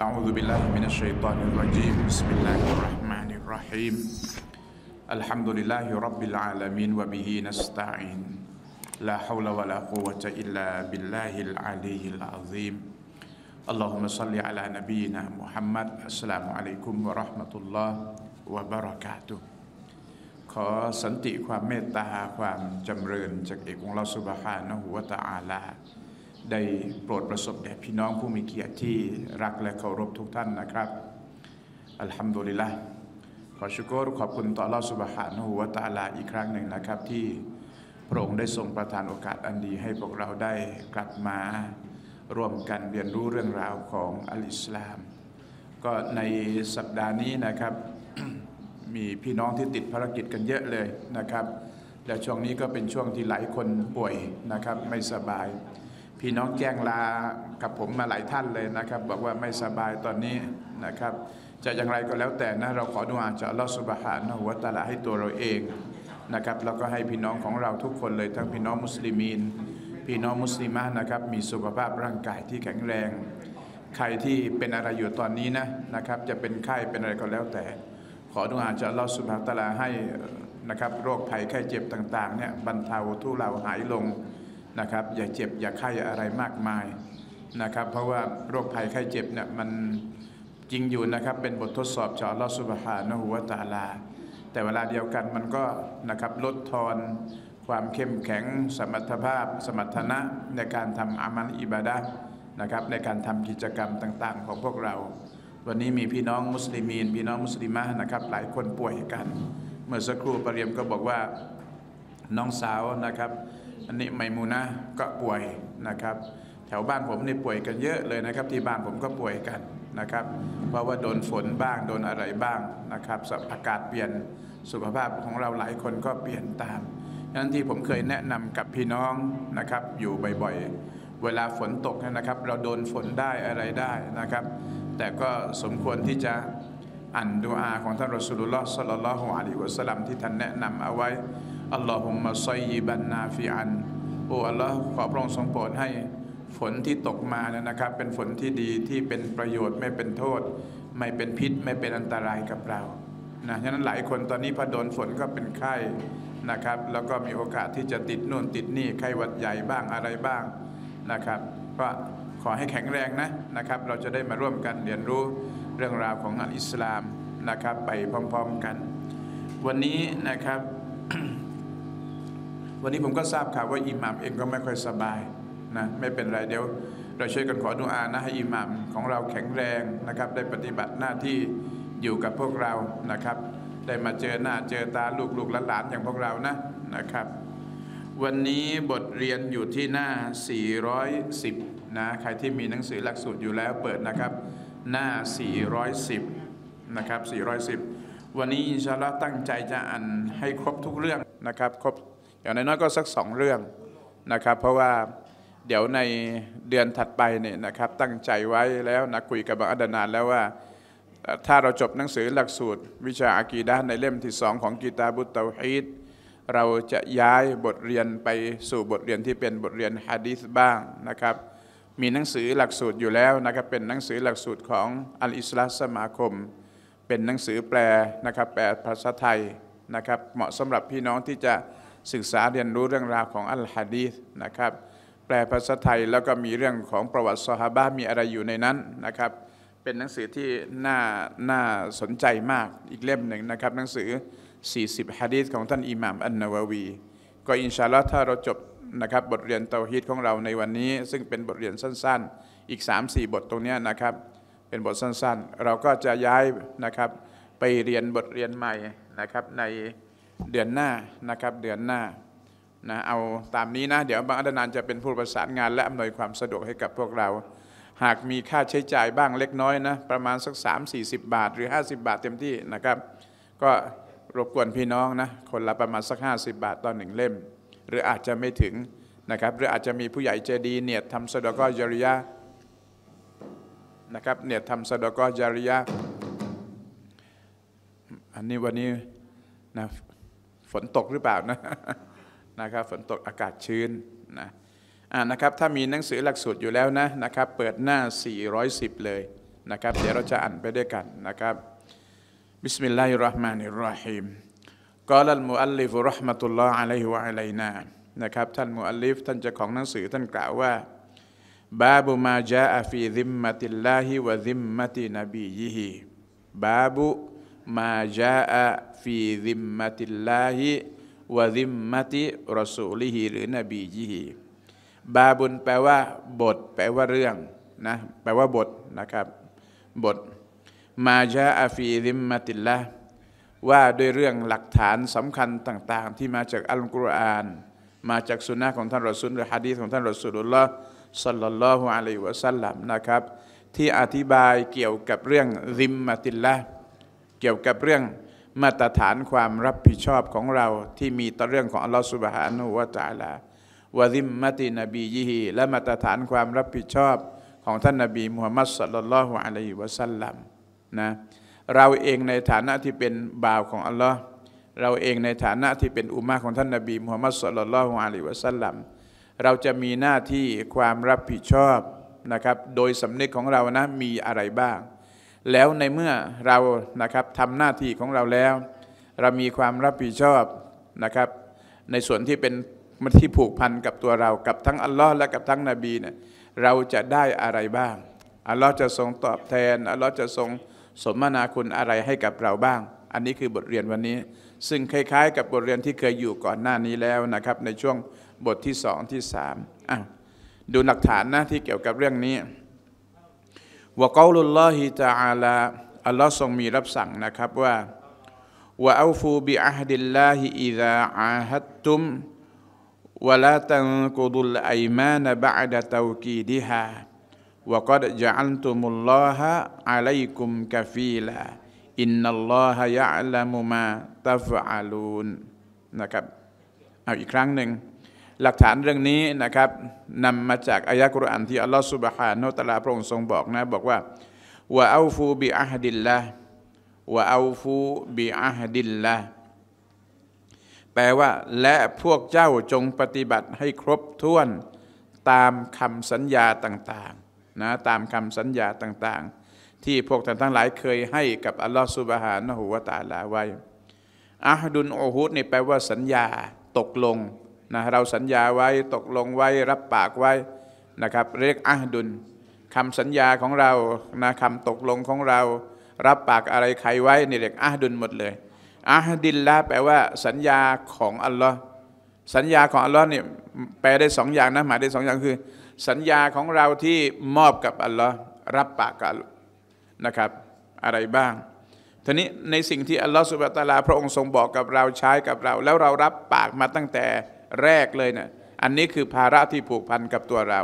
أعوذ بالله من الشيطان الرجيم. بسم الله الرحمن الرحيم. الحمد لله رب العالمين وبه نستعين. لا حول ولا قوة إلا بالله العلي العظيم. اللهم صل على نبينا محمد. السلام عليكم ورحمة الله وبركاته. ขอสันติความเมตตาความจำเริญจากเอกองค์เราสุบฮานะหัวตะอาลา ได้โปรดประสบแด่พี่น้องผู้มีเกียรติที่รักและเคารพทุกท่านนะครับ อัลฮัมดุลิลละขอชุกรขอบคุณต่อลอสุบฮานะฮูวะตาลาอีกครั้งหนึ่งนะครับ ที่พระองค์ได้ทรงประทานโอกาสอันดีให้พวกเราได้กลับมาร่วมกันเรียนรู้เรื่องราวของอัลอิสลาม ก็ในสัปดาห์นี้นะครับ มีพี่น้องที่ติดภารกิจกันเยอะเลยนะครับและช่วงนี้ก็เป็นช่วงที่หลายคนป่วยนะครับไม่สบาย พี่น้องแจ้งลากับผมมาหลายท่านเลยนะครับ บอกว่าไม่สบายตอนนี้นะครับ จะอย่างไรก็แล้วแต่นะเราขอดุอาจากอัลลอฮฺสุบฮานะฮูวตาลาให้ตัวเราเองนะครับแล้วก็ให้พี่น้องของเราทุกคนเลยทั้งพี่น้องมุสลิมีน พี่น้องมุสลิมะนะครับมีสุขภาพร่างกายที่แข็งแรง ใครที่เป็นอะไรอยู่ตอนนี้นะนะครับ จะเป็นไข้เป็นอะไรก็แล้วแต่ ขอดุอาจากอัลลอฮฺสุบฮานะตาลาให้นะครับโรคภัยไข้เจ็บต่างๆเนี่ยบรรเทาทุเลาหายลง นะครับ อย่าเจ็บอย่าไข้อะไรมากมายนะครับ เพราะว่าโรคภัยไข้เจ็บเนี่ยมันจริงอยู่นะครับ เป็นบททดสอบจากอัลลอฮฺสุบฮานะฮูวะตาลา แต่เวลาเดียวกันมันก็นะครับลดทอนความเข้มแข็งสมรรถภาพ สมรรถนะในการทำอามัลอิบาดะนะครับในการทำกิจกรรมต่าง ๆ ของพวกเรา วันนี้มีพี่น้องมุสลิมีน พี่น้องมุสลิมะนะครับหลายคนป่วยกัน เมื่อสักครู่ปรเรียมก็บอกว่าน้องสาวนะครับ อันนี้ไมมูนะก็ป่วยนะครับ แถวบ้านผมนี่ป่วยกันเยอะเลยนะครับ ที่บ้านผมก็ป่วยกันนะครับ เพราะว่าโดนฝนบ้างโดนอะไรบ้างนะครับสภาพอากาศเปลี่ยนสุขภาพของเราหลายคนก็เปลี่ยนตามดังนั้นที่ผมเคยแนะนำกับพี่น้องนะครับอยู่บ่อยๆ เวลาฝนตกนะครับ เราโดนฝนได้อะไรได้นะครับ แต่ก็สมควรที่จะอ่านดูอาของท่านรอสุลลอฮ์สัลลัลลอฮุอะลัยฮิวะสัลลัมที่ท่านแนะนำเอาไว้ อัลลอฮุมมะซอยยิบันนาฟิอันโอ้อัลลอฮ์ขอพระองค์ทรงโปรดให้ฝนที่ตกมาเนี่ยนะครับ เป็นฝนที่ดีที่เป็นประโยชน์ไม่เป็นโทษ ไม่เป็นพิษ ไม่เป็นอันตรายกับเรานะฉะนั้นหลายคนตอนนี้พอโดนฝนก็เป็นไข้นะครับ แล้วก็มีโอกาสที่จะติดนู่นติดนี่ไข้หวัดใหญ่บ้างอะไรบ้างนะครับก็ขอให้แข็งแรงนะนะครับ เราจะได้มาร่วมกันเรียนรู้เรื่องราวของอัลอิสลามนะครับ ไปพร้อม ๆกัน วันนี้นะครับ วันนี้ผมก็ทราบข่าวว่าอิหมัมเองก็ไม่ค่อยสบายนะไม่เป็นไรเดี๋ยว เราช่วยกันขอดุอานะให้อิหมัมของเราแข็งแรงนะครับ ได้ปฏิบัติหน้าที่อยู่กับพวกเรานะครับ ได้มาเจอหน้าเจอตาลูกลูกหลานๆอย่างพวกเรานะนะครับ วันนี้บทเรียนอยู่ที่หน้า 410นะใครที่มีหนังสือหลักสูตรอยู่แล้วเปิดนะครับหน้า 410 นะครับ 410 วันนี้อินชาอัลลอฮ์ตั้งใจจะอ่านให้ครบทุกเรื่องนะครับ ครบ อย่างน้อยๆก็สักสองเรื่องนะครับ เพราะว่าเดี๋ยวในเดือนถัดไปเนี่ยนะครับ ตั้งใจไว้แล้วนะคุยกับบางอัดนานแล้วว่า ถ้าเราจบหนังสือหลักสูตร วิชาอากีดะในเล่มที่สองของกีตาบุตเตาฮีดเราจะย้ายบทเรียนไปสู่บทเรียนที่เป็นบทเรียนฮะดีษบ้างนะครับ มีหนังสือหลักสูตรอยู่แล้วนะครับ เป็นหนังสือหลักสูตรของอัลอิสลามสมาคม เป็นหนังสือแปลนะครับ แปลภาษาไทยนะครับ เหมาะสำหรับพี่น้องที่จะ ศึกษาเรียนรู้เรื่องราวของอัลฮะดีษนะครับแปลภาษาไทยแล้วก็มีเรื่องของประวัติซอฮาบะมีอะไรอยู่ในนั้นนะครับเป็นหนังสือที่น่าน่าสนใจมากอีกเล่มหนึ่งนะครับหนังสือ 40ฮะดีษของท่านอิหม่ามอันนาววี ก็อินชาอัลลอฮ์ถ้าเราจบนะครับบทเรียนเตาฮีดของเราในวันนี้ ซึ่งเป็นบทเรียนสั้น ๆ อีก 3-4 บทตรงนี้นะครับ เป็นบทสั้นๆ เราก็จะย้ายนะครับไปเรียนบทเรียนใหม่นะครับใน เดือนหน้านะครับเดือนหน้านะเอาตามนี้นะ เดี๋ยวบางอัดนานจะเป็นผู้ประสานงานและอำนวยความสะดวกให้กับพวกเรา หากมีค่าใช้จ่ายบ้างเล็กน้อยนะ ประมาณสัก 3 40 บาท หรือ 50 บาทเต็มที่นะครับ ก็รบกวนพี่น้องนะ คนละประมาณสัก 50 บาทต่อหนึ่งเล่ม หรืออาจจะไม่ถึงนะครับ หรืออาจจะมีผู้ใหญ่ใจดีเนียดทำสะดอกก็จริยะนะครับเนียดทำสะดอกก็จริยะอันนี้วันนี้นะ ฝนตกหรือเปล่านะนะครับฝนตกอากาศชื้นนะอ่านะครับถ้ามีหนังสือหลักสูตรอยู่แล้วนะนะครับเปิดหน้า 410 เลยนะครับเดี๋ยวเราจะอ่านไปด้วยกันนะครับبسم الله الرحمن الرحيم قال المؤلف رحمة الله عليه وعلينا นะครับท่าน مؤلف ท่านเจ้าของหนังสือท่านกล่าวว่าباب ما جاء في ذمة الله وذمة نبيه باب ما جاء في ذمة الله وذمة رسوله หรือ نبيه باب แปลว่า บท แปลว่าเรื่องนะแปลว่าบทนะครับ บท ما جاء في ذمة الله ว่าด้วยเรื่องหลักฐานสำคัญต่าง ๆ ที่มาจากอัลกุรอาน มาจากสุนนะของท่านรอซูลหรือฮะดีษของท่านรอซูลุลลอฮ์صلى الله عليه وسلم นะครับ ที่อธิบายเกี่ยวกับเรื่องริมมาติลละ เกี่ยวกับเรื่องมาตรฐานความรับผิดชอบของเราที่มีต่อเรื่องของอัลลอฮฺสุบฮานุวะตะลาวะริมมตินบียิฮีและมาตรฐานความรับผิดชอบของท่านนบีมุฮัมมัดสัลลัลลอฮุอะลัยฮิวะสัลลัมนะเราเองในฐานะที่เป็นบ่าวของอัลลอฮ์เราเองในฐานะที่เป็นอุมมะของท่านนบีมุฮัมมัดสุลลัลลอฮุอะลัยฮิวะสัลลัมเราจะมีหน้าที่ความรับผิดชอบนะครับ โดยสำนึกของเรานะมีอะไรบ้าง แล้วในเมื่อเรานะครับทำหน้าที่ของเราแล้ว เรามีความรับผิดชอบนะครับ ในส่วนที่เป็นมันที่ผูกพันกับตัวเรากับทั้งอัลลอฮ์และกับทั้งนบีเนี่ยเราจะได้อะไรบ้างอัลลอฮ์จะทรงตอบแทนอัลลอฮ์จะทรงสมนาคุณอะไรให้กับเราบ้าง อันนี้คือบทเรียนวันนี้ ซึ่งคล้ายๆ กับบทเรียนที่เคยอยู่ก่อนหน้านี้แล้วนะครับ ในช่วงบทที่สองที่สามดูหลักฐานนะที่เกี่ยวกับเรื่องนี้ وقال الله تعالى อัลลอฮ์ทรงมีรับสั่งนะครับว่าوأوفوا بعهد الله إذا عاهدتم ولا تنقضوا الأيمان بعد توكيدها وقد جعلتم الله عليكم كفيلا إن الله يعلم ماตัฟอาลูนนะครับเอาอีกครั้งหนึ่ง หลักฐานเรื่องนี้นะครับนำมาจากอายะกุรอานที่อัลลอฮฺสุบฮานุตะลาพระองค์ทรงบอกนะบอกว่าวะอูฟูบิอัฮดิลละวะอูฟูบิอัฮดิลละแปลว่า และพวกเจ้าจงปฏิบัติให้ครบถ้วนตามคำสัญญาต่างๆนะตามคำสัญญาต่างๆ ที่พวกท่านทั้งหลายเคยให้กับอัลลอฮฺสุบฮานะฮูวาตาลาไว้อาฮดุนโอฮุดนี่แปลว่าสัญญาตกลง นะเราสัญญาไว้ตกลงไว้รับปากไว้นะครับเรียกอาฮดุนคำสัญญาของเรานะคำตกลงของเรา รับปากอะไรใครไว้นี่เรียกอาฮดุนหมดเลยอาฮดินละแปลว่าสัญญาของอัลลอฮ์สัญญาของอัลลอฮ์เนี่ยแปลได้สองอย่างนะหมายได้สองอย่างคือ สัญญาของเราที่มอบกับอัลลอฮ์รับปากกันนะครับอะไรบ้างทีนี้ในสิ่งที่อัลลอฮฺสุบะตาลาพระองค์ทรงบอกกับเราใช้กับเรา แล้วเรารับปากมาตั้งแต่ แรกเลยเนะี่ยอันนี้คือภาระที่ผูกพันกับตัวเรา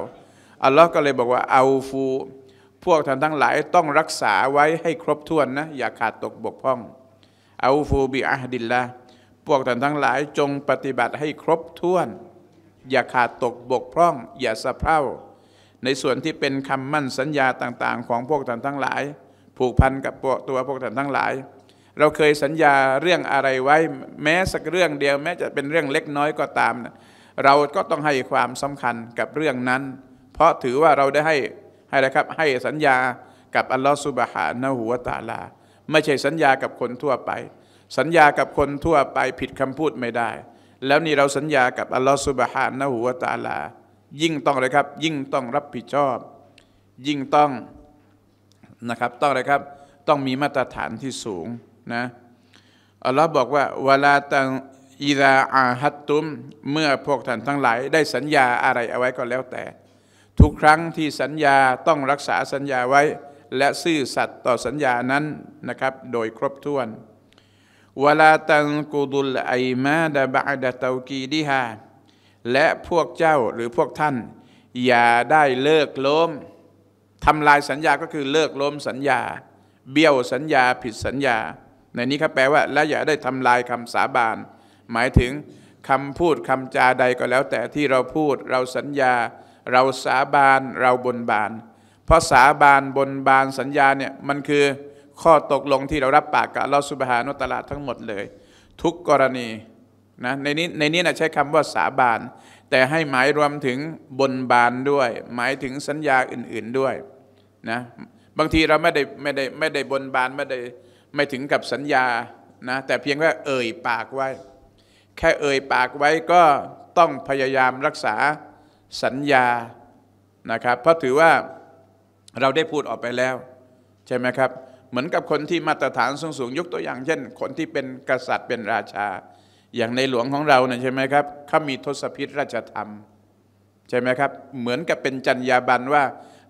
อัลลอฮ์ก็เลยบอกว่าเอาฟู พวกท่านทั้งหลายต้องรักษาไว้ให้ครบถ้วนนะ อย่าขาดตกบกพร่อง เอาฟูบิอัฮดิลละพวกท่านทั้งหลายจงปฏิบัติให้ครบถ้วน อย่าขาดตกบกพร่อง อย่าสะเพร่า ในส่วนที่เป็นคำมั่นสัญญาต่าง ๆ ของพวกท่านทั้งหลาย ผูกพันกับตัวพวกท่านทั้งหลาย เราเคยสัญญาเรื่องอะไรไว้ แม้สักเรื่องเดียวแม้จะเป็นเรื่องเล็กน้อยก็ตาม เราก็ต้องให้ความสำคัญกับเรื่องนั้น เพราะถือว่าเราได้ให้ให้ะครับ ให้สัญญากับอัลลอฮฺสุบฮานะฮูวาตาลา ไม่ใช่สัญญากับคนทั่วไป สัญญากับคนทั่วไปผิดคำพูดไม่ได้ แล้วนี่เราสัญญากับอัลลอฮฺสุบฮานะฮูวาตาลา ยิ่งต้องเลยครับ ยิ่งต้องรับผิดชอบ ยิ่งต้องนะครับต้องเลยครับ ต้องมีมาตรฐานที่สูง นะอัลลอฮ์บอกว่าวลาตังอิราอาฮัตตุม เมื่อพวกท่านทั้งหลายได้สัญญาอะไรเอาไว้ก็แล้วแต่ ทุกครั้งที่สัญญาต้องรักษาสัญญาไว้ และซื่อสัตย์ต่อสัญญานั้นนะครับ โดยครบถ้วนวลาตังกูดุลไอมาดะบะดะตากีดิฮาและพวกเจ้าหรือพวกท่าน อย่าได้เลิกล้มทำลายสัญญาก็คือเลิกล้มสัญญา เบี้ยวสัญญาผิดสัญญา ในนี้ครับแปลว่า และอย่าได้ทำลายคำสาบาน หมายถึงคำพูดคำจาใดก็แล้ว แต่ที่เราพูดเราสัญญา เราสาบานเราบนบาน เพราะสาบานบนบานสัญญาเนี่ยมันคือข้อตกลงที่เรารับปากกับเราสุบฮานุตลาทั้งหมดเลย ทุกกรณีนะในนี้ในนี้นะใช้คำว่าสาบาน แต่ให้หมายรวมถึงบนบานด้วย หมายถึงสัญญาอื่นๆด้วยนะบางทีเราไม่ได้ไม่ได้ไม่ได้บนบานไม่ได้ ไม่ถึงกับสัญญานะแต่เพียงแค่เอ่ยปากไว้ แค่เอ่ยปากไว้ก็ต้องพยายามรักษาสัญญานะครับเพราะถือว่าเราได้พูดออกไปแล้ว ใช่ไหมครับ เหมือนกับคนที่มาตรฐานสูงสูงยกตัวอย่าง เช่น คนที่เป็นกษัตริย์เป็นราชา อย่างในหลวงของเราเนี่ยใช่ไหมครับเขามีทศพิธราชธรรม ใช่ไหมครับ เหมือนกับเป็นจรรยาบรรณว่า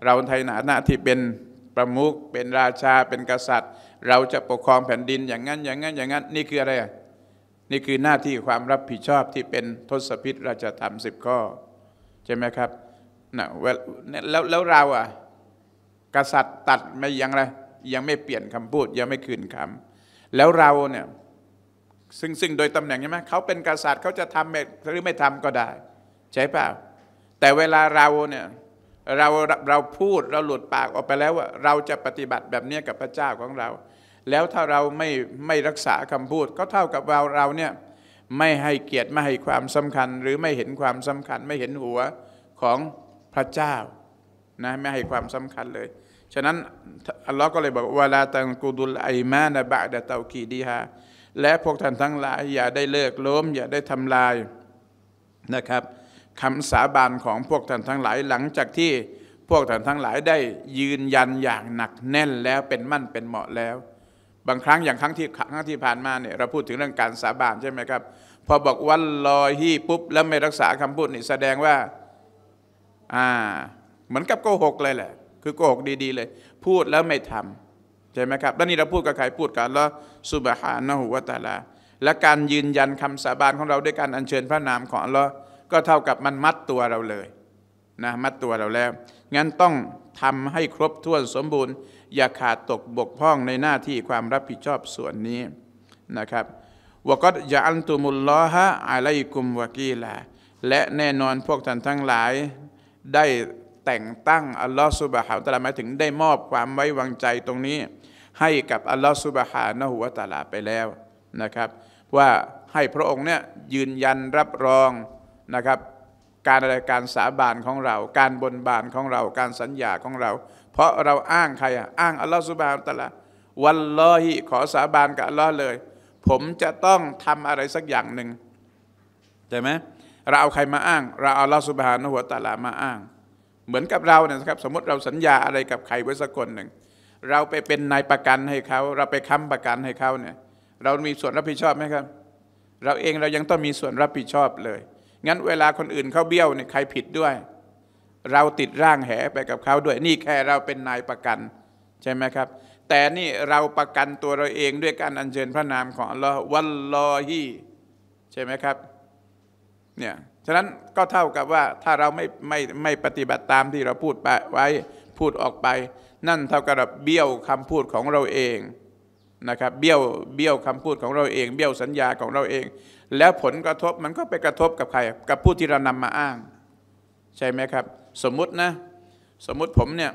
เราไทยหนาหน้าที่เป็นประมุขเป็นราชาเป็นกษัตริย์ เราจะปกครองแผ่นดินอย่างนั้นอย่างนั้นอย่างนั้น นี่คืออะไร นี่คือหน้าที่ความรับผิดชอบที่เป็นทศพิธราชธรรมสิบข้อใช่ไหมครับนะแล้วแล้วเราอะกษัตริย์ตัดไม่ยังไรยังไม่เปลี่ยนคำพูดยังไม่คืนคำแล้วเราเนี่ยซึ่งซึ่งโดยตำแหน่งใช่ไหมเขาเป็นกษัตริย์เขาจะทำหรือไม่ทำก็ได้ ใช่เปล่าแต่เวลาเราเนี่ย เราเราพูดเราหลุดปากออกไปแล้วว่าเราจะปฏิบัติแบบนี้กับพระเจ้าของเรา แล้วถ้าเราไม่ไม่รักษาคำพูด ก็เท่ากับเราเราเนี่ยไม่ให้เกียรติไม่ให้ความสำคัญ หรือไม่เห็นความสำคัญ ไม่เห็นหัวของพระเจ้านะไม่ให้ความสำคัญเลย ฉะนั้นอัลลอฮ์ก็เลยบอกวาลาตังกูดุลไอมานะบะดะเตากีดีฮาและพวกท่านทั้งหลายอย่าได้เลิกล้ม อย่าได้ทำลายนะครับ คำสาบานของพวกท่านทั้งหลายหลังจากที่พวกท่านทั้งหลายได้ยืนยันอย่างหนักแน่นแล้วเป็นมั่นเป็นเหมาะแล้ว บางครั้งอย่างครั้งที่ครั้งที่ผ่านมาเนี่ยเราพูดถึงเรื่องการสาบานใช่ไหมครับ พอบอกวันลอยฮี่ปุ๊บแล้วไม่รักษาคำพูดนี่แสดงว่าอ่าเหมือนกับโกหกเลยแหละ คือโกหกดีๆเลย พูดแล้วไม่ทำใช่ไหมครับแล้วนี่เราพูดกับใครพูดกับละสุบฮานะฮูวะตาลาและการยืนยันคำสาบานของเราด้วยการอัญเชิญพระนามของอัลลอฮ์ ก็เท่ากับมันมัดตัวเราเลยนะมัดตัวเราแล้ว งั้นต้องทำให้ครบถ้วนสมบูรณ์ อย่าขาดตกบกพร่องในหน้าที่ความรับผิดชอบส่วนนี้นะครับวก็จะอันตุมุลลอฮะอะลัยกุมวะกีลาและแน่นอนพวกท่านทั้งหลาย ได้แต่งตั้งอัลลอฮฺสุบฮานตะลาหมายถึงได้มอบความไว้วางใจตรงนี้ ให้กับอัลลอฮฺสุบฮานะฮุวาตาลาไปแล้วนะครับ ว่าให้พระองค์เนี่ยยืนยันรับรอง นะครับการอะไรการสาบานของเรา การบนบานของเรา การสัญญาของเรา เพราะเราอ้างใครอะอ้างอัลลอฮฺสุบฮานตะละวันลอฮิขอสาบานกับอัลลอฮ์เลย ผมจะต้องทำอะไรสักอย่างหนึ่งใช่ไหมเราเอาใครมาอ้าง เราเอาอัลลอฮฺสุบฮานะหัวตาลามาอ้าง เหมือนกับเราเนี่ยครับ สมมติเราสัญญาอะไรกับใครไว้สักคนหนึ่งเราไปเป็นนายประกันให้เขา เราไปค้ำประกันให้เขาเนี่ย เรามีส่วนรับผิดชอบไหมครับ เราเองเรายังต้องมีส่วนรับผิดชอบเลย งั้นเวลาคนอื่นเขาเบี้ยวเนี่ยใครผิดด้วย เราติดร่างแหไปกับเขาด้วย นี่แค่เราเป็นนายประกันใช่ไหมครับ แต่นี่เราประกันตัวเราเองด้วยการอัญเชิญพระนามของอัลลอฮ์วัลลอฮีใช่ไหมครับเนี่ยฉะนั้นก็เท่ากับว่าถ้าเราไม่ไม่ไม่ปฏิบัติตามที่เราพูดไปไว้พูดออกไป นั่นเท่ากับเบี้ยวคำพูดของเราเองนะครับเบี้ยวเบี้ยวคำพูดของเราเอง เบี้ยวสัญญาของเราเอง แล้วผลกระทบมันก็ไปกระทบกับใคร กับผู้ที่เรานำมาอ้าง ใช่ไหมครับ สมมุตินะ สมมุติผมเนี่ย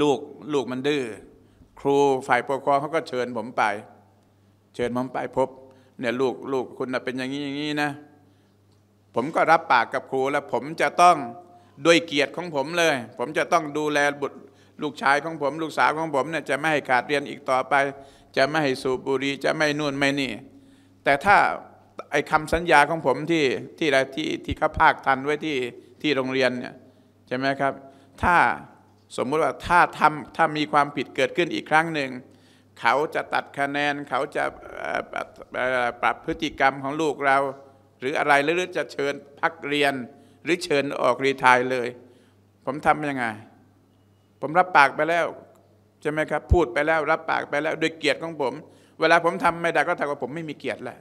ลูกลูกมันดื้อครูฝ่ายปกครองเขาก็เชิญผมไป เชิญผมไปพบเนี่ยลูกลูกคุณเป็นอย่างนี้อย่างนี้นะ ผมก็รับปากกับครูแล้วผมจะต้องด้วยเกียรติของผมเลย ผมจะต้องดูแลบุตรลูกชายของผม ลูกสาวของผมเนี่ยจะไม่ให้ขาดเรียนอีกต่อไป จะไม่ให้สูบบุหรี่จะไม่นู่นไม่นี่ แต่ถ้าไอ้คำสัญญาของผมที่ที่อะไรที่ที่เขาภาคทันไว้ที่ที่โรงเรียนเนี่ยใช่ไหมครับ ถ้าสมมุติว่าถ้าทำถ้ามีความผิดเกิดขึ้นอีกครั้งหนึ่งเขาจะตัดคะแนนเขาจะปรับพฤติกรรมของลูกเรา หรืออะไรหรือจะเชิญพักเรียน หรือเชิญออกรีทายเลย ผมทำยังไง ผมรับปากไปแล้วใช่ไหมครับ พูดไปแล้วรับปากไปแล้วด้วยเกียรติของผม เวลาผมทำไม่ได้ก็เท่ากับผมไม่มีเกียรติแล้ว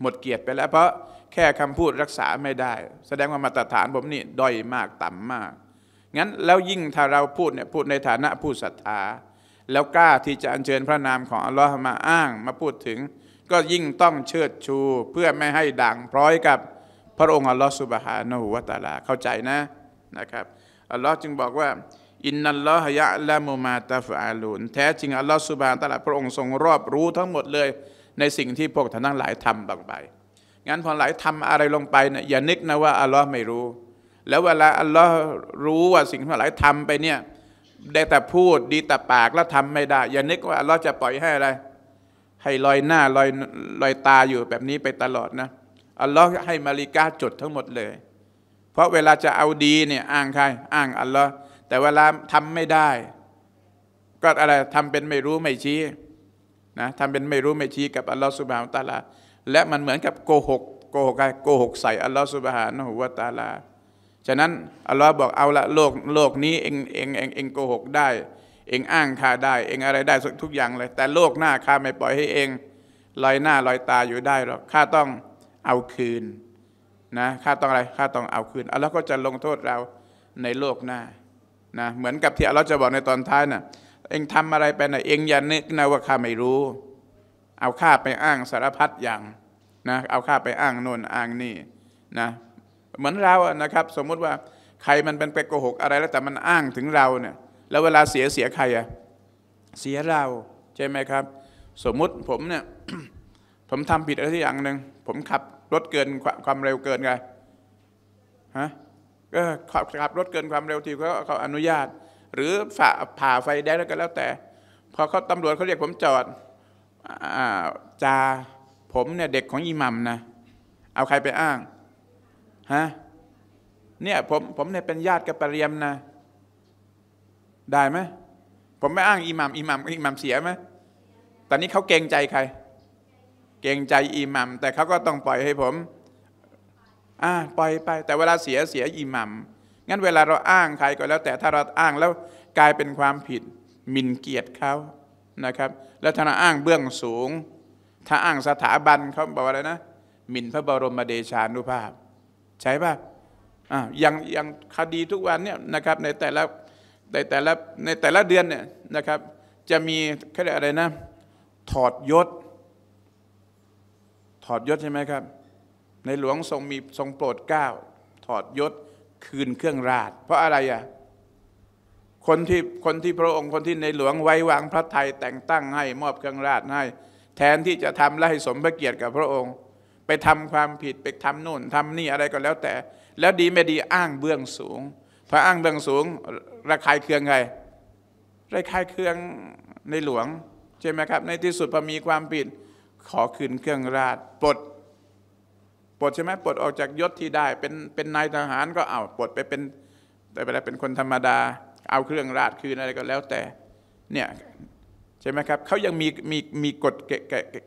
หมดเกียรติไปแล้ว เพราะแค่คำพูดรักษาไม่ได้ แสดงว่ามาตรฐานผมนี่ด้อยมากต่ำมาก งั้นแล้วยิ่งถ้าเราพูดเนี่ยพูดในฐานะผู้ศรัทธาแล้วกล้าที่จะอัญเชิญพระนามของอัลลอฮ์มาอ้างมาพูดถึง ก็ยิ่งต้องเชิดชูเพื่อไม่ให้ด่างพร้อยกับพระองค์อัลลอฮ์สุบฮานะฮูวะตาลาเข้าใจนะนะครับอัลลอฮ์จึงบอกว่า อินนัลลอฮยะละมุมาตาฟาลูนแท้จริงอัลลอฮฺสุบานตะลาพระองค์ทรงรอบรู้ทั้งหมดเลย ในสิ่งที่พวกท่านทั้งหลายทำลงไป งั้นพอหลายทำอะไรลงไปเนี่ยอย่านึกนะว่าอัลลอฮ์ไม่รู้ แล้วเวลาอัลลอฮ์รู้ว่าสิ่งที่หลายทำไปเนี่ยได้แต่พูดดีแต่ปากแล้วทำไม่ได้ อย่านึกว่าเราจะปล่อยให้อะไร ให้ลอยหน้าลอยลอยตาอยู่แบบนี้ไปตลอดนะอัลลอฮ์ให้มาลิกาจดทั้งหมดเลย เพราะเวลาจะเอาดีเนี่ยอ้างใครอ้างอัลลอฮ์ แต่เวลาทำไม่ได้ ก็อะไรทำเป็นไม่รู้ไม่ชี้นะทำเป็นไม่รู้ไม่ชี้กับอัลลอฮ์สุบฮานตะลา และมันเหมือนกับโกหกโกหกใครโกหกใส่อัลลอฮ์สุบฮานะฮุวาตาลา ฉะนั้นอัลลอฮ์บอกเอาละโลกโลกนี้เองเองเองเองโกหกได้ เองอ้างข้าได้ เองอะไรได้ทุกอย่างเลย แต่โลกหน้าข้าไม่ปล่อยให้เองลอยหน้าลอยตาอยู่ได้หรอกข้าต้องเอาคืนนะข้าต้องอะไรข้าต้องเอาคืนอัลลอฮ์ก็จะลงโทษเราในโลกหน้า นะเหมือนกับที่อัลลอฮ์จะบอกในตอนท้ายนะ่ะเองทำอะไรไปนะเองอย่านึกนะว่าข้าไม่รู้ เอาข้าไปอ้างสารพัดอย่างนะเอาข้าไปอ้างโน่นอ้างนี่นะเหมือนเราอะนะครับ สมมุติว่าใครมันเป็นไปโกหกอะไรแล้วแต่มันอ้างถึงเราเนี่ยแล้วเวลาเสียเสียใครอะเสียเราใช่ไหมครับ สมมุติผมเนี่ยผมทำผิดอะไรที่อย่างหนึ่งผมขับรถเกินความเร็วเกินไงฮะ ก็ขับขับรถเกินความเร็วทีเขาเขาอนุญาต หรือฝ่าผ่าไฟแดงแล้วก็แล้วแต่ พอเขาตำรวจเขาเรียกผมจอดจาผมเนี่ยเด็กของอิหมัมนะ เอาใครไปอ้างฮะเนี่ยผมผมเนี่ยเป็นญาติกับปรเรียมนะ ได้ไหมผมไม่อ้างอิหมัมอิหมัมอิหมัมเสียไหมตอนนี้เขาเกรงใจใคร เกรงใจอิหมัมแต่เขาก็ต้องปล่อยให้ผม อ่าปล่อยไป แต่เวลาเสียเสียอิหมัมงั้นเวลาเราอ้างใครก็แล้ว แต่ถ้าเราอ้างแล้วกลายเป็นความผิดมินเกียรติเขานะครับ แล้วถ้าอ้างเบื้องสูง ถ้าอ้างสถาบันเขาบอกอะไรนะมินพระบรมเดชานุภาพ ใช่ป่ะอ่าอย่างอย่างคดีทุกวันเนี่ยนะครับในแต่ละในแต่ละในแต่ละเดือนเนี่ยนะครับ จะมีเขาเรียกอะไรนะ ถอดยศ ถอดยศใช่ไหมครับ ในหลวงทรงมีทรงโปรดเกล้าถอดยศคืนเครื่องราช เพราะอะไรอะคนที่คนที่พระองค์คนที่ในหลวงไว้วางพระไทยแต่งตั้งให้มอบเครื่องราชให้ แทนที่จะทำและให้สมพระเกียรติกับพระองค์ ไปทำความผิดไปทำนู่นทำนี่อะไรก็แล้วแต่ แล้วดีไม่ดีอ้างเบื้องสูงพระอ้างเบื้องสูงระคายเคืองไงระคายเคืองในหลวงใช่ไหมครับ ในที่สุดพอมีความผิดขอคืนเครื่องราชปลด ปลดใช่ไหมปลดออกจากยศที่ได้ เป็นเป็นนายทหารก็เอาปลดไปเป็นแต่ไปแล้วเป็นคนธรรมดา เอาเครื่องราชคืนอะไรก็แล้วแต่เนี่ยใช่ไหมครับเขายังมีมีมีกฎ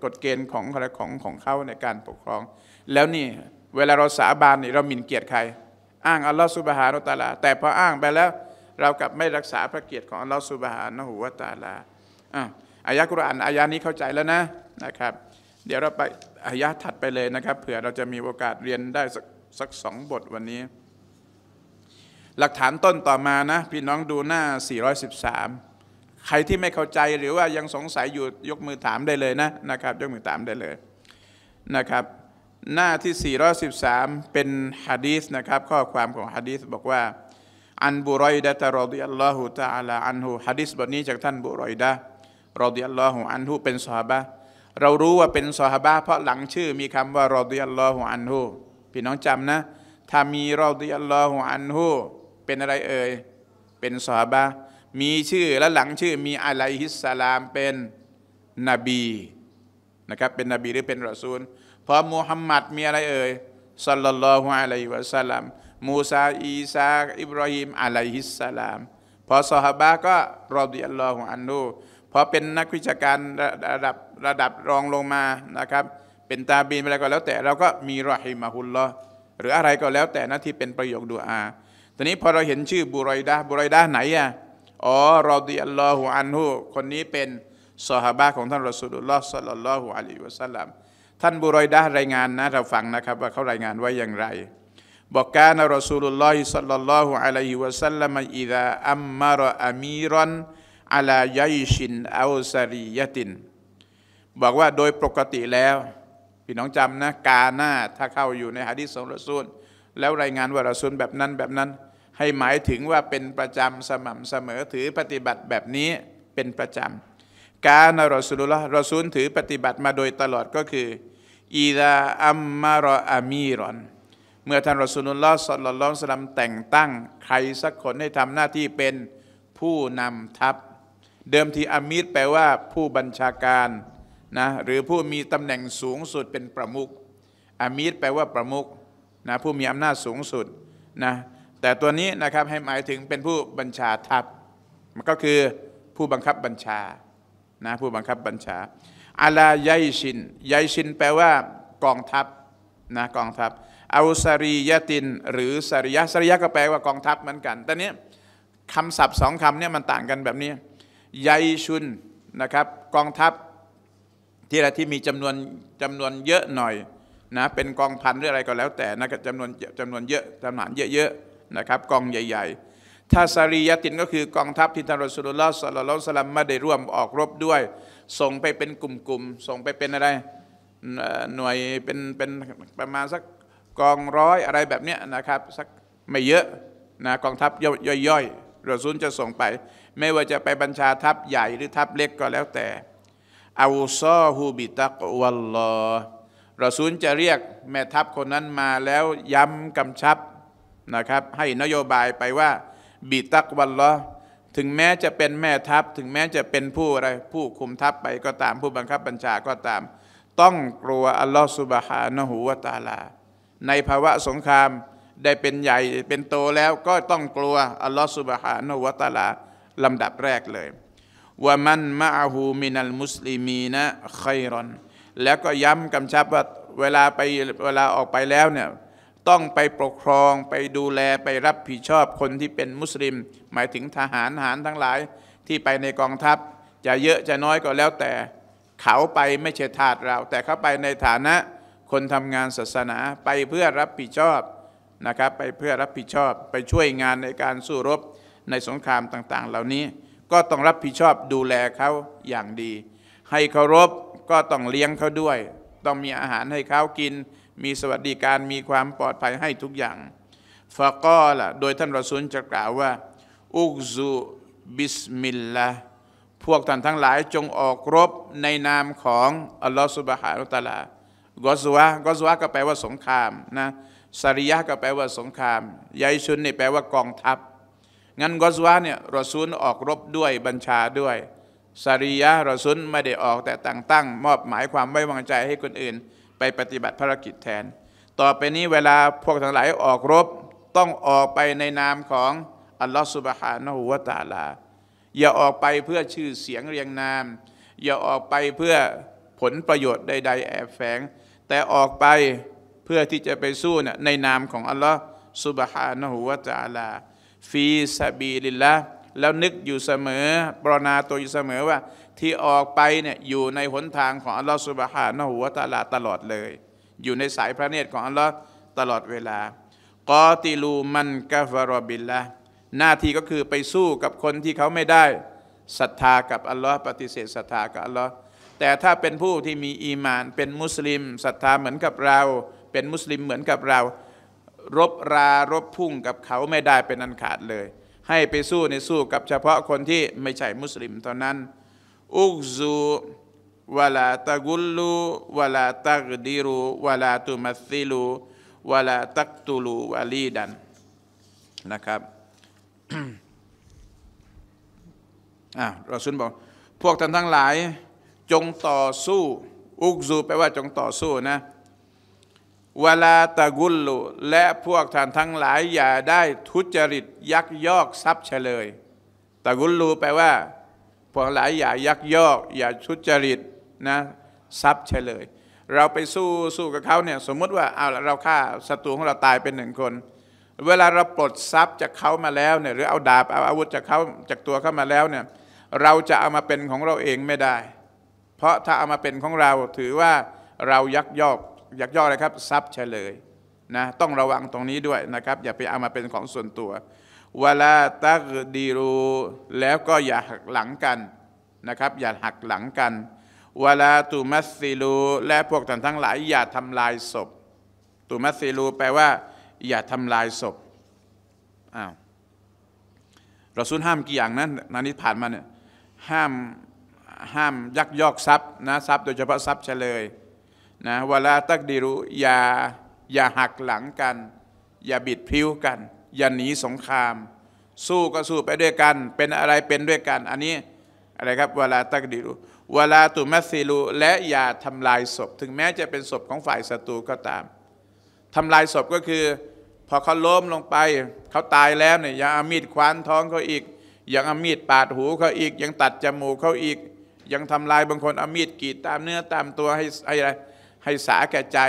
กฎเกณฑ์ของของของเขาในการปกครอง แล้วนี่เวลาเราสาบานนี่เราหมิ่นเกียรติใคร อ้างอัลลอฮฺสุบฮานุตาลา แต่พออ้างไปแล้วเรากลับไม่รักษาพระเกียรติของอัลลอฮฺสุบฮานะหูวาตาลาอะอายะกุรอานอายะนี้เข้าใจแล้วนะนะครับ เดี๋ยวเราไป อายะถัดไปเลยนะครับเผื่อเราจะมีโอกาสเรียนได้สักสักสองบทวันนี้ หลักฐานต้นต่อมานะ พี่น้องดูหน้า 413 ใครที่ไม่เข้าใจหรือว่ายังสงสัยอยู่ยกมือถามได้เลยนะนะครับยกมือถามได้เลยนะครับหน้าที่ 413 เป็นฮะดีษนะครับข้อความของฮะดีษบอกว่าอันบุรอยดะตรอดิยัลลอฮุตะอาลาอันฮูฮะดีษบทนี้จากท่านบุรอยดะรอดิยัลลอฮุอันฮูเป็นสฮาบะ เรารู้ว่าเป็นสฮาบะเพราะหลังชื่อมีคำว่ารอดิยัลลอฮุอันฮูพี่น้องจำนะ ถ้ามีรอดิยัลลอฮุอันฮูเป็นอะไรเอ่ย เป็นสฮาบะมีชื่อและหลังชื่อมีอะลัยฮิสสลามเป็นนบีนะครับเป็นนบีหรือเป็นรอซูลพอมูฮัมหมัดมีอะไรเอ่ยสัลลัลลอฮุอะลัยฮิวะสัลลัมมูซาอีซาอิบราฮิมอะลัยฮิสสลามพอสฮาบะก็รอดิยัลลอฮุอันฮูพอเป็นนักวิชาการระดับ ระดับรองลงมานะครับ เป็นตาบีนอะไรก็แล้วแต่เราก็มีรอฮิมาฮุลลอหรืออะไรก็แล้วแต่นะที่เป็นประโยคดูอาตอนนี้พอเราเห็นชื่อบุรอยดาบุรอยดาไหนอะอ๋อรอดิอัลลอฮุอันฮูคนนี้เป็นสหบาของท่านรอสูลุลลอฮ์สัลลัลลอฮุอะลัยฮิวะสัลลัมท่านบุรอยดารายงานนะเราฟังนะครับว่าเขารายงานไว้อย่างไร บอกการรอสูลุลลอฮ์สัลลัลลอฮุอะลัยฮิวะสัลลัมอิดะอัมมารอามีรันอาลายัยชินอัลซารียติน บอกว่าโดยปกติแล้ว พี่น้องจำนะกาหน้าถ้าเข้าอยู่ในฮะดิษของรอซูลแล้วรายงานว่ารอซูลแบบนั้นแบบนั้น ให้หมายถึงว่าเป็นประจำสม่ำเสมอถือปฏิบัติแบบนี้เป็นประจำการรอซูลุลละรอซูลถือปฏิบัติมาโดยตลอดก็คืออีดาอัมมารออามีรอน เมื่อท่านรอซูลุลลอฮ์สัลลัลลอฮุสลัมแต่งตั้งใครสักคนให้ทำหน้าที่เป็นผู้นำทัพ เดิมทีอามีรแปลว่าผู้บัญชาการ นะหรือผู้มีตำแหน่งสูงสุดเป็นประมุขอามีรแปลว่าประมุขนะผู้มีอำนาจสูงสุดนะแต่ตัวนี้นะครับให้หมายถึงเป็นผู้บัญชาทัพมันก็คือผู้บังคับบัญชานะผู้บังคับบัญชาอาลายัยชินยัยชินแปลว่ากองทัพนะกองทัพอาสรียติน หรือสริยะสริยะก็แปลว่ากองทัพเหมือนกันแต่นี้คำศัพท์สองคำเนี่ยมันต่างกันแบบนี้ยัยชุนนะครับกองทัพ ที่อะไรที่มีจำนวนจำนวนเยอะหน่อยนะเป็นกองพันหรืออะไรก็แล้วแต่นะจำนวนจำนวนเยอะจำนวนเยอะๆนะครับกองใหญ่ ๆ ถ้าสรียตินก็คือกองทัพที่ท่านรอสุลลอฮ์สัลลัลสลัมไม่ได้ร่วมออกรบด้วย ส่งไปเป็นกลุ่มๆส่งไปเป็นอะไรหน่วยเป็นเป็นประมาณสักกองร้อยอะไรแบบนี้นะครับสักไม่เยอะนะกองทัพย่อยๆเราซุนจะส่งไป ไม่ว่าจะไปบัญชาทัพใหญ่หรือทัพเล็กก็แล้วแต่ อาซอฮูบิตักวัลลอรอซูลจะเรียกแม่ทัพคนนั้นมาแล้วย้ำกำชับนะครับ ให้นโยบายไปว่าบิตักวัลลอถึงแม้จะเป็นแม่ทัพ ถึงแม้จะเป็นผู้อะไรผู้คุมทัพไปก็ตามผู้บังคับบัญชาก็ตาม ต้องกลัวอัลลอฮฺสุบฮานะฮูวาตาลา ในภาวะสงครามได้เป็นใหญ่เป็นโตแล้วก็ต้องกลัวอัลลอฮฺสุบฮานะฮูวาตาลาลำดับแรกเลย ว่ามันมะอาหูมินัลมุสลิมีนะไครอน แล้วก็ย้ำกำชับว่าเวลาไปเวลาออกไปแล้วเนี่ยต้องไปปกครองไปดูแลไปรับผิดชอบคนที่เป็นมุสลิม หมายถึงทหารหารทั้งหลายที่ไปในกองทัพ จะเยอะจะน้อยก็แล้วแต่เขาไปไม่ใช่ทาสเรา แต่เขาไปในฐานะคนทำงานศาสนาไปเพื่อรับผิดชอบนะครับไปเพื่อรับผิดชอบไปช่วยงานในการสู้รบในสงครามต่าง ๆ เหล่านี้ ก็ต้องรับผิดชอบดูแลเขาอย่างดี ให้เคารพก็ต้องเลี้ยงเขาด้วย ต้องมีอาหารให้เขากิน มีสวัสดิการมีความปลอดภัยให้ทุกอย่างفقال โดยท่านรอซูลจะกล่าวว่า اغزوا بسم الله พวกท่านทั้งหลายจงออกรบในนามของอัลลอฮฺسبحانه وتعالىกอซวะกอซวะก็แปลว่าสงครามนะสริยะก็แปลว่าสงครามยายชุนนี่แปลว่ากองทัพ งั้นกอซวะเนี่ยรอซูลออกรบด้วยบัญชาด้วยสาริยะรอซุนไม่ได้ออกแต่ต่างตั้ง มอบหมายความไว้วางใจให้คนอื่น ไปปฏิบัติภารกิจแทน ต่อไปนี้เวลาพวกทั้งหลายออกรบต้องออกไปในนามของอัลลอฮฺสุบฮานะฮูวาตาลา อย่าออกไปเพื่อชื่อเสียงเรียงนาม อย่าออกไปเพื่อผลประโยชน์ใด ๆ แอบแฝง แต่ออกไปเพื่อที่จะไปสู้ในนามของอัลลอฮฺสุบฮานะฮูวาตาลา ฟีซาบีลิลละแล้วนึกอยู่เสมอ ปรนนาตัวอยู่เสมอว่า ที่ออกไปเนี่ยอยู่ในหนทางของอัลลอฮฺสุบฮานะฮูวตาลาตลอดเลย อยู่ในสายพระเนตรของอัลลอฮ์ตลอดเวลากอติลูมันกาฟารบิลละหน้าที่ก็คือไปสู้กับคนที่เขาไม่ได้ศรัทธากับอัลลอฮ์ปฏิเสธศรัทธากับอัลลอฮ์แต่ถ้าเป็นผู้ที่มีอีมาน เป็นมุสลิมศรัทธาเหมือนกับเรา เป็นมุสลิมเหมือนกับเรา รบรารบพุ่งกับเขาไม่ได้เป็นอันขาดเลย ให้ไปสู้ในสู้กับเฉพาะคนที่ไม่ใช่มุสลิมเท่านั้น อุกซูวลาตะกุลลูวลาตักดีรูวลาตุมัซิลูวลาตักตุลูวาลีดันนะครับอะเราสุนบอก พวกท่านทั้งหลาย จงต่อสู้ อุกซูแปลว่าจงต่อสู้นะ วลาตะกุลลุและพวกท่านทั้งหลายอย่าได้ทุจริตยักยอกทรัพย์เฉลยตะกุลลูแปลว่า พวกหลายอย่ายักยอก อย่าทุจริตนะทรัพย์เฉลย เราไปสู้สู้กับเขาเนี่ยสมมติว่าเอาเราฆ่าศัตรูของเราตายเป็นหนึ่งคน เวลาเราปลดทรัพย์จากเขามาแล้วเนี่ยหรือเอาดาบเอาอาวุธจากเขาจากตัวเข้ามาแล้วเนี่ยเราจะเอามาเป็นของเราเองไม่ได้ เพราะถ้าเอามาเป็นของเราถือว่าเรายักยอก ยักยอกเลยครับทรัพย์เฉลยนะต้องระวังตรงนี้ด้วยนะครับ อย่าไปเอามาเป็นของส่วนตัวเวลาตักดีรูแล้วก็อย่าหักหลังกันนะครับ อย่าหักหลังกันเวลาตูมัสซิลูและพวกท่านทั้งหลาย อย่าทำลายศพตูมัสซิลูแปลว่า อย่าทำลายศพอ้าวเราสุนห้ามกี่อย่างนั้นนานี้ผ่านมาเนี่ยห้ามห้ามยักยอกทรัพย์นะทรัพย์โดยเฉพาะทรัพย์เฉลย นะเวลาตักดีรุอย่าอย่าหักหลังกัน อย่าบิดพิ้วกัน อย่าหนีสงคราม สู้ก็สู้ไปด้วยกัน เป็นอะไรเป็นด้วยกัน อันนี้อะไรครับเวลาตักดิรุเวลาตุมัสซิลูและอย่าทำลายศพ ถึงแม้จะเป็นศพของฝ่ายศัตรูก็ตามทำลายศพก็คือ พอเขาล้มลงไป เขาตายแล้วเนี่ยยังเอามีดคว้านท้องเขาอีก ยังเอามีดปาดหูเขาอีก ยังตัดจมูกเขาอีก ยังทำลายบางคนเอามีดกรีดตามเนื้อตามตัวให้ให้อะไร ให้สาแก่ใจ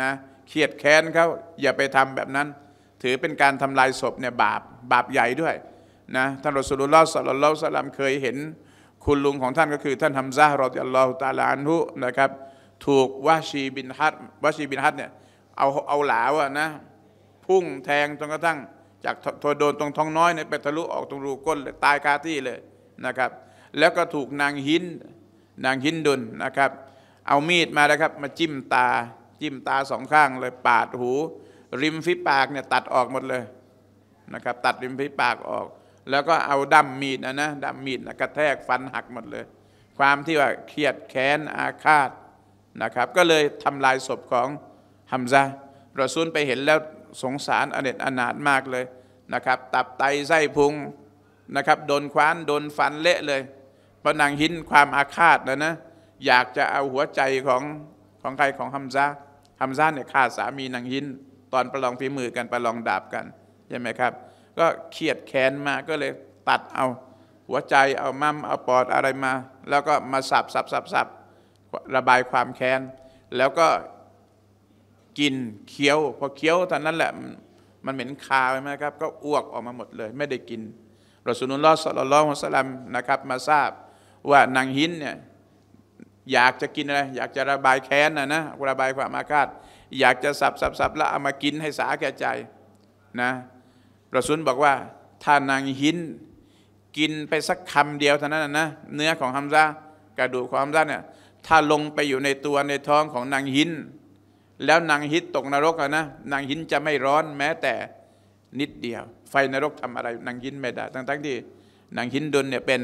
นะเครียดแค้นเขาอย่าไปทำแบบนั้น ถือเป็นการทำลายศพเนี่ยบาปบาปใหญ่ด้วยนะท่านรอสุลลอฮ์สัลลัลลอฮุสลัมเคยเห็นคุณลุงของท่านก็คือท่านฮัมซะฮ์รอดิยัลลอฮุตาลาอันฮุนะครับถูกวาชีบินฮัดวาชีบินฮัดเนี่ยเอาเอาหลาวอะนะพุ่งแทงจนกระทั่งจากทโดนตรงท้องน้อยเนี่ยไปทะลุออกตรงรูก้นเลยตายคาที่เลยนะครับ แล้วก็ถูกนางหินนางหินดุนนะครับ เอามีดมานะครับ มาจิ้มตา จิ้มตาสองข้างเลยปาดหู ริมฝีปากเนี่ยตัดออกหมดเลยนะครับ ตัดริมฝีปากออก แล้วก็เอาดั้มมีดนะนะดั้มมีดนะกระแทกฟันหักหมดเลย ความที่ว่าเครียดแค้นอาฆาตนะครับ ก็เลยทำลายศพของฮัมซะห์รอซูลไปเห็นแล้วสงสารอเนจอนาถมากเลยนะครับ ตับไตไส้พุงนะครับโดนคว้านโดนฟันเละเลยเพราะนางหินความอาฆาตนะนะ อยากจะเอาหัวใจของของใครของฮัมซะห์ฮัมซะห์เนี่ยฆ่าสามีนางหิน ตอนประลองฝีมือกันประลองดาบกันใช่ไหมครับ ก็เครียดแค้นมาก็เลยตัดเอาหัวใจเอามัมเอาปอดอะไรมา แล้วก็มาสับสับสับสับระบายความแค้น แล้วก็กินเคี้ยว พอเคี้ยวตอนนั้นแหละมันเหม็นคาวใช่ไหมครับ ก็อ้วกออกมาหมดเลย ไม่ได้กินรอสุลลอฮ์สัลลัลลอฮุสลัมนะครับมาทราบว่านางหินเนี่ย อยากจะกินอะไรอยากจะระบายแค้นนะนะระบายความอาฆาตอยากจะสับสับสับแล้วเอามากินให้สาแก่ใจนะรอสุลบอกว่าถ้านางหินกินไปสักคำเดียวเท่านั้นนะเนื้อของฮัมซากระดูกของฮัมซาเนี่ยถ้าลงไปอยู่ในตัวในท้องของนางหิน แล้วนางหินตกนรกนะนางหินจะไม่ร้อนแม้แต่นิดเดียว ไฟนรกทำอะไรนางหินไม่ได้ทั้งทั้งที่นางหินดุลเนี่ยเป็น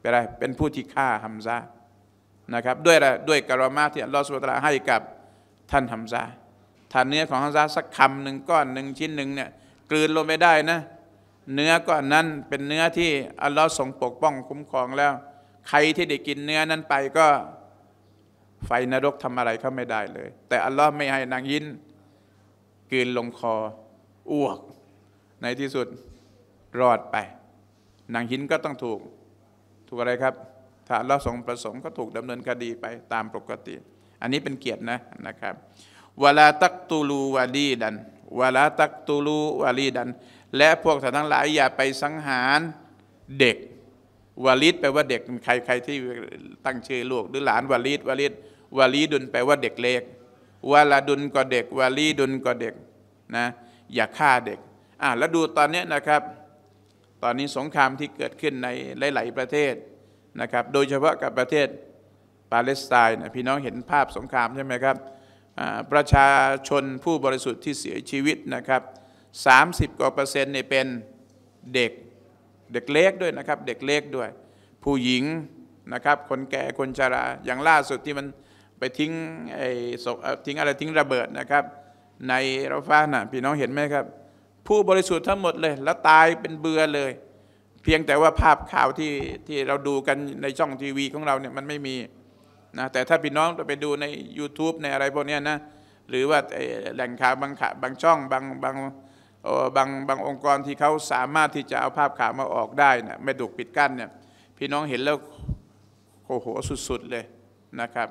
เป็นอะไรเป็นผู้ที่ฆ่าฮัมซา นะครับด้วยด้วยกรมาที่อัลลอฮฺสุบตราให้กับท่านฮัมซาถ้าเนื้อของฮัมซาสักคำหนึ่งก้อนหนึ่งชิ้นหนึ่งเนี่ยกลืนลงไม่ได้นะเนื้อก้อนนั้นเป็นเนื้อที่อัลลอฮ์ทรงปกป้องคุ้มครองแล้ว ใครที่ได้กินเนื้อนั้นไปก็ไฟนรกทำอะไรเขาไม่ได้เลย แต่อัลลอฮ์ไม่ให้นางยินกืนลงคออ้วก ในที่สุดรอดไป นางหินก็ต้องถูก ถูกอะไรครับ ถ้าอัลลอฮ์ทรงประสงค์ก็ถูกดำเนินคดีไปตามปกติ อันนี้เป็นเกียรตินะนะครับวลาตักตูลูวาลีดันวลาตักตูลูวาลีดัน และพวกท่านทั้งหลายอย่าไปสังหารเด็กวาลิดแปลว่าเด็กใครใครที่ตั้งชื่อลูกหรือหลานวาลิดวาลิดวาลีดุนแปลว่าเด็กเล็กวาลาดุนก็เด็กวาลีดุนก็เด็กนะอย่าฆ่าเด็กอะแล้วดูตอนนี้นะครับ ตอนนี้สงครามที่เกิดขึ้นในหลาย ๆ ประเทศ นะครับโดยเฉพาะกับประเทศปาเลสไตน์นะพี่น้องเห็นภาพสงครามใช่ไหมครับประชาชนผู้บริสุทธิ์ที่เสียชีวิตนะครับ30กว่าเปอร์เซ็นต์เนี่ยเป็นเด็กเด็กเล็กด้วยนะครับเด็กเล็กด้วย ผู้หญิงนะครับคนแก่คนชราอย่างล่าสุดที่มันไปทิ้งไอ้ทิ้งอะไรทิ้งระเบิดนะครับ ในราฟ้าน่ะพี่น้องเห็นไหมครับ ผู้บริสุทธิ์ทั้งหมดเลย แล้วตายเป็นเบือเลย เพียงแต่ว่าภาพข่าวที่ที่เราดูกันในช่องทีวีของเราเนี่ยมันไม่มีนะแต่ถ้าพี่น้องไปดูใน YouTube ในอะไรพวกนี้นะหรือว่าแหล่งข่าวบางบางช่องบางบางบางบางองค์กรที่เขาสามารถที่จะเอาภาพข่าวมาออกได้นะไม่ถูกปิดกั้นเนี่ยพี่น้องเห็นแล้วโอ้โหสุดๆเลยนะครับ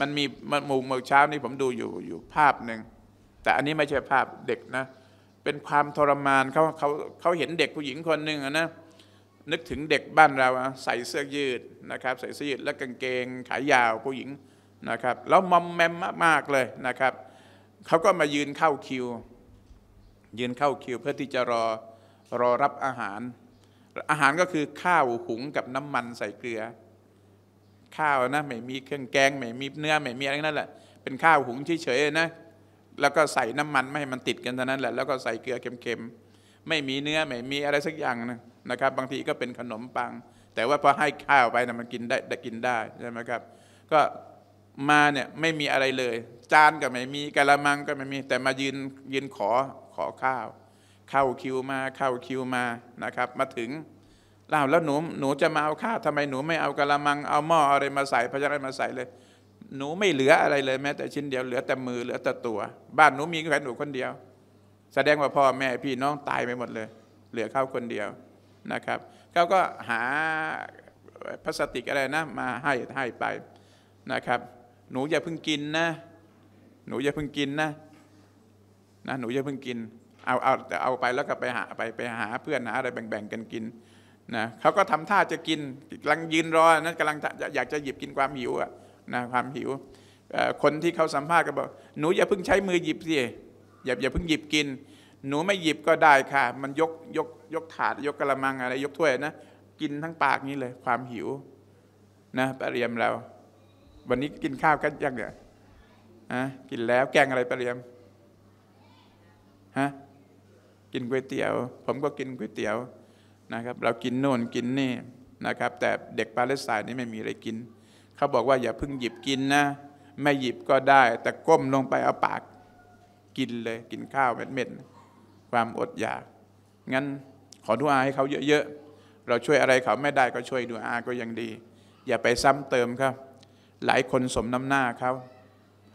มันมีมันมู่เมื่อเช้านี้ผมดูอยู่อยู่ภาพหนึ่งแต่อันนี้ไม่ใช่ภาพเด็กนะเป็นความทรมานเขาเขาเขาเห็นเด็กผู้หญิงคนหนึ่งนะ นึกถึงเด็กบ้านเราใส่เสื้อยืดนะครับใส่เสื้อยืดและกางเกงขายาวผู้หญิงนะครับแล้วมอมแมมมากๆเลยนะครับเขาก็มายืนเข้าคิว ยืนเข้าคิว เพื่อที่จะรอรอรับอาหาร อาหารก็คือข้าวหุงกับน้ำมันใส่เกลือ ข้าวนะไม่มีเครื่องแกงไม่มีเนื้อไม่มีอะไรนั่นแหละเป็นข้าวหุงเฉยๆนะแล้วก็ใส่น้ำมันไม่ให้มันติดกันเท่านั้นแหละแล้วก็ใส่เกลือเค็มๆไม่มีเนื้อไม่มีอะไรสักอย่างนะ นะครับ บางทีก็เป็นขนมปัง แต่ว่าพอให้ข้าวไปนะมันกินได้กินได้ใช่ไหมครับ ก็มาเนี่ยไม่มีอะไรเลย จานก็ไม่มีกะละมังก็ไม่มีแต่มายืนยืนขอขอข้าว เข้าคิวมาเข้าคิวมานะครับ มาถึงเล่าแล้วหนูหนูจะมาเอาข้าวทำไมหนูไม่เอากระมังเอาหม้ออะไรมาใส่พยักมาใส่เลย หนูไม่เหลืออะไรเลยแม้แต่ชิ้นเดียวเหลือแต่มือเหลือแต่ตัว บ้านหนูมีแค่หนูคนเดียว แสดงว่าพ่อแม่พี่น้องตายไปหมดเลย เหลือเขาวคนเดียว นะครับเขาก็หาพลาสติกอะไรนะมาให้ให้ไปนะครับ หนูอย่าเพิ่งกินนะหนูอย่าเพิ่งกินนะนะหนูอย่าเพิ่งกินเอาเอาแต่เอาไปแล้วก็ไปหาไปไปหาเพื่อนหาอะไรแบ่งๆกันกินนะเขาก็ทำท่าจะกินกำลังยืนรอนะกำลังอยากจะหยิบกินความหิวอะนะความหิวคนที่เขาสัมภาษณ์ก็บอกหนูอย่าเพิ่งใช้มือหยิบสิอย่าอย่าเพิ่งหยิบกิน หนูไม่หยิบก็ได้ค่ะ มันยกยกยกถาดยกกระมังอะไร ยกถ้วยนะ กินทั้งปากนี้เลย ความหิว นะปรเรียมเรา วันนี้กินข้าวกันยังเนี่ยฮะกินแล้วแกงอะไรปรเรียมฮะกินก๋วยเตี๋ยว ผมก็กินก๋วยเตี๋ยวนะครับ เรากินโน่นกินนี่นะครับ แต่เด็กปาเลสไตน์นี่ไม่มีอะไรกิน เขาบอกว่าอย่าเพิ่งหยิบกินนะไม่หยิบก็ได้ แต่ก้มลงไปเอาปาก กินเลย กินข้าวเม็ดๆ ความอดอยาก งั้นขอดูอาให้เขาเยอะๆ เราช่วยอะไรเขาไม่ได้ก็ช่วยดูอาก็ยังดี อย่าไปซ้ำเติมครับ หลายคนสมน้ำหน้าเขา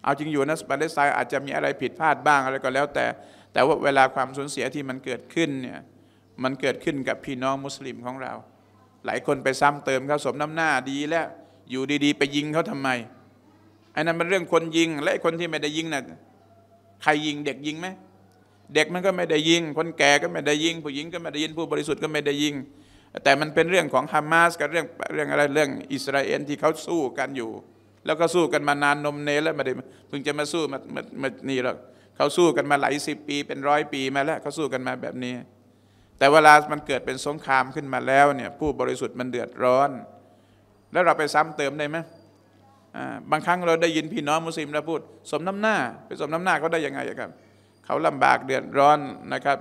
เอาจริงอยู่นะปาเลสไตน์อาจจะมีอะไรผิดพลาดบ้างอะไรก็แล้วแต่ แต่ว่าเวลาความสูญเสียที่มันเกิดขึ้นเนี่ยมันเกิดขึ้นกับพี่น้องมุสลิมของเรา หลายคนไปซ้ำเติมเขาสมน้ำหน้าดีแล้วอยู่ดีๆ ไปยิงเขาทำไมไอ้นั้นมันเรื่องคนยิง และคนที่ไม่ได้ยิงนะ่ะใครยิงเด็กยิงไหม เด็กมันก็ไม่ได้ยิง คนแก่ก็ไม่ได้ยิง ผู้หญิงก็ไม่ได้ยิงผู้บริสุทธิ์ก็ไม่ได้ยิง แต่มันเป็นเรื่องของฮามาสกับเรื่องเรื่องอะไรเรื่องอิสราเอลที่เขาสู้กันอยู่ แล้วก็สู้กันมานานนมเนแล้วไม่ได้เพิ่งจะมาสู้มามามานี่หรอกเขาสู้กันมาหลายสิบปี เป็นร้อยปีมาแล้วเขาสู้กันมาแบบนี้ แต่เวลามันเกิดเป็นสงครามขึ้นมาแล้วเนี่ยผู้บริสุทธิ์มันเดือดร้อน แล้วเราไปซ้ำเติมได้ไหมบางครั้งเราได้ยินพี่น้องมุสลิมเราพูด สมน้ำหน้า ไปสมน้ำหน้าเขาได้ยังไงครับ เขาลำบากเดือดร้อนนะครับ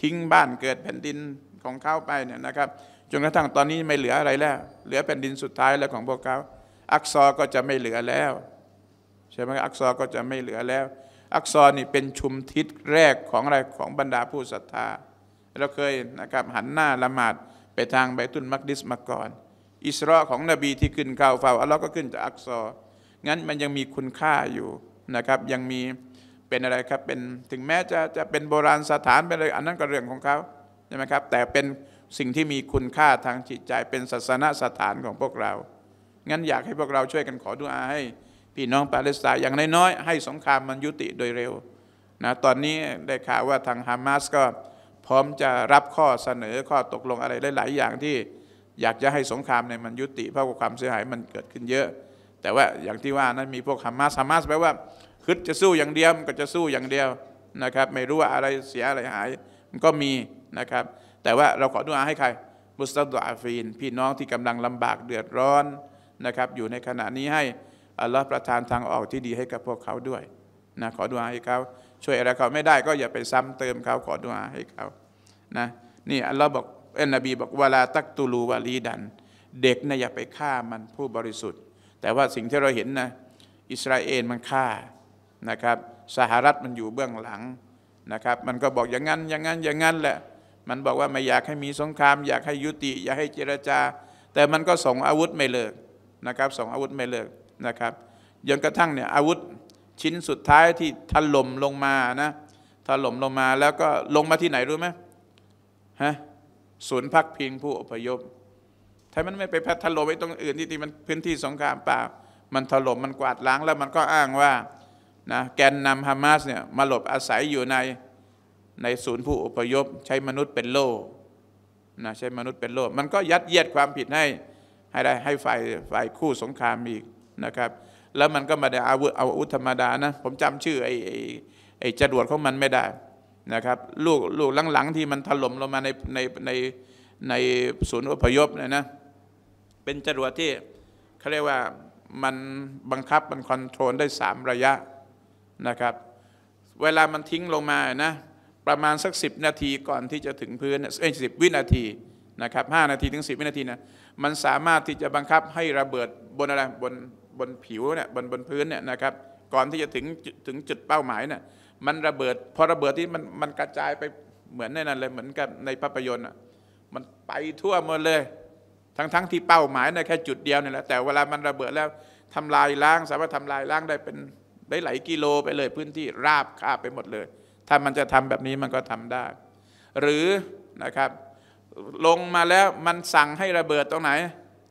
ทิ้งบ้านเกิดแผ่นดินของเขาไปเนี่ยนะครับจนกระทั่งตอนนี้ไม่เหลืออะไรแล้ว เหลือแผ่นดินสุดท้ายแล้วของพวกเขาอักซอก็จะไม่เหลือแล้วใช่ไหมอักซอก็จะไม่เหลือแล้ว อักซอนี่เป็นชุมทิศแรกของอะไรของบรรดาผู้ศรัทธา เราเคยนะครับหันหน้าละหมาดไปทางไบตุนมักดิสมาก่อน อิสราของนบีที่ขึ้นเขาเฝ้าอัลลอฮ์ก็ขึ้นจากอักซองั้นมันยังมีคุณค่าอยู่นะครับยังมี เป็นอะไรครับเป็นถึงแม้จะจะเป็นโบราณสถานเป็นอะไรอันนั้นก็เรื่องของเขาใช่ไหมครับ แต่เป็นสิ่งที่มีคุณค่าทางจิตใจ เป็นศาสนสถานของพวกเรา งั้นอยากให้พวกเราช่วยกันขอดุอาให้พี่น้องปาเลสไตน์อย่างน้อยๆให้สงครามมันยุติโดยเร็วนะตอนนี้ได้ข่าวว่าทางฮามาสก็พร้อมจะรับข้อเสนอข้อตกลงอะไรหลายๆอย่างที่อยากจะให้สงครามในมันยุติเพราะว่าความเสียหายมันเกิดขึ้นเยอะ แต่ว่าอย่างที่ว่านั้นมีพวกฮามาสฮามาสแปลว่า คึดจะสู้อย่างเดียวมันก็จะสู้อย่างเดียวนะครับ ไม่รู้ว่าอะไรเสียอะไรหาย มันก็มีนะครับ แต่ว่าเราขอดุอาให้ใครมุสตัดอาฟีน พี่น้องที่กำลังลำบากเดือดร้อนนะครับ อยู่ในขณะนี้ให้อัลลอฮ์ประทานทางออกที่ดีให้กับพวกเขาด้วยนะขอดุอาให้เขาช่วยอะไรเขาไม่ได้ก็อย่าไปซ้ำเติมเขาขอดุอาให้เขานะนี่อัลลอฮ์บอกเอ็นนบีบอกเวลาตักตูลูวาลีดัน เด็กนะอย่าไปฆ่ามันผู้บริสุทธิ์ แต่ว่าสิ่งที่เราเห็นนะอิสราเอลมันฆ่า นะครับสหรัฐมันอยู่เบื้องหลังนะครับ มันก็บอกอย่างนั้นอย่างนั้นอย่างนั้นแหละ มันบอกว่าไม่อยากให้มีสงคราม อยากให้ยุติ อยากให้เจรจา แต่มันก็ส่งอาวุธไม่เลิกนะครับส่งอาวุธไม่เลิกนะครับจนกระทั่งเนี่ยอาวุธชิ้นสุดท้ายที่ถล่มลงมานะถล่มลงมาแล้วก็ลงมาที่ไหนรู้ไหมฮะศูนย์พักพิงผู้อพยพถ้ามันไม่ไปพัดถล่มไปตรงอื่นที่ที่มันพื้นที่สงครามเปล่ามันถล่มมันกวาดล้างแล้วมันก็อ้างว่า นะแกนนำฮามาสเนี่ยมาหลบอาศัยอยู่ในในศูนย์ผู้อพยพ ใช้มนุษย์เป็นโล่นะใช้มนุษย์เป็นโล่มันก็ยัดเยียดความผิดให้ให้ได้ให้ฝ่ายฝ่ายคู่สงครามอีกนะครับ แล้วมันก็มาได้อาวุธเอาอาวุธธรรมดานะผมจำชื่อไอ้ไอ้ไอ้จรวดของมันไม่ได้นะครับ ลูกลูกหลังๆ ที่มันถล่มลงมาในในในในศูนย์อพยพเนี่ยนะเป็นจรวดที่เขาเรียกว่ามันบังคับมันคอนโทรลได้สามระยะ นะครับ เวลามันทิ้งลงมานะประมาณสักสินาทีก่อนที่จะถึงพื้นเอ้สิบวินาทีนะครับห้านาทีถึงสิบวินาทีนะมันสามารถที่จะบังคับให้ระเบิดบนอะไรบนบนผิวเนี่ยบนบนพื้นเนี่ยนะครับก่อนที่จะถึงถึงจุดเป้าหมายเนี่ยมันระเบิดพอระเบิดที่มันมันกระจายไปเหมือนในนั้นเลยเหมือนกับในภาพยนตร์อะมันไปทั่วหมดเลย ทั้งทั้งที่เป้าหมายในแค่จุดเดียวนี่แหละแต่เวลามันระเบิดแล้วทำลายล้าง สามารถทำลายล้างได้เป็น หลายกิโลไปเลยพื้นที่ราบคาบไปหมดเลย ถ้ามันจะทำแบบนี้มันก็ทำได้ หรือนะครับลงมาแล้วมันสั่งให้ระเบิดตรงไหน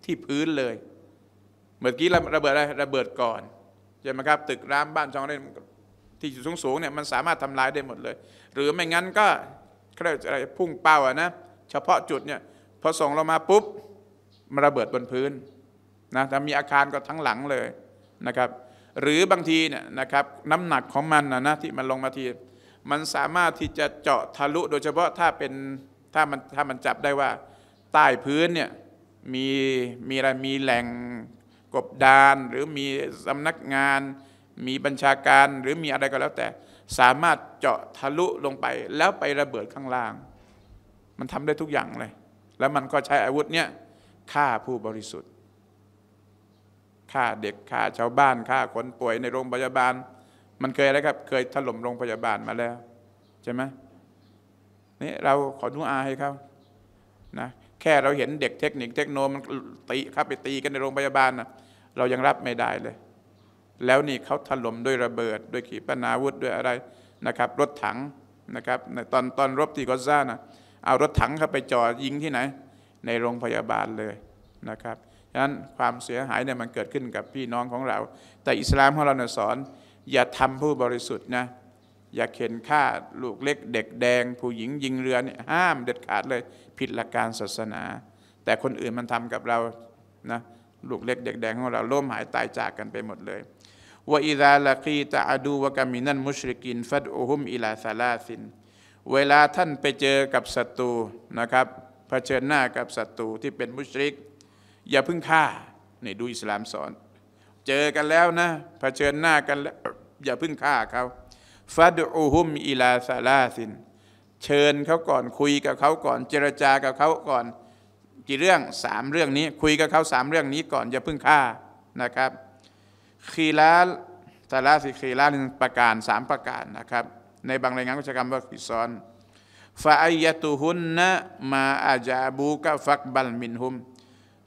ที่พื้นเลยเมื่อกี้ระเบิดอะไรระเบิดก่อนใช่ไหมครับตึกร้างบ้านช่องอะไรที่อยู่สูงๆเนี่ยมันสามารถทำลายได้หมดเลย หรือไม่งั้นก็เรียกอะไรพุ่งเป้าอะนะเฉพาะจุดเนี่ยพอส่งเรามาปุ๊บมันระเบิดบนพื้นนะถ้ามีอาคารก็ทั้งหลังเลยนะครับ หรือบางทีเนี่ยนะครับน้ำหนักของมันนะนะที่มันลงมาที มันสามารถที่จะเจาะทะลุโดยเฉพาะถ้าเป็นถ้ามันถ้ามันจับได้ว่าใต้พื้นเนี่ยมีมีอะไรมีแหล่งกบดาน หรือมีสำนักงาน มีบัญชาการหรือมีอะไรก็แล้วแต่ สามารถเจาะทะลุลงไป แล้วไประเบิดข้างล่าง มันทำได้ทุกอย่างเลย แล้วมันก็ใช้อาวุธเนี่ยฆ่าผู้บริสุทธิ์ ฆ่าเด็กฆ่าชาวบ้านฆ่าคนป่วยในโรงพยาบาล มันเคยอะไรครับ เคยถล่มโรงพยาบาลมาแล้ว ใช่ไหมนี่เราขอดุอาให้เขานะแค่เราเห็นเด็กเทคนิคเทคโนมันตีเข้าไปตีกันในโรงพยาบาลนะเรายังรับไม่ได้เลย แล้วนี่เขาถล่มด้วยระเบิด ด้วยขีปนาวุธด้วยอะไรนะครับ รถถังนะครับในตอนตอนรบที่กอซ่านะเอารถถังเข้าไปจ่อยิงที่ไหน ในโรงพยาบาลเลยนะครับ ฉะนั้นความเสียหายเนี่ยมันเกิดขึ้นกับพี่น้องของเรา แต่อิสลามของเราเนี่ยสอน อย่าทำผู้บริสุทธิ์นะอย่าเข็นฆ่าลูกเล็ก เด็กแดง ผู้หญิงยิงเรือเนี่ยห้ามเด็ดขาดเลยผิดหลักการศาสนา แต่คนอื่นมันทำกับเรานะลูกเล็กเด็กแดงของเราล้มหายตายจากกันไปหมดเลยว่าอิดาลกีตะอดูวกามินันมุชริกินฟัดอุฮุมอิลาซาลาซิน เวลาท่านไปเจอกับศัตรูนะครับเผชิญหน้ากับศัตรูที่เป็นมุชริก อย่าพึ่งฆ่านี่ดูอิสลามสอน เจอกันแล้วนะเผชิญหน้ากันแล้วอย่าพึ่งฆ่าเขาฟัดอูฮุมอิลาซาลาซิน เชิญเขาก่อนคุยกับเขาก่อน เจรจากับเขาก่อน กี่เรื่องสามเรื่องนี้ คุยกับเขาสามเรื่องนี้ก่อน อย่าพึ่งฆ่านะครับคีลาซาลาสิคีลาหนึ่งประการสามประการนะครับ ในบางรายงานวิชาการว่าฟิซอนฟาอายะตุฮุนนะมาอาจาบูกะฟักบัลมินฮุม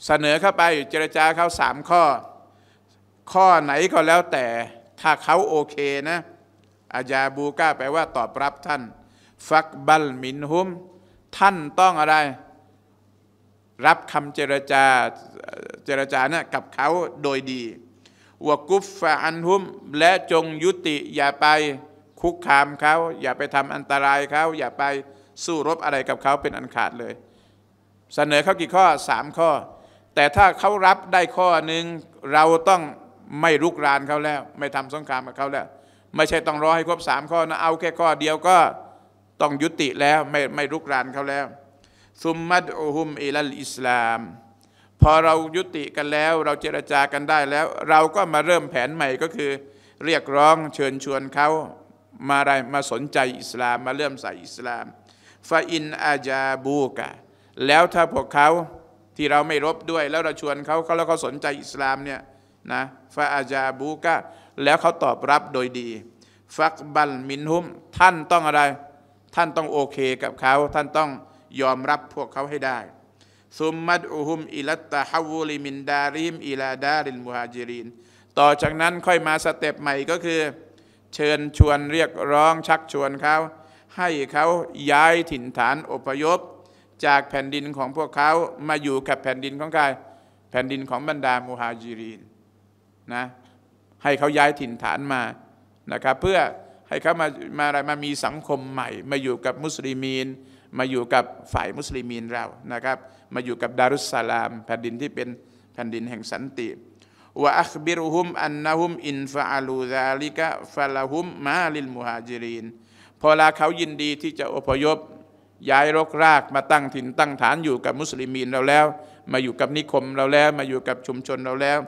เสนอเข้าไปเจรจาเขาสามข้อ ข้อไหนก็แล้วแต่ถ้าเขาโอเคนะอาญาบูก้าแปลว่าตอบรับท่าน ฟักบัลมินฮุม ท่านต้องอะไร รับคำเจรจาเจรจานี่ยกับเขาโดยดีวกุฟฟะอันฮุม และจงยุติอย่าไปคุกคามเขา อย่าไปทำอันตรายเขา อย่าไปสู้รบอะไรกับเขาเป็นอันขาดเลย เสนอเขากี่ข้อสามข้อ แต่ถ้าเขารับได้ข้อหนึ่งเราต้องไม่รุกรานเขาแล้ว ไม่ทำสงครามกับเขาแล้ว ไม่ใช่ต้องรอให้ครบสามข้อนะเอาแค่ข้อเดียวก็ต้องยุติแล้วไม่ไม่รุกรานเขาแล้วซุมมัดอุฮุมอิลัลอิสลาม พอเรายุติกันแล้ว เราเจรจากันได้แล้ว เราก็มาเริ่มแผนใหม่ก็คือ เรียกร้องเชิญชวนเขามาอะไรมาสนใจอิสลามมาเริ่มใส่อิสลามฟาอินอาจาบูกะแล้วถ้าพวกเขา ที่เราไม่รบด้วย แล้วเราชวนเขาเขาแล้วเขาสนใจอิสลามเนี่ยนะฟาอาจาบูกะแล้วเขาตอบรับโดยดี فاقبل منهم ท่านต้องอะไร ท่านต้องโอเคกับเขา ท่านต้องยอมรับพวกเขาให้ได้ثم ادعهم إلى التحول من دارهم إلى دار المهاجرين ต่อจากนั้นค่อยมา step ใหม่ก็คือ เชิญชวนเรียกร้องชักชวนเขาให้เขาย้ายถิ่นฐานอพยพ จากแผ่นดินของพวกเขามาอยู่กับแผ่นดินของใครแผ่นดินของบรรดา مهاجرين นะให้เขาย้ายถิ่นฐานมานะครับเพื่อให้เขามามาอะไรมามีสังคมใหม่ มาอยู่กับ مسلمين มาอยู่กับฝ่าย مسلمين เรานะครับ มาอยู่กับ دار السلام แผ่นดินที่เป็นแผ่นดินแห่งสันติوأخبرهم أنهم إن فعلوا ذلك فلهم ما للمهاجرين พอลาเขายินดีที่จะอพยพ ย้ายรกรากมาตั้งถิ่นตั้งฐานอยู่กับมุสลิมีนเราแล้ว มาอยู่กับนิคมเราแล้ว มาอยู่กับชุมชนเราแล้ว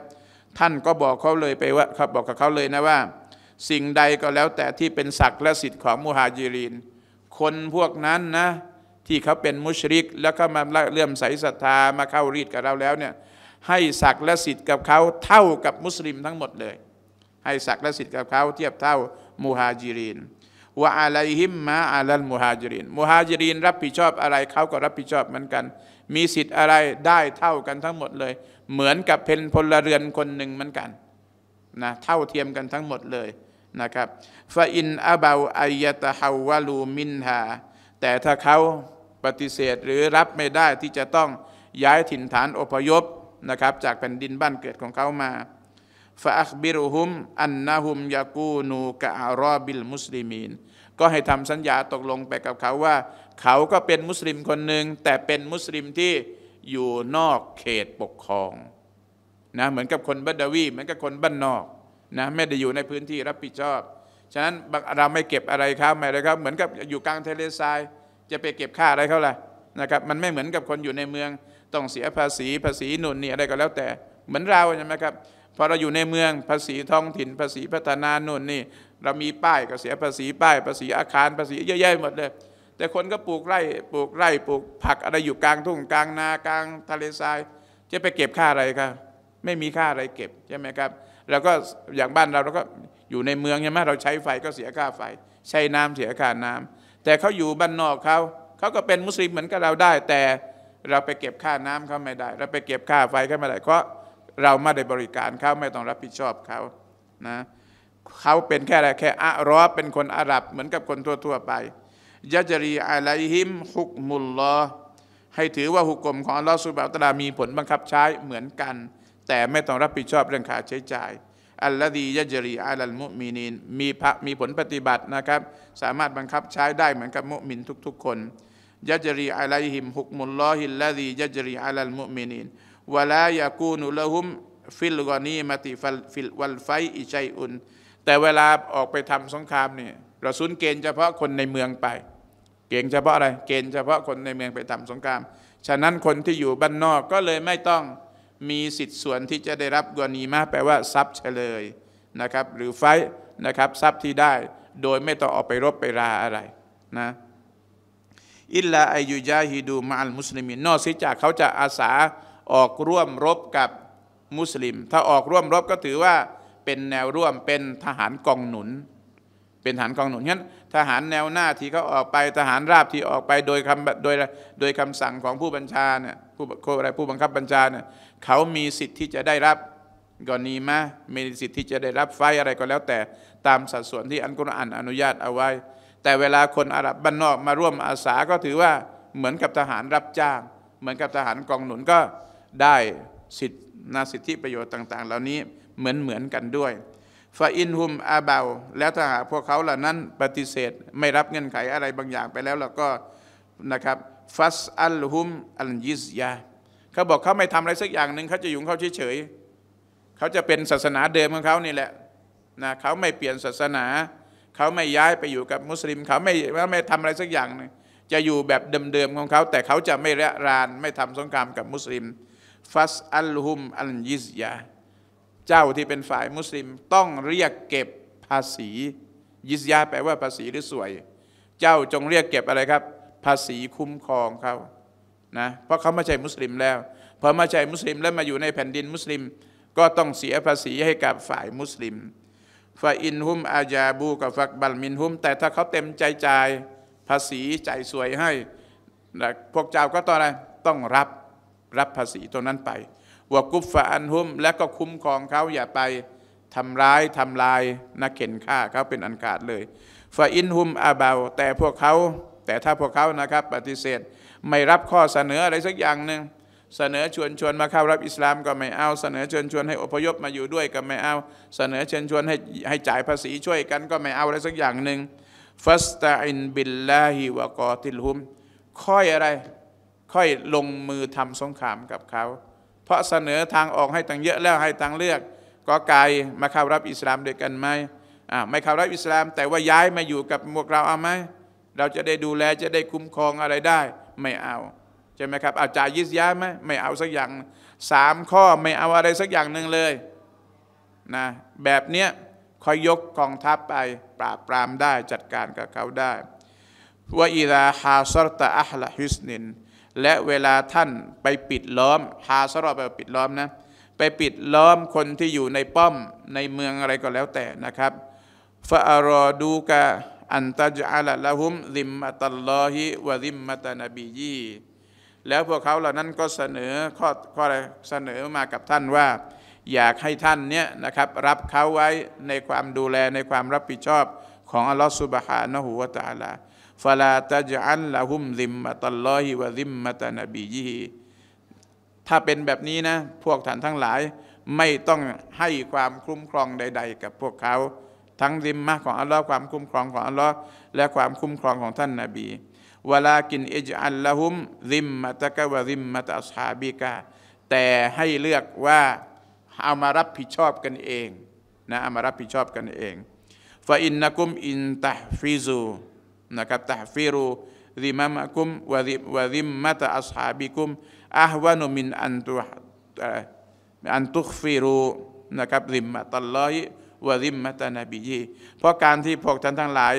ท่านก็บอกเขาเลยไปว่าเขาบอกกับเขาเลยนะว่า สิ่งใดก็แล้วแต่ที่เป็นศักดิ์และสิทธิ์ของมุฮาจิริน คนพวกนั้นนะที่เขาเป็นมุชริก แล้วก็มาเลื่อมใสศรัทธามาเข้ารีดกับเราแล้วเนี่ยให้ศักดิ์และสิทธิ์กับเขาเท่ากับมุสลิมทั้งหมดเลย ให้ศักดิ์และสิทธิ์กับเขาเทียบเท่ามุฮาจิริน วะอะลัยฮิมมาอาลัลมุฮาจิรินมุฮาจิรินรับผิดชอบอะไรเขาก็รับผิดชอบเหมือนกัน มีสิทธิ์อะไรได้เท่ากันทั้งหมดเลย เหมือนกับเป็นพลเรือนคนหนึ่งเหมือนกันนะเท่าเทียมกันทั้งหมดเลยนะครับฟาอินอาบาอายะตะฮาวาลูมินฮาแต่ถ้าเขาปฏิเสธหรือรับไม่ได้ที่จะต้องย้ายถิ่นฐานอพยพนะครับจากแผ่นดินบ้านเกิดของเขามา ฟาอัคบิรุฮุมอันนะฮุมยากูนูกะอารอบิลมุสลิมีนก็ให้ทำสัญญาตกลงไปกับเขาว่า เขาก็เป็นมุสลิมคนหนึ่งแต่เป็นมุสลิมที่อยู่นอกเขตปกครองนะเหมือนกับคนบัดดาวีเหมือนกับคนบ้านนอกนะไม่ได้อยู่ในพื้นที่รับผิดชอบฉะนั้นเราไม่เก็บอะไรครับไม่เลยครับเหมือนกับอยู่กลางทะเลทราย จะไปเก็บค่าอะไรเขาล่ะนะครับมันไม่เหมือนกับคนอยู่ในเมืองต้องเสียภาษีภาษีนุนนี่อะไรก็แล้วแต่เหมือนเราใช่ไหมครับ พอเราอยู่ในเมืองภาษีท้องถิ่นภาษีพัฒนานุ่นนี่ เรามีป้ายก็เสียภาษีป้ายภาษีอาคารภาษีเยอะแยะหมดเลย แต่คนก็ปลูกไร่ปลูกไร่ปลูกผักอะไรอยู่กลางทุ่งกลางนากลางทะเลทราย จะไปเก็บค่าอะไรครับไม่มีค่าอะไรเก็บใช่ไหมครับแล้วก็อย่างบ้านเราเราก็อยู่ในเมืองใช่ไหมเราใช้ไฟก็เสียค่าไฟ ใช้น้ำเสียค่าน้ำแต่เขาอยู่บ้านนอกเขาเขาก็เป็นมุสลิมเหมือนกับเราได้ แต่เราไปเก็บค่าน้ำเขาไม่ได้ เราไปเก็บค่าไฟเขาไม่ได้เพราะ เราไม่ได้บริการเขาไม่ต้องรับผิดชอบเขานะเขาเป็นแค่อะไรแค่อะรอเป็นคนอาหรับเหมือนกับคนทั่ว ๆ ไปยะจรีอะลัยฮิมฮุกมุลลอให้ถือว่าหุกกลมของอัลลอฮฺสุบะตะลามีผลบังคับใช้เหมือนกัน แต่ไม่ต้องรับผิดชอบเรื่องค่าใช้จ่าย อัลลอฮียะจรีอาลัลมุมีนีนมีพระมีผลปฏิบัตินะครับ สามารถบังคับใช้ได้เหมือนกับมุมินทุกๆคนยะจรีอาลัยฮิมฮุกมุลลอฮิลลดียะจรีอาลัลมุมีนีน วะลายากูนุละฮุมฟิลกอนีมาติฟัลฟิลวัลไฟอิชัยอุน แต่เวลาออกไปทำสงครามเนี่ยเราซุนเกณฑ์เฉพาะคนในเมืองไป เกณฑ์เฉพาะอะไร เกณฑ์เฉพาะคนในเมืองไปทำสงคราม ฉะนั้นคนที่อยู่บ้านนอกก็เลยไม่ต้องมีสิทธิ์ส่วนที่จะได้รับغنيمة แปลว่าทรัพย์เชลยนะครับหรือไฟนะครับทรัพย์ที่ได้โดยไม่ต้องออกไปรบไปราอะไรนะอิลลาอายุยาฮิดูมาอัลมุสลิมินนอกจากเขาจะอาสา ออกร่วมรบกับมุสลิม ถ้าออกร่วมรบก็ถือว่าเป็นแนวร่วมเป็นทหารกองหนุน เป็นทหารกองหนุนงั้นทหารแนวหน้าที่เขาออกไปทหารราบที่ออกไปโดยคำโดยโดยคำสั่งของผู้บัญชาเนี่ยผู้อะไรผู้บังคับบัญชาเนี่ยเขามีสิทธิ์ที่จะได้รับกรณีมามีสิทธิ์ที่จะได้รับไฟอะไรก็แล้วแต่ตามสัดส่วนที่อันกุรอานอนุญาตเอาไว้ แต่เวลาคนอาหรับบ้านนอกมาร่วมอาสาก็ถือว่าเหมือนกับทหารรับจ้าง เหมือนกับทหารกองหนุนก็ ได้สิทธินาสิทธิประโยชน์ต่าง ๆ เหล่านี้เหมือนเหมือนกันด้วยฟาอินฮุมอาเบาแล้วถ้าหากพวกเขาเหล่านั้นปฏิเสธไม่รับเงื่อนไขอะไรบางอย่างไปแล้วเราก็นะครับฟัสอัลฮุมอัลยิซยาเขาบอกเขาไม่ทำอะไรสักอย่างหนึ่งเขาจะอยู่เขาเฉยๆเขาจะเป็นศาสนาเดิมของเขานี่แหละนะเขาไม่เปลี่ยนศาสนา เขาไม่ย้ายไปอยู่กับมุสลิม เขาไม่ไม่ทำอะไรสักอย่างนึงจะอยู่แบบเดิมๆของเขา แต่เขาจะไม่ละรานไม่ทำสงครามกับมุสลิม ฟัสอัลฮุมอัลยิซยาเจ้าที่เป็นฝ่ายมุสลิมต้องเรียกเก็บภาษี ยิซยาแปลว่าภาษีหรือสวย เจ้าจงเรียกเก็บอะไรครับ ภาษีคุ้มครองเขานะเพราะเขาไม่ใช่มุสลิมแล้วพอมาใช่มุสลิมแล้วมาอยู่ในแผ่นดินมุสลิม ก็ต้องเสียภาษีให้กับฝ่ายมุสลิมฟาอินหุมอาญาบูกับฟักบัลมินหุม แต่ถ้าเขาเต็มใจจ่ายภาษีจ่ายสวยให้ พวกเจ้าก็ต้องอะไรต้องรับ รับภาษีตัวนั้นไปวกุฟฟาอันหุม และก็คุ้มครองเขาอย่าไปทำร้ายทำลายนักเข็นฆ่าเขาเป็นอันขาดเลยฟาอินหุมอาเบาแต่พวกเขา แต่ถ้าพวกเขานะครับปฏิเสธไม่รับข้อเสนออะไรสักอย่างหนึ่งเสนอชวนชวนมาเข้ารับอิสลามก็ไม่เอาเสนอชวนชวนให้อพยพมาอยู่ด้วยก็ไม่เอา เสนอชิญชวนให้ให้จ่ายภาษีช่วยกันก็ไม่เอาอะไรสักอย่างหนึ่งฟัสตาอินบิลลาฮิวะกอติลฮุมค่อยอะไร ค่อยลงมือทำสงครามกับเขา เพราะเสนอทางออกให้ตังเยอะแล้วให้ทางเลือกก็ไกลมาเข้ารับอิสลามด้วยกันไหมอ่าไม่เข้ารับอิสลาม แต่ว่าย้ายมาอยู่กับพวกเราเอาไหมเราจะได้ดูแลจะได้คุ้มครองอะไรได้ไม่เอาใช่ไหมครับเอาจ่ายยิสยาไหมไม่เอาสักอย่างสามข้อไม่เอาอะไรสักอย่างหนึ่งเลยนะแบบเนี้ยคอยยกกองทัพไปปราบปรามได้จัดการกับเขาได้ว่าอิราฮาซรตะอัลฮิสนิน และเวลาท่านไปปิดล้อมฮาซรอไปปิดล้อมนะไปปิดล้อมคนที่อยู่ในป้อมในเมืองอะไรก็แล้วแต่นะครับฟาอารอดูกะอันตัจอัลละฮุมซิมมะตัลลอฮิวะซิมมะตะนบียีแล้วพวกเขาเหล่านั้นก็เสนอข้อข้ออะไรเสนอมากับท่านว่า อยากให้ท่านเนี่ยนะครับรับเขาไว้ในความดูแลในความรับผิดชอบของอัลลอฮฺสุบฮานะฮูวะตะอาลา ฟลาตัจอัลละฮุมซิมมะตัลลอฮิวะซิมมะตะนบียีถ้าเป็นแบบนี้นะ พวกท่านทั้งหลายไม่ต้องให้ความคุ้มครองใด ๆ กับพวกเขา ทั้งริมมะของอัลลอฮ์ความคุ้มครองของอัลลอฮ์และความคุ้มครองของท่านนาบีวลากินอิจอัลละฮุมริมมะตะกะวะริมมะตะอัสฮาบิกะแต่ให้เลือกว่าเอามารับผิดชอบกันเองนะเอามารับผิดชอบกันเองฟาอินนักุมอินตะฟิซู นะครับตะฟิรูริมมะกุมวะริวะริมมะตะอัสฮาบิกุมอะฮวานุมินอันตุอันตุฟิรูนะครับริมมะตัลลอฮิวะริมมะตะนบียีเพราะการที่พวกท่านทั้งหลาย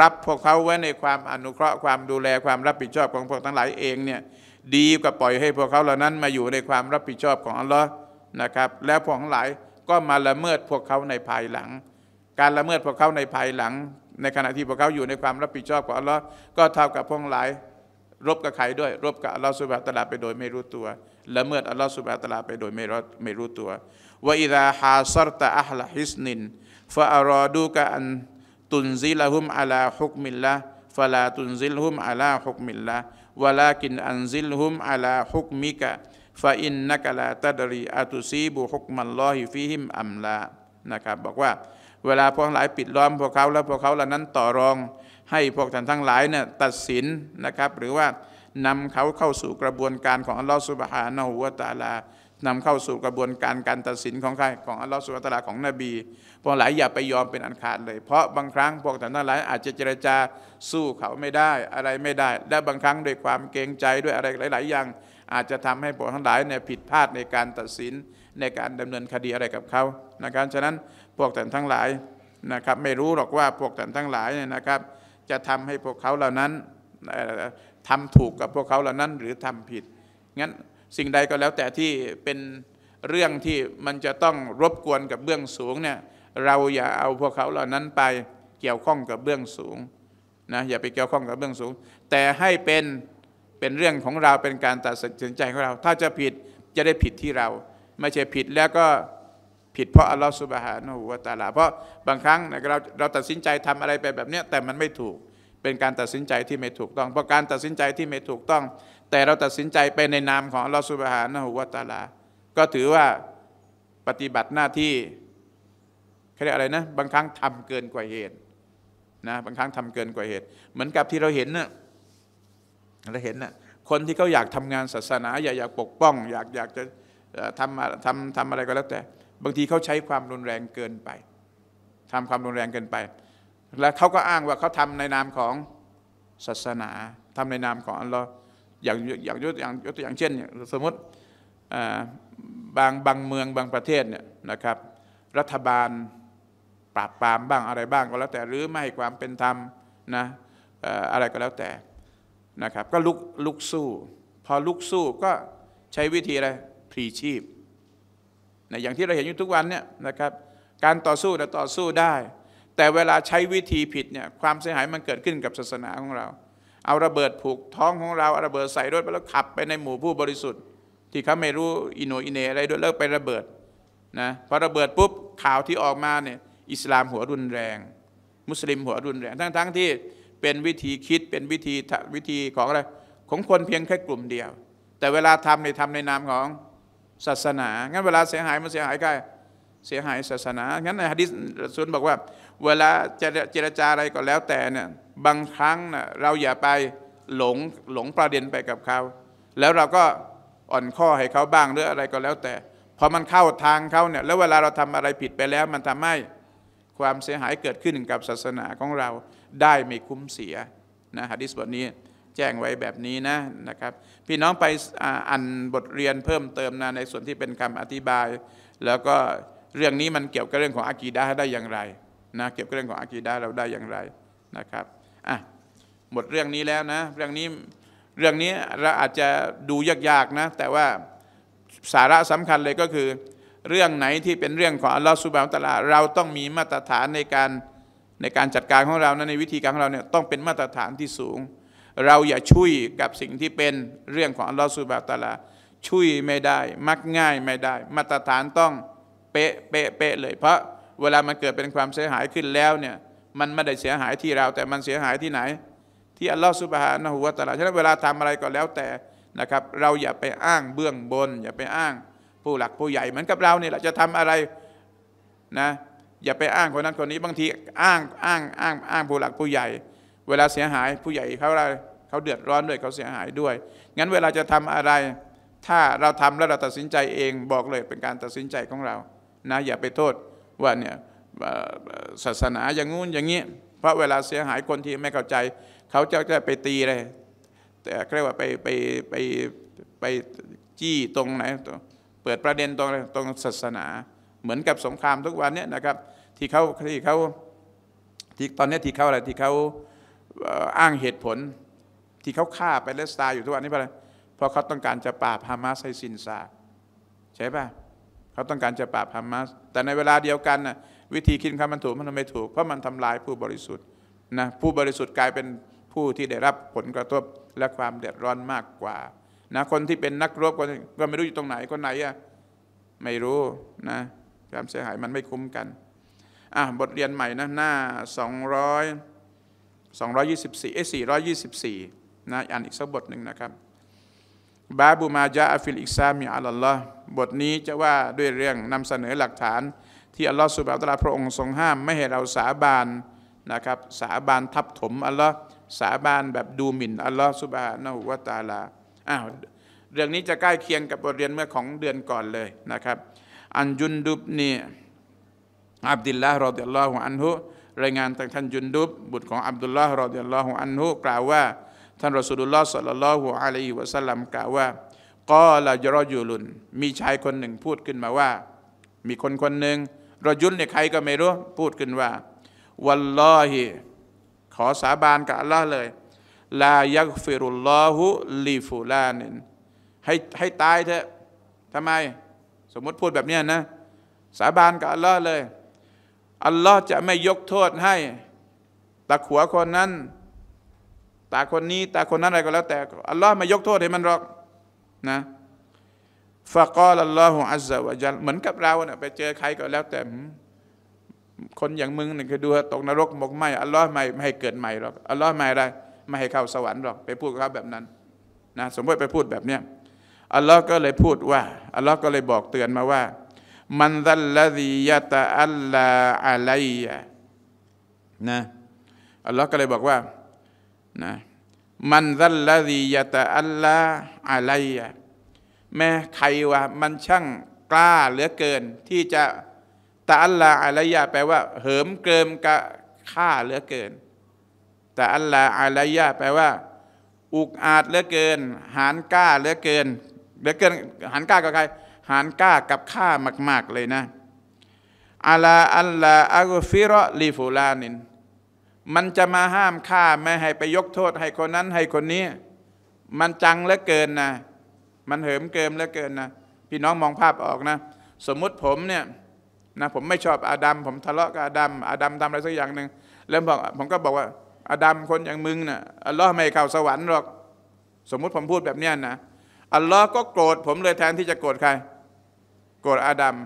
รับพวกเขาไว้ในความอนุเคราะห์ความดูแลความรับผิดชอบของพวกทั้งหลายเองเนี่ยดีกว่าปล่อยให้พวกเขาเหล่านั้นมาอยู่ในความรับผิดชอบของอัลลอฮ์นะครับ แล้วพวกทั้งหลายก็มาละเมิดพวกเขาในภายหลัง การละเมิดพวกเขาในภายหลัง ในขณะที่พวกเขาอยู่ในความรับผิดชอบของอัลลอฮ์ก็เท่ากับพวกหลายรบกับใครด้วย รบกับอัลลอฮ์ سبحانه وتعالى ไปโดยไม่รู้ตัวละเมิดอัลลอฮ์ سبحانه وتعالى ไปโดยไม่รู้ไม่รู้ตัวوإذا حاصرت أهل حصن فأرادوك أن تنزلهم على حكم الله فلا تنزلهم على حكم الله ولكن أنزلهم على حكمكฟะอินนักลาตัดรีอัตุซีบุฮุกมัลลอฮิฟิฮิมอัมลานะครับบอกว่า เวลาพวกหลายปิดล้อมพวกเขาแล้วพวกเขาเหล่านั้นต่อรอง ให้พวกท่านทั้งหลายเนี่ยตัดสินนะครับหรือว่านำเขาเข้าสู่กระบวนการของอัลลอฮฺสุบฮานะฮูวะตาลานำเข้าสู่กระบวนการการตัดสินของใครของอัลลอฮฺสุบฮานะตาลาของนบีพวกหลายอย่าไปยอมเป็นอันขาดเลย เพราะบางครั้งพวกท่านทั้งหลายอาจจะเจรจาสู้เขาไม่ได้อะไรไม่ได้ และบางครั้งด้วยความเกรงใจด้วยอะไรหลาย ๆ อย่าง อาจจะทำให้พวกทั้งหลายเนี่ยผิดพลาดในการตัดสินในการดำเนินคดีอะไรกับเขานะครับฉะนั้น พวกท่านทั้งหลายนะครับไม่รู้หรอกว่าพวกท่านทั้งหลายเนี่ยนะครับ จะทำให้พวกเขาเหล่านั้นทำถูกกับพวกเขาเหล่านั้นหรือทำผิดงั้นสิ่งใดก็แล้วแต่ที่เป็นเรื่องที่มันจะต้องรบกวนกับเบื้องสูงเนี่ยเราอย่าเอาพวกเขาเหล่านั้นไปเกี่ยวข้องกับเบื้องสูงนะอย่าไปเกี่ยวข้องกับเบื้องสูง แต่ให้เป็นเป็นเรื่องของเราเป็นการตัดสินใจของเรา ถ้าจะผิดจะได้ผิดที่เรา ไม่ใช่ผิดแล้วก็ ผิดเพราะอัลลอฮฺสุบฮานะฮูวาตาลาเพราะบางครั้งเราเราตัดสินใจทำอะไรไปแบบนี้แต่มันไม่ถูกเป็นการตัดสินใจที่ไม่ถูกต้องเพราะการตัดสินใจที่ไม่ถูกต้อง แต่เราตัดสินใจไปในนามของอัลลอฮฺสุบฮานะฮูวาตาลา ก็ถือว่าปฏิบัติหน้าที่เขาเรียกอะไรนะบางครั้งทำเกินกว่าเหตุนะบางครั้งทำเกินกว่าเหตุ เหมือนกับที่เราเห็นนะ่ะเราเห็นนะ่ะคนที่เขาอยากทำงานศาสนา อยากอยากปกป้อง อยากอยากจะทำทำทำอะไรก็แล้วแต่ บางทีเขาใช้ความรุนแรงเกินไปทำความรุนแรงเกินไป และเขาก็อ้างว่าเขาทำในนามของศาสนาทำในนามของอัลลอฮ์อย่างอย่างยกอย่างยกตัวอย่างเช่น สมมติบางบางเมืองบางประเทศเนี่ยนะครับ รัฐบาลปราบปรามบ้างอะไรบ้างก็แล้วแต่หรือไม่ความเป็นธรรมนะอะไรก็แล้วแต่นะครับ ก็ลุกลุกสู้ พอลุกสู้ก็ใช้วิธีอะไรพลีชีพ นะอย่างที่เราเห็นอยู่ทุกวันเนี่ยนะครับการต่อสู้นะต่อสู้ได้ แต่เวลาใช้วิธีผิดเนี่ยความเสียหายมันเกิดขึ้นกับศาสนาของเรา เอาระเบิดผูกท้องของเราเอาระเบิดใส่รถไปแล้วขับไปในหมู่ผู้บริสุทธิ์ ที่เขาไม่รู้อินโนอินเนอะไรด้วยแล้วไประเบิดนะพอระเบิดปุ๊บข่าวที่ออกมาเนี่ยอิสลามหัวรุนแรง มุสลิมหัวรุนแรงทั้งทั้งที่เป็นวิธีคิดเป็นวิธีวิธีของอะไรของคนเพียงแค่กลุ่มเดียว แต่เวลาทำในทำในนามของ ศาสนา งั้นเวลาเสียหายมันเสียหายใครเสียหายศาสนา งั้นในฮะดิษสุนบอกว่า เวลาจะเจรจาอะไรก็แล้วแต่เนี่ยบางครั้งนะเราอย่าไปหลงหลงประเด็นไปกับเขา แล้วเราก็อ่อนข้อให้เขาบ้างหรืออะไรก็แล้วแต่พอมันเข้าทางเขาเนี่ยแล้วเวลาเราทำอะไรผิดไปแล้ว มันทำให้ความเสียหายเกิดขึ้นกับศาสนาของเราได้ไม่คุ้มเสียนะฮะดิษบทนี้ แจ้งไว้แบบนี้นะนะครับ พี่น้องไปอ่านบทเรียนเพิ่มเติมนะในส่วนที่เป็นคำอธิบาย แล้วก็เรื่องนี้มันเกี่ยวกับเรื่องของอากีดาได้อย่างไรนะเก็บเรื่องของอากีดาเราได้อย่างไรนะครับอะหมดเรื่องนี้แล้วนะเรื่องนี้เรื่องนี้เราอาจจะดูยากๆนะแต่ว่าสาระสำคัญเลยก็คือ เรื่องไหนที่เป็นเรื่องของอัลลอฮฺสุบานตะลาเราต้องมีมาตรฐานในการในการจัดการของเรานะในวิธีการของเราเนี่ยต้องเป็นมาตรฐานที่สูง เราอย่าช่วยกับสิ่งที่เป็นเรื่องของอัลลอฮฺสุบะตะลา ช่วยไม่ได้ มักง่ายไม่ได้ มาตรฐานต้องเป๊ะเป๊ะเป๊ะเลย เพราะเวลามันเกิดเป็นความเสียหายขึ้นแล้วเนี่ยมันไม่ได้เสียหายที่เรา แต่มันเสียหายที่ไหน ที่อัลลอฮฺสุบฮานะฮูวะตะลาฉะนั้นเวลาทำอะไรก็แล้วแต่นะครับ เราอย่าไปอ้างเบื้องบน อย่าไปอ้างผู้หลักผู้ใหญ่เหมือนกับเราเนี่ยแหละจะทำอะไรนะอย่าไปอ้างคนนั้นคนนี้บางทีอ้างอ้างอ้างอ้างผู้หลักผู้ใหญ่ เวลาเสียหายผู้ใหญ่เขาอะไรเขาเดือดร้อนด้วยเขาเสียหายด้วย งั้นเวลาจะทำอะไร ถ้าเราทำแล้วเราตัดสินใจเองบอกเลยเป็นการตัดสินใจของเรานะอย่าไปโทษว่าเนี่ยศาสนาอย่างงู้นอย่างนี้ เพราะเวลาเสียหายคนที่ไม่เข้าใจ เขาจะจะไปตีเลยแต่เรียกว่าไปไปไปไปจี้ตรงไหนเปิดประเด็นตรงตรงศาสนา เหมือนกับสงครามทุกวันนี้นะครับที่เขาที่เขาที่ตอนนี้ที่เขาอะไรที่เขา อ้างเหตุผลที่เขาฆ่าไปเลสตาอยู่ทุกวันนี้เพราะอะไรเพราะเขาต้องการจะปราบฮามาสให้สิ้นซากใช่ปะเขาต้องการจะปราบฮามาสแต่ในเวลาเดียวกันนะวิธีคิดคำมันถูกมันไม่ถูก เพราะมันทำลายผู้บริสุทธิ์นะผู้บริสุทธิ์กลายเป็นผู้ที่ได้รับผลกระทบและความเดือดร้อนมากกว่านะคนที่เป็นนักรบก็ไม่รู้อยู่ตรงไหนคนไหนอะไม่รู้นะความเสียหายมันไม่คุ้มกันอะบทเรียนใหม่นะหน้า 200 224เอ้424นะอ่านอีกสักบทหนึ่งนะครับباب ما جاء في الإقسام على اللهบทนี้จะว่าด้วยเรื่องนำเสนอหลักฐาน ที่อัลลอฮ์سبحانه وتعالىพระองค์ทรงห้าม ไม่ให้เราสาบานนะครับสาบานทับถมอัลลอฮ์สาบานแบบดูหมิ่นอัลลอฮ์سبحانه وتعالىอ้าวเรื่องนี้จะใกล้เคียงกับบทเรียนเมื่อของเดือนก่อนเลยนะครับ อันจุนดุบนี่อับดุลลาห์รอดิยัลลอฮุอันฮุ รายงานจากท่านจุนดุบบุตรของอับดุลลาห์รอดิยัลลอฮุอันฮุกล่าวว่า ท่านรอสูลุลลอฮ์สัลลัลลอฮุอะลัยฮิวะสัลลัมกล่าวว่ากอลารอยูลุน มีชายคนหนึ่งพูดขึ้นมาว่า มีคนคนหนึ่งรอยุนเนี่ยใครก็ไม่รู้พูดขึ้นว่า วัลลอฮิขอสาบานกับอัลลอฮ์เลยลายักฟิรุลลอฮุลีฟูลานินให้ให้ตายเถอะทำไม สมมติพูดแบบนี้นะ สาบานกับอัลลอฮ์เลย อัลลอฮ์จะไม่ยกโทษให้ตาขัวคนนั้นตาคนนี้ตาคนนั้นอะไรก็แล้วแต่อัลลอฮ์ไม่ยกโทษให้มันหรอกนะฟะกอลอัลลอฮฺอัลลอฮฺวะจัลเหมือนกับเราเนะ่ยไปเจอใครก็แล้วแต่คนอย่างมึงเนี่ยคือดูตกนรกหมกไหมอัลลอฮ์ไม่ไม่ให้เกิดใหม่หรอกอัลลอฮ์ไม่ได้ไม่ให้เข้าสวรรค์หรอกไปพูดกับเขาแบบนั้นนะสมมติไปพูดแบบเนี้ยอัลลอฮ์ก็เลยพูดว่าอัลลอฮ์ก็เลยบอกเตือนมาว่า มันซัลลซียะตะอัลลาอะลัยนะอัลลอฮ์ก็เลยบอกว่านะมันซัลลซียะตะอัลลาอะลัยแม้ใครวะมันช่างกล้าเหลือเกิน ที่จะตะอัลลาอะลัยแปลว่า เหิมเกิมกะฆ่าเหลือเกินแต่อัลลาอะลัยแปลว่า อุกอาจเหลือเกิน หาญกล้าเหลือเกินเหลือเกินหาญกล้ากับใคร หาญกล้ากับข้ามาก ๆ เลยนะอัลาอัลลาอัลฟิรอลีฟูลานิน มันจะมาห้ามข้าไม่ให้ไปยกโทษให้คนนั้นให้คนนี้ มันจังเหลือเกินนะ มันเหิมเกริมเหลือเกินนะ พี่น้องมองภาพออกนะ สมมุติผมเนี่ยนะผมไม่ชอบอาดัมผมทะเลาะกับอาดัมอาดัมทำอะไรสักอย่างหนึ่งแล้วบอกผมก็บอกว่าอาดัมคนอย่างมึงนะ่ะอัลลอฮ์ไม่เข้าสวรรค์หรอก สมมุติผมพูดแบบเนี้ยนะอัลลอฮ์ก็โกรธผมเลยแทนที่จะโกรธใคร โกรธอาดัม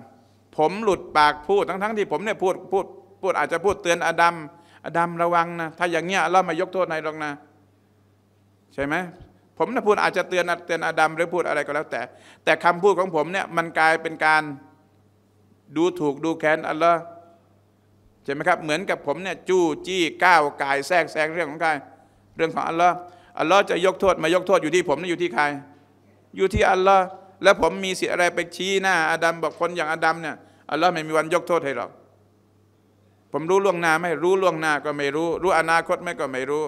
ผมหลุดปากพูดทั้งๆทที่ผมเนี่ยพูดพูดพูดอาจจะพูดเตือนอาดัมอาดัมระวังนะถ้าอย่างเงี้ยเราม่ยกโทษในหรอกนะ ใช่ไหมผมนะพูดอาจจะเตือนเตือนอาดัมหรือพูดอะไรก็แล้วแต่ แต่คำพูดของผมเนี่ยมันกลายเป็นการดูถูกดูแค้นอัลลอฮ์ใช่ไหมครับเหมือนกับผมเนี่ยจู้จี้ก้าวกายแทรกแซงเรื่องของใครเรื่องของอัลลอฮ์อัลลอฮ์จะยกโทษมายกโทษอยู่ที่ผมนี่อยู่ที่ใคร อยู่ที่อัลลอฮ์ แล้วผมมีสิทธิ์อะไรไปชี้หน้าอาดัมบอกคนอย่างอาดัมเนี่ยอัลลอฮ์ไม่มีวันยกโทษให้หรอก ผมรู้ล่วงหน้าไม่รู้ล่วงหน้าก็ไม่รู้ รู้อนาคตไม่ก็ไม่รู้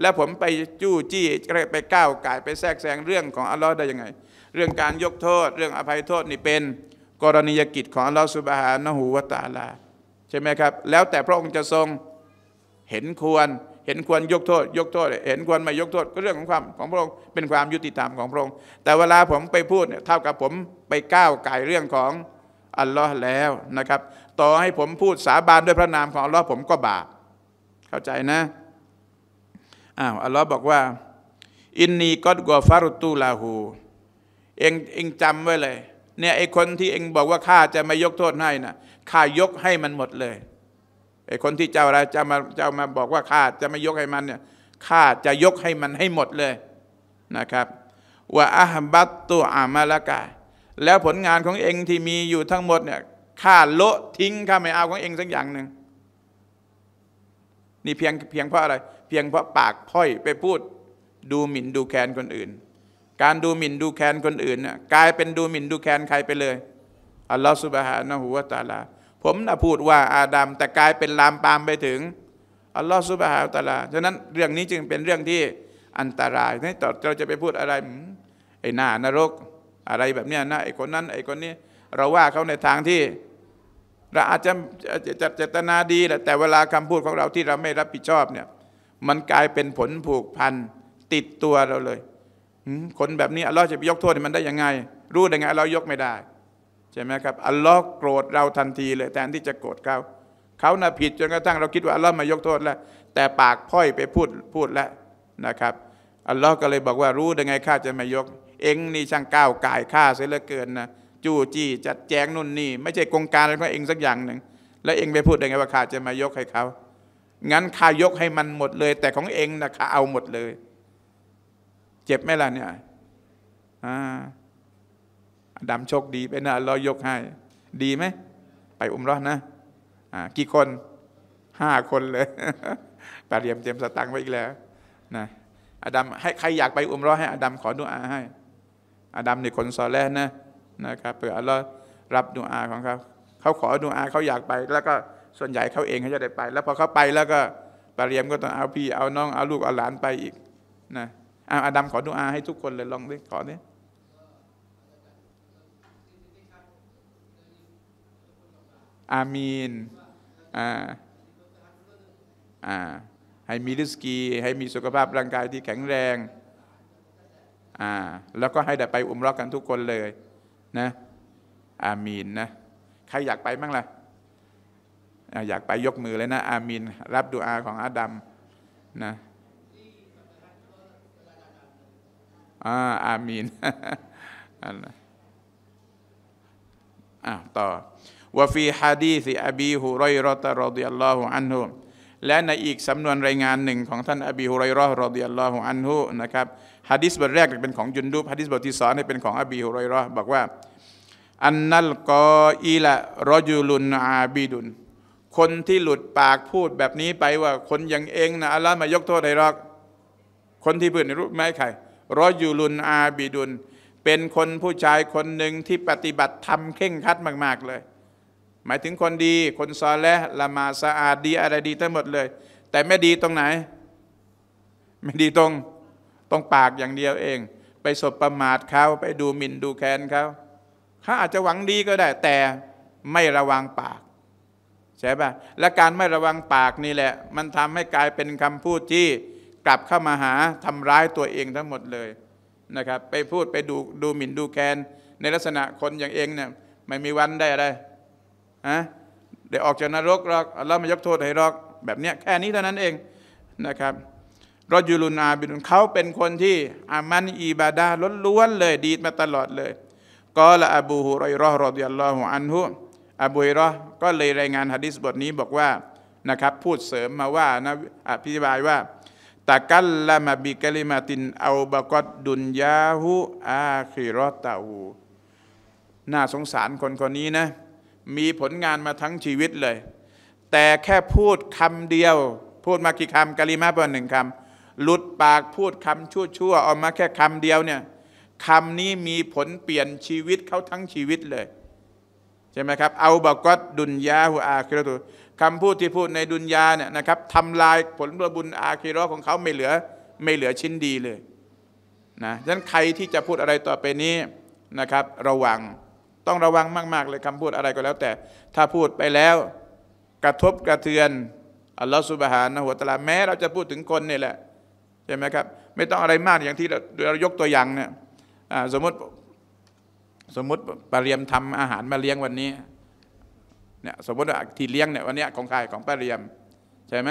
แล้วผมไปจู้จี้ไปก้าวไก่ไปแทรกแซงเรื่องของอัลลอฮ์ได้ยังไง เรื่องการยกโทษ เรื่องอภัยโทษนี่เป็นกรณียกิจของอัลลอฮ์สุบฮานะฮูวะตาลา ใช่ไหมครับ แล้วแต่พระองค์จะทรงเห็นควร ห็นควรยกโทษ ยกโทษ เห็นควรไม่ยกโทษก็เรื่องของความของพระองค์เป็นความยุติธรรมของพระองค์แต่เวลาผมไปพูดเนี่ยเท่ากับผมไปก้าวไก่เรื่องของอัลลอฮ์แล้วนะครับ ต่อให้ผมพูดสาบานด้วยพระนามของอัลลอฮ์ผมก็บาปเข้าใจนะอ้าวอัลลอฮ์บอกว่า อินนีกอดกอฟารุตูลาหูเองเองจำไว้เลยเนี่ยไอคนที่เองบอกว่าข้าจะไม่ยกโทษให้นะข้ายกให้มันหมดเลย ไอคนที่เจ้าอะไรจะมาเจ้ามาบอกว่าข้าจะไม่ยกให้มันเนี่ยข้าจะยกให้มันให้หมดเลยนะครับว่าอาหบัตตัวอามาละกาแล้วผลงานของเองที่มีอยู่ทั้งหมดเนี่ยข้าโละทิ้งข้าไม่เอาของเองสักอย่างหนึ่งนี่เพียงเพียงเพราะอะไร เพียงเพราะปากพ่อยไปพูด ดูหมิ่นดูแคลนคนอื่น การดูหมิ่นดูแคลนคนอื่นน่ะกลายเป็นดูหมิ่นดูแคลนใครไปเลยอัลลอฮฺสุบฮานะฮูวะตาลา ผมนะพูดว่าอาดัมแต่กลายเป็นลามปามไปถึงอัลลอฮฺสุบฮานะตาลาฉะนั้นเรื่องนี้จึงเป็นเรื่องที่อันตรายนี่ต่อเราจะไปพูดอะไรไอ้หน้านรก อะไรแบบเนี้ยนะไอ้คนนั้น ไอ้คนนี้ เราว่าเขาในทางที่เราอาจจะจะเจตนาดีแหละแต่เวลาคำพูดของเราที่เราไม่รับผิดชอบเนี่ย มันกลายเป็นผลผูกพันติดตัวเราเลยคนแบบนี้อัลลอฮ์จะไปยกโทษให้มันได้ยังไง รู้ได้ไงเรายกไม่ได้ ใช่ไหมครับอัลลอฮ์โกรธเราทันทีเลยแทนที่จะโกรธเขาเขาน่ะผิดจนกระทั่งเราคิดว่าอัลลอฮ์มายกโทษแล้ว แต่ปากพ่อยไปพูดพูดแล้วนะครับอัลลอฮ์ก็เลยบอกว่ารู้ได้ไงข้าจะไม่ยก เองนี่ช่างก้าวก่ายข้าเสียเหลือเกินนะจู้จี้จัดแจงนู่นนี่ ไม่ใช่กงการอะไรของเองสักอย่างหนึ่งแล้วเองไปพูดได้ไงว่าข้าจะมายกให้เขางั้นข้ายกให้มันหมดเลย แต่ของเองนะข้าเอาหมดเลย เจ็บไหมล่ะเนี่ยอ่า ดำโชคดีไปนะเรายกให้ ดีไหม ไปอุมรอดนะอ่ากี่คนห้าคนเลยปาเรียมเตรียมสตังค์ไว้อีกแล้วนะอาดัมให้ใครอยากไปอุมรอให้อาดัมขอดุอาให้อาดัมนี่คนซอแลนะนะครับเผื่ออัลลอฮ์รับดุอาของเขาเขาขอดุอาเขาอยากไป แล้วก็ส่วนใหญ่เขาเองเขาจะได้ไป แล้วพอเขาไปแล้วก็ปาเรียมก็ต้องเอาพี่เอาน้องเอาลูกเอาหลานไปอีกนะอาอาดัมขอดุอาให้ทุกคนเลยลองดิขอดิ อามีนอ่าอ่าให้มีริสกี ให้มีสุขภาพร่างกายที่แข็งแรงอ่าแล้วก็ให้ได้ไปอุมรักกันทุกคนเลยนะอามีนนะใครอยากไปบ้างล่ะอยากไปยกมือเลยนะ อามีน รับดูอาของอาดัมนะอ่าอามีนอ่าต่อ ว่าฟีฮะดีสิอบีฮุรอยรอตรอดิยัลลอฮุอันฮุและในอีกสำนวนรายงานหนึ่งของท่านอบีฮุไรรอรอดิยัลลอฮุอันฮุนะครับฮะดิษบทแรกเป็นของยุนดุบฮะดิษบทที่สองเป็นของอบีฮุไรรอบอกว่าอันนัลกออีละรอจูลุนอาบิดุนคนที่หลุดปากพูดแบบนี้ไปว่าคนอย่างเองนะอัลลอฮ์มายกโทษให้รอก คนที่พื่อนรู้ไหมใครรอยูลุนอาบิดุนเป็นคนผู้ชายคนหนึ่งที่ปฏิบัติธรรมเข่งคัดมาก ๆ เลย หมายถึงคนดีคนซอและละมาสะอาดดีอะไรดีทั้งหมดเลย แต่ไม่ดีตรงไหน ไม่ดีตรงตรงปากอย่างเดียวเอง ไปสบประมาทเขาไปดูหมิ่นดูแคลนเขาเขาอาจจะหวังดีก็ได้ แต่ไม่ระวังปากใช่ปะและการไม่ระวังปากนี่แหละ มันทำให้กลายเป็นคำพูดที่กลับเข้ามาหาทำร้ายตัวเองทั้งหมดเลยนะครับ ไปพูดไปดูดูหมิ่นดูแคลนในลักษณะคนอย่างเองเนี่ยไม่มีวันได้อะไร อะเดี๋ยวออกจากนรกหรอกอัลลอฮ์มายกโทษให้รอก แบบเนี้ยแค่นี้เท่านั้นเองนะครับรอยูลุนอาบินุนเขาเป็นคนที่อามันอิบาดาล้วนๆเลยดีมาตลอดเลยก็ละอบูฮุรอยรอรอดิยัลลอฮุอันฮุอบูฮุรอก็เลยรายงานฮะดิษบทนี้บอกว่านะครับพูดเสริมมาว่านะอธิบายว่าตะกัลละมาบิกลิมาตินเอาบกอดดุนยาหูอาคิรอตาหูน่าสงสารคนคนนี้นะ มีผลงานมาทั้งชีวิตเลย แต่แค่พูดคำเดียว พูดมากี่คำกะลิมาเป็นหนึ่งคำหลุดปากพูดคำชั่วๆออกมาแค่คำเดียวเนี่ยคำนี้มีผลเปลี่ยนชีวิตเขาทั้งชีวิตเลยใช่ไหมครับเอาบกอดดุนยาหัวอาคิรตุคำพูดที่พูดในดุนยาเนี่ยนะครับทำลายผลบุญอาคิรอของเขาไม่เหลือไม่เหลือชิ้นดีเลยนะฉะนั้นใครที่จะพูดอะไรต่อไปนี้นะครับ ระวัง ต้องระวังมาก ๆ เลยคำพูดอะไรก็แล้วแต่ ถ้าพูดไปแล้วกระทบกระเทือนอัลลอฮฺสุบฮานะหัวตลาแม้เราจะพูดถึงคนนี่แหละใช่ไหมครับ ไม่ต้องอะไรมากอย่างที่เรายกตัวอย่างเนี่ยสมมติสมมติปาเรียมทำอาหารมาเลี้ยงวันนี้เนี่ยสมมติว่าที่เลี้ยงเนี่ยวันนี้ของใครของปาเรียมใช่ไหม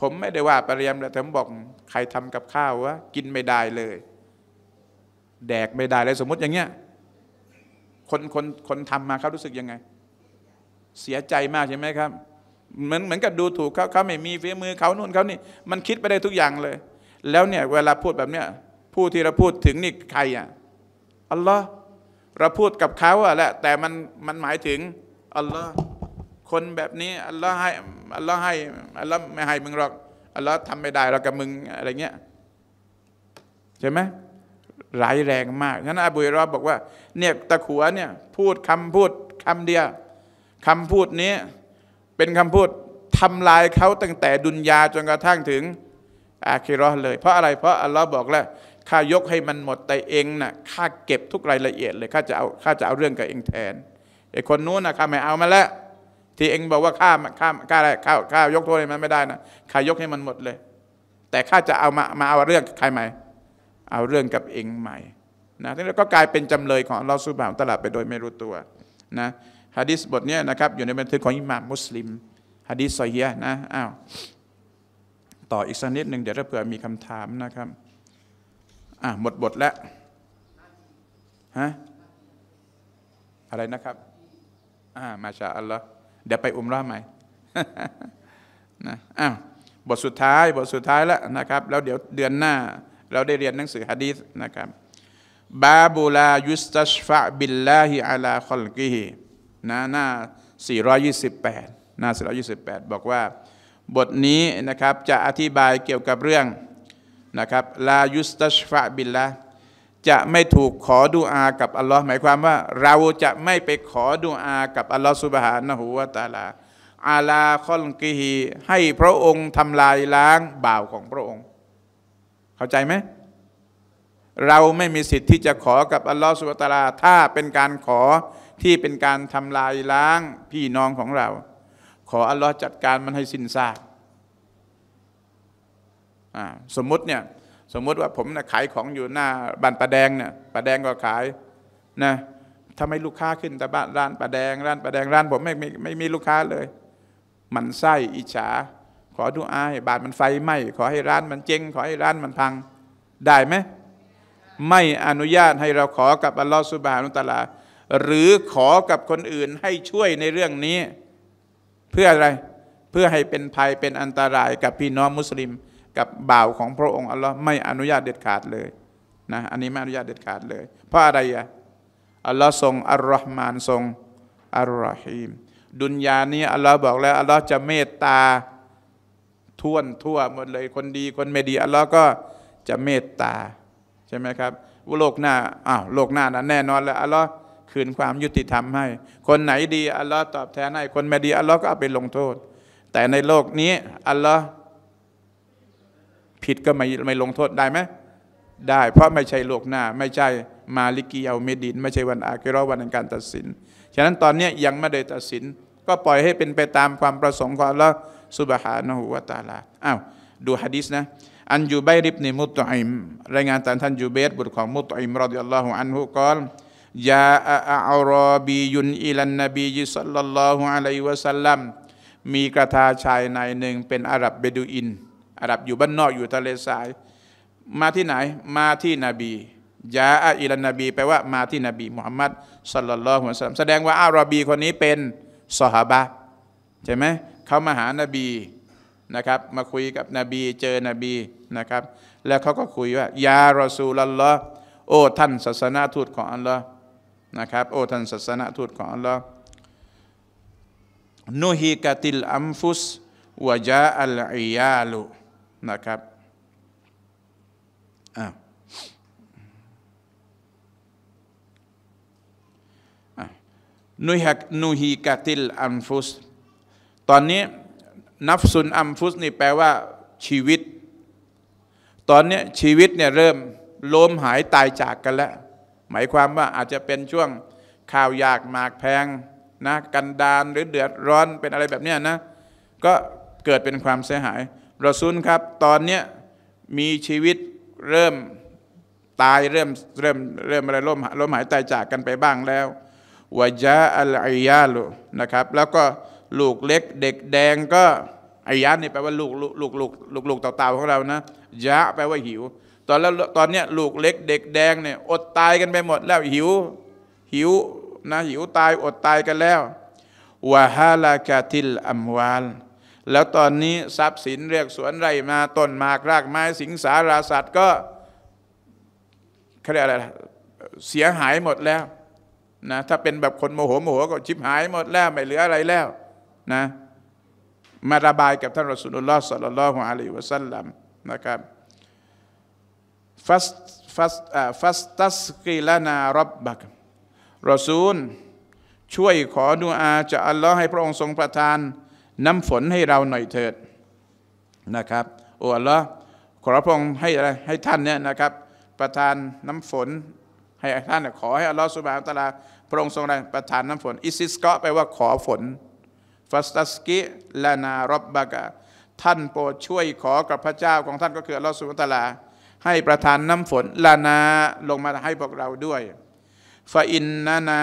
ผมไม่ได้ว่าปาริยมแต่ผมบอกใครทำกับข้าววะกินไม่ได้เลย แดกไม่ได้เลยสมมติอย่างเงี้ย คนคนคนทำมาเขารู้สึกยังไง เสียใจมากใช่ไหมครับเหมือนเหมือนกับดูถูกเขาเขาไม่มีฝีมือเขานู่นเขานี่ มันคิดไปได้ทุกอย่างเลย แล้วเนี่ยเวลาพูดแบบเนี้ยผู้ที่เราพูดถึงนี่ใครอะอัลลอฮ์เราพูดกับเขาอะแหละแต่มันมันหมายถึงอัลลอฮ์คนแบบนี้อัลลอฮ์ให้อัลลอฮ์ให้อัลลอฮ์ไม่ให้มึงหรอกอัลลอฮ์ทำไม่ได้เรากับมึงอะไรเงี้ยใช่ไหม ร้ายแรงมากฉะนั้นอบูยรอบอกว่าเนี่ยตะขัวเนี่ยพูดคำพูดคำเดียวคำพูดนี้เป็นคำพูดทำลายเขาตั้งแต่ดุนยาจนกระทั่งถึงอาคิรอเลย เพราะอะไรเพราะอัลลอฮ์บอกแล้วข้ายกให้มันหมดแต่เองนะ่ะข้าเก็บทุกรายละเอียดเลยข้าจะเอาข้าจะเอาเรื่องกับเองแทนไอ้คนนู้นนะข้าไม่เอามาแล้วที่เองบอกว่าข้าข้าข้าอะไรข้าข้ายกโทษให้มันไม่ได้นะข้ายกให้มันหมดเลย แต่ข้าจะเอามามาเอาเรื่องใครใหม่ เอาเรื่องกับเองใหม่นะทีนี้ก็กลายเป็นจำเลยของลอสุบานตลาดไปโดยไม่รู้ตัวนะฮะดิษบทนี้นะครับอยู่ในบันทึกของอิหม่ามมุสลิมฮะดิษซอฮียนะอ้าวต่ออีกสักนิดหนึ่งเดี๋ยวถ้าเผื่อมีคำถามนะครับอะหมดบทแล้วฮะอะไรนะครับอ่ามาชาอัลลอฮ์เดี๋ยวไปอุมร่าใหม่นะอ้าวบทสุดท้ายบทสุดท้ายแล้วนะครับ แล้วเดี๋ยวเดือนหน้า เราได้เรียนหนังสือฮะดีษนะครับบาบูลายุสตัชฟะบิลลาฮิอาลาคอลกิฮินะหน้า 428 หน้า 428 บอกว่า บทนี้นะครับจะอธิบายเกี่ยวกับเรื่องนะครับลายุสตัชฟะบิลละจะไม่ถูกขอดุอากับอัลลอฮ์หมายความว่า เราจะไม่ไปขอดุอากับอัลลอฮ์สุบฮานะฮูวาตาลาอาลาคอลกิฮีให้พระองค์ทำลายล้างบ่าวของพระองค์ เข้าใจไหมเราไม่มีสิทธิ์ที่จะขอกับอัลลอฮ์สุบตาลาถ้าเป็นการขอที่เป็นการทำลายล้างพี่น้องของเรา ขออัลลอฮ์จัดการมันให้สิ้นซากสมมุติเนี่ยสมมุติว่าผมนะขายของอยู่หน้าบ้านปลาแดงเนี่ยปลาแดงก็ขายนะทำไมลูกค้าขึ้นแต่บ้านร้านปลาแดงร้านปลาแดงร้านผมไม่ไม่ไม่มีลูกค้าเลย มันไส้อิจฉา ขอดูอาให้บาทมันไฟไหม้ขอให้ร้านมันเจ๊งขอให้ร้านมันพังได้ไหมไม่อนุญาตให้เราขอกับอัลลอฮฺสุบฮานุตะลา หรือขอกับคนอื่นให้ช่วยในเรื่องนี้ เพื่ออะไรเพื่อให้เป็นภัยเป็นอันตรายกับพี่น้องมุสลิม กับบ่าวของพระองค์อัลลอฮ์ไม่อนุญาตเด็ดขาดเลยนะอันนี้ไม่อนุญาตเด็ดขาดเลย เพราะอะไรอะอัลลอฮ์ทรงอัลลอฮ์มานทรงอัลลอฮีมดุนยานี้อัลลอฮ์บอกแล้วอัลลอฮ์จะเมตตา ท่วนทั่วหมดเลยคนดีคนไม่ดีอัลลอฮ์ก็จะเมตตาใช่ไหมครับโลกหน้าอ้าวโลกหน้านั้นแน่นอนแล้วอัลลอฮ์คืนความยุติธรรมให้ คนไหนดีอัลลอฮ์ตอบแทนให้คนไม่ดีอัลลอฮ์ก็เอาไปลงโทษ แต่ในโลกนี้อัลลอฮ์ผิดก็ไม่ไม่ลงโทษได้ไหมได้ เพราะไม่ใช่โลกหน้า ไม่ใช่مالك يوم الدين ไม่ใช่วันอาคิรอวันการตัดสิน ฉะนั้นตอนนี้ยังไม่ได้ตัดสิน ก็ปล่อยให้เป็นไปตามความประสงค์ของอัลลอฮ์ سبحانه وتعالىอ้าวดูฮะดิษนะعن جبير بن مطعمรายงานตามท่านยูเบตบุตรของมุตอิมرضي الله عنه قال جاء أعرابي إلى النبي صلى الله عليه وسلمมีกระทาชายนายหนึ่งเป็นอาหรับเบดูอิน อาหรับอยู่บ้านนอกอยู่ทะเลทราย มาที่ไหนมาที่นบียาอิลันนบีแปลว่ามาที่นบีมุฮัมมัดสัลลัลลอฮุอะลัยฮิสลามแสดงว่าอารอบีคนนี้เป็น สหบะใช่ไหมเขามาหานบีนะครับมาคุยกับนบีเจอนบีนะครับ แล้วเขาก็คุยว่ายารอซูลลอฮ์โอ้ท่านศาสนาทูตของอัลลอฮ์นะครับโอ้ท่านศาสนาทูตของอัลลอฮ์นุฮิกติลอัมฟุสวะจาอัลอียาลุนะครับอ้าว นุฮักนุฮีกาติลอัมฟุสตอนนี้นับสุนอัมฟุสนี่แปลว่าชีวิต ตอนนี้ชีวิตเนี่ยเริ่มล้มหายตายจากกันแล้ว หมายความว่าอาจจะเป็นช่วงข่าวยากหมากแพงนะกันดานหรือเดือดร้อนเป็นอะไรแบบนี้นะ ก็เกิดเป็นความเสียหายรอซุนครับ ตอนนี้มีชีวิตเริ่มตายเริ่มเริ่มเริ่มอะไรล้มล้มหายตายจากกันไปบ้างแล้ว วะจาอัลอียาลุนะครับ แล้วก็ลูกเล็กเด็กแดงก็อายะนี่แปลว่าลูกลูกลูกลูกลูกลูกเต่าๆของเรานะยะแปลว่าหิว ตอนแล้วตอนเนี้ยลูกเล็กเด็กแดงเนี่ยอดตายกันไปหมดแล้วหิว หิวนะหิวตายอดตายกันแล้ววะฮาลากาติลอัมวาลแล้วตอนนี้ทรัพย์สินเรียกสวนไรมาต้นมากรากไม้สิงสาราสัตว์ก็เขาเรียกอะไรล่ะเสียหายหมดแล้ว นะถ้าเป็นแบบคนโมโหโมโหก็ชิบหายหมดแล้วไม่เหลืออะไรแล้วนะมาระบายกับท่านรอสุลลอฮ์สัลลัลลอฮุอะลัยฮิวะสัลลัมนะครับفاس فاس فاستسق لنا ربكรอซูล ช่วยขอดุอาจากอัลลอฮ์ให้พระองค์ทรงประทาน น้ำฝนให้เราหน่อยเถิดนะครับโอ้อัลลอฮ์ขอพระองค์ให้อะไรให้ท่านเนี่ยนะครับ ประทานน้ำฝน ให้ท่านขอให้อัลลอฮ์سبحانه وتعالىพระองค์ทรงอะไรประทานน้ำฝน استسقىแปลว่าขอฝนفاستسق لنا ربكท่านโปรดช่วยขอกับพระเจ้าของท่านก็คืออัลลอฮ์สุบฮานตะลา ให้ประทานน้ำฝนลานาลงมาให้พวกเราด้วยฟาอินนานา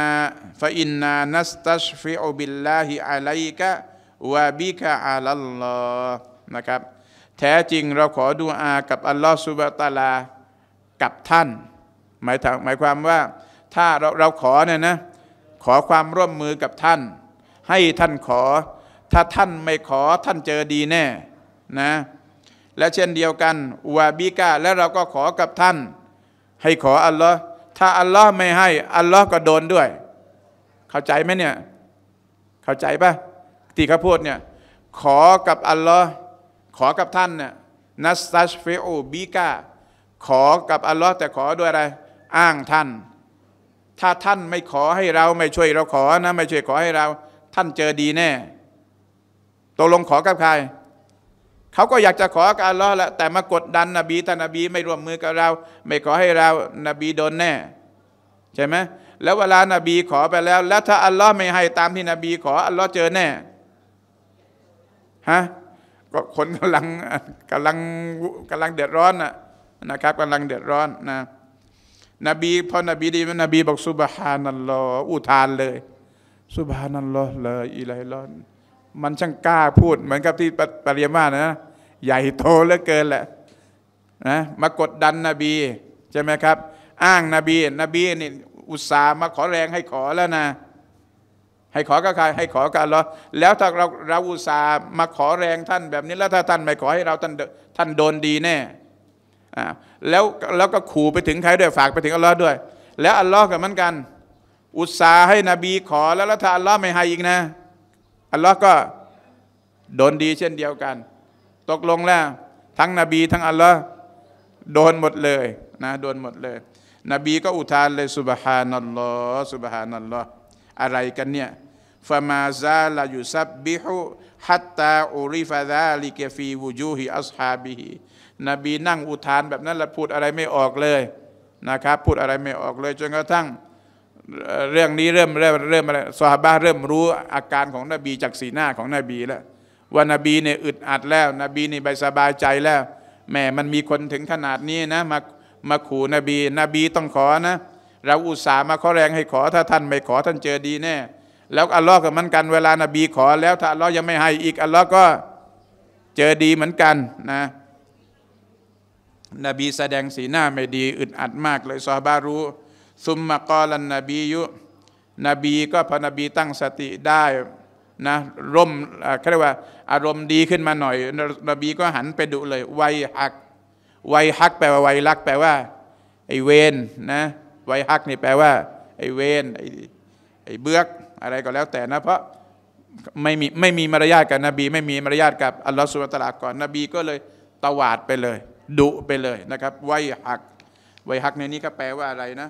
ฟาอินนานัสตัชฟิอุบิลลาฮิอะลัยกะวะบิกะอัลลอฮ์นะครับ แท้จริงเราขอดูอากับอัลลอฮ์สุบะตาลากับท่าน หมายถึงหมายความว่าถ้าเราเราขอเนี่ยนะขอความร่วมมือกับท่าน ให้ท่านขอ ถ้าท่านไม่ขอท่านเจอดีแน่นะและเช่นเดียวกันวาบิกาและเราก็ขอกับท่าน ให้ขออัลลอฮ์ถ้าอัลลอฮ์ไม่ให้อัลลอฮ์ก็โดนด้วย เข้าใจไหมเนี่ยเข้าใจปะที่เขาพูดเนี่ยขอกับอัลลอฮ์ขอกับท่านเนี่ยนัสตัชฟิอูบิกาขอกับอัลลอฮ์แต่ขอด้วยอะไร อ้างท่าน ถ้าท่านไม่ขอให้เราไม่ช่วยเราขอนะ ไม่ช่วยขอให้เรา ท่านเจอดีแน่ตกลงขอกับใครเขาก็อยากจะขอกับอัลลอฮ์แหละแต่มากดดันนบีท่านนบีไม่ร่วมมือกับเรา ไม่ขอให้เรานบีโดนแน่ ใช่ไหมแล้วเวลานาบีขอไปแล้ว แล้วถ้าอัลลอฮ์ไม่ให้ตามที่นบีขออัลลอฮ์เจอแน่ฮะก็คนกำลังกำลังกำลังเดือดร้อนนะนะครับกำลังเดือดร้อนนะ นบีพอนบีดีนบีบอกสุบฮานัลลอฮ์อุทานเลยสุบฮานัลลอฮ์ละอิลัยลอนมันช่างกล้าพูดเหมือนกับที่ปริยมานะ ใหญ่โตเหลือเกินแหละนะมากดดันนบีใช่ไหมครับ อ้างนบีนบีนี่อุตส่าห์มาขอแรงให้ขอแล้วนะ ให้ขอกับใครให้ขอกันเหรอแล้วถ้าเราเราอุตส่าห์มาขอแรงท่านแบบนี้แล้วถ้าท่านไม่ขอให้เราท่านท่านโดนดีแน่อ่า แล้วแล้วก็ขู่ไปถึงใครด้วยฝากไปถึงอัลลอฮ์ด้วย แล้วอัลลอฮ์กับมันกัน อุตส่าห์ให้นบีขอแล้วแล้วถ้าอัลลอฮ์ไม่ให้อีกนะอัลลอฮ์ก็โดนดีเช่นเดียวกัน ตกลงแล้ว ทั้งนบีทั้งอัลลอฮ์โดนหมดเลยนะโดนหมดเลย นบีก็อุทานเลยสุบฮานัลลอฮ์สุบฮานัลลอฮ์อะไรกันเนี่ยฟามาซาลายุซับบิฮุฮัตตาอุริฟะดาลิกฟีวูจูฮิอัสฮาบิฮิ นบีนั่งอุทานแบบนั้นแล้วพูดอะไรไม่ออกเลยนะครับพูดอะไรไม่ออกเลยจนกระทั่งเรื่องนี้เริ่มเริ่มเริ่มอะไรซอฮาบะเริ่มรู้อาการของนบีจากสีหน้าของนบีแล้วว่านบีเนี่ยอึดอัดแล้ว นบีนี่ใบสบายใจแล้วแม่มันมีคนถึงขนาดนี้นะมามาขู่นบี นบีต้องขอนะ เราอุตส่าห์มาขอแรงให้ขอถ้าท่านไม่ขอท่านเจอดีแน่แล้วอัลลอฮ์กับมันกันเวลานบีขอแล้วถ้าอัลลอฮ์ยังไม่ให้อีกอัลลอฮ์ก็เจอดีเหมือนกันนะ นบีแสดงสีหน้าไม่ดีอึดอัดมากเลยซอฮาบารู้ซุมมะกอลันนบียุ นบีก็พอนบีตั้งสติได้นะร่มเขาเรียกว่า อารมณ์ดีขึ้นมาหน่อย นบีก็หันไปดุเลยไวฮักไวฮักแปลว่าไวรัก แปลว่า ไอเวนนะไวฮักนี่แปลว่า ไอเวนไอไอเบือกอะไรก็แล้วแต่นะ เพราะไม่มีไม่มีมารยาทกับนบี ไม่มีมารยาทกับอัลลอฮฺสุบตลาก่อนนบีก็เลยตวาดไปเลย ดุไปเลยนะครับไวฮักไวฮักในนี้ก็แปลว่าอะไรนะ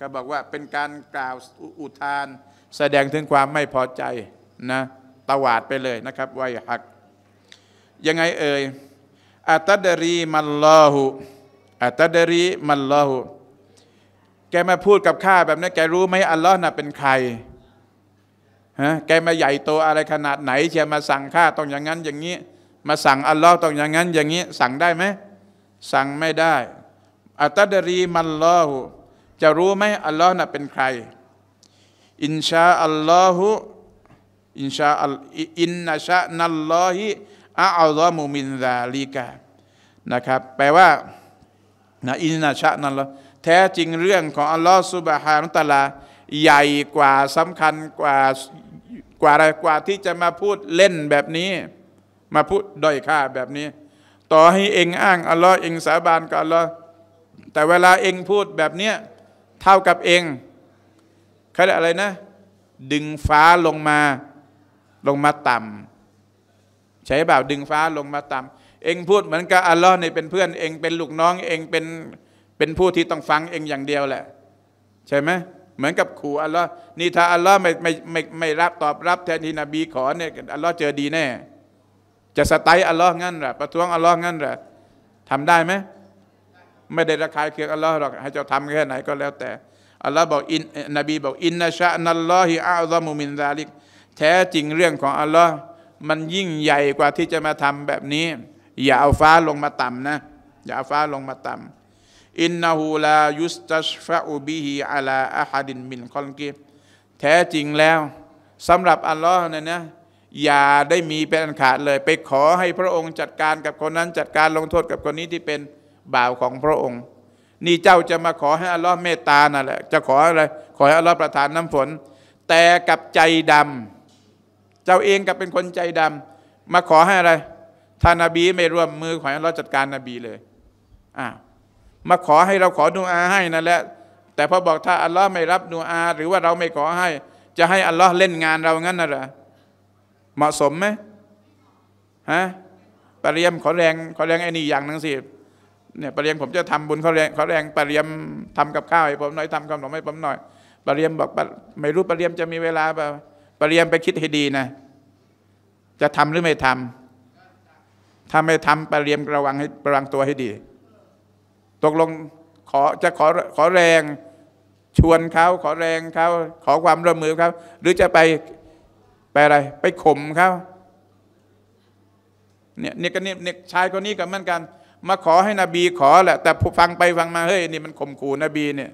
ก็บอกว่าเป็นการกล่าวอุทาน แสดงถึงความไม่พอใจนะตวาดไปเลยนะครับไวฮัก ยังไงเอ่ยأتدري ما الله أتدري ما اللهแกมาพูดกับข้าแบบนี้แกรู้ไหมอัลลอฮ์น่ะเป็นใครฮะแกมาใหญ่โตอะไรขนาดไหนเชียวมาสั่งข้าต้องอย่างนั้นอย่างนี้ มาสั่งอัลลอฮ์ต้องอย่างนั้นอย่างนี้ สั่งได้ไหมสั่งไม่ได้ أتدري ما اللهจะรู้ไหมอัลลอฮ์น่ะเป็นใคร إن شأن اللهอินชาอัลอินนชะนัลลอฮิอาอัลลอฮ์มุมินซาลีกานะครับ แปลว่านะอินนชะนั่นละแท้จริงเรื่องของอัลลอฮ์สุบฮานุตะลา ใหญ่กว่าสำคัญกว่ากว่าอะไรกว่าที่จะมาพูดเล่นแบบนี้ มาพูดด้อยค่าแบบนี้ ต่อให้เองอ้างอัลลอฮ์เองสาบานกับอัลลอฮ์แต่เวลาเองพูดแบบเนี้ยเท่ากับเองเขาเรียกอะไรนะ ดึงฟ้าลงมาลงมาต่ำใช่เปล่าดึงฟ้าลงมาต่ำเองพูดเหมือนกับอัลลอฮ์เนี่ยเป็นเพื่อนเองเป็นลูกน้องเองเป็นเป็นผู้ที่ต้องฟังเองอย่างเดียวแหละ ใช่ไหมเหมือนกับขู่อัลลอฮ์นี่ถ้าอัลลอฮ์ไม่ไม่ไม่ไม่รับตอบรับแทนที่นบีขอเนี่ยอัลลอฮ์เจอดีแน่ จะสไตล์อัลลอฮ์งั้นหรอประท้วงอัลลอฮ์งั้นหรอทำได้ไหมไม่ได้ระคายเคืองอัลลอฮ์หรอกให้เจ้าทำแค่ไหนก็แล้วแต่อัลลอฮ์บอกอินนบีบอกอินนะชะนัลลอฮิอาซามุมินซาลิกแท้จริงเรื่องของอัลลอฮ์มันยิ่งใหญ่กว่าที่จะมาทำแบบนี้ อย่าเอาฟ้าลงมาต่ำนะ อย่าเอาฟ้าลงมาต่ำอินนาหูลายุสตัชฟะอุบิฮิอาลาอะฮัดินมินคอนกีแท้จริงแล้วสำหรับอัลลอฮ์เนี่ยนะ อย่าได้มีเป็นอันขาดเลย ไปขอให้พระองค์จัดการกับคนนั้นจัดการลงโทษกับคนนี้ที่เป็นบ่าวของพระองค์ นี่เจ้าจะมาขอให้อัลลอฮ์เมตตานั่นแหละจะขออะไรขอให้อัลลอฮ์ประทานน้ำฝน แต่กับใจดำเจ้าเองกับเป็นคนใจดำมาขอให้อะไรท่านนบีไม่ร่วมมือขอให้อัลลอฮ์จัดการนบีเลยอ้าวมาขอให้เราขอดูอาให้นั่นแหละแต่พอบอกถ้าอัลลอฮ์ไม่รับดูอา หรือว่าเราไม่ขอให้ จะให้อัลลอฮ์เล่นงานเรางั้นน่ะหรอ เหมาะสมไหมฮะปริยมขอแรงขอแรงไอ้นี่อย่างหนึ่งสิเนี่ยปริยมผมจะทำบุญขอแรงขอแรงปริยมทำกับข้าวให้ผมหน่อยทำขนมให้ผมหน่อยปริยมบอกไม่รู้ปริยมจะมีเวลาเปล่าปริยมไปคิดให้ดีนะ จะทำหรือไม่ทำถ้าไม่ทำปริยมระวังให้ระวังตัวให้ดี ตกลงขอจะขอขอแรงชวนเขาขอแรงเขาขอความร่วมมือเขาหรือจะไป ไปอะไร ไปข่มเขาเนี่ยเนี่ยก็เนี่ยชายคนนี้กับมือนกัน มาขอให้นบีขอแหละ แต่ฟังไปฟังมาเฮ้ยนี่มันข่มขู่นบีเนี่ย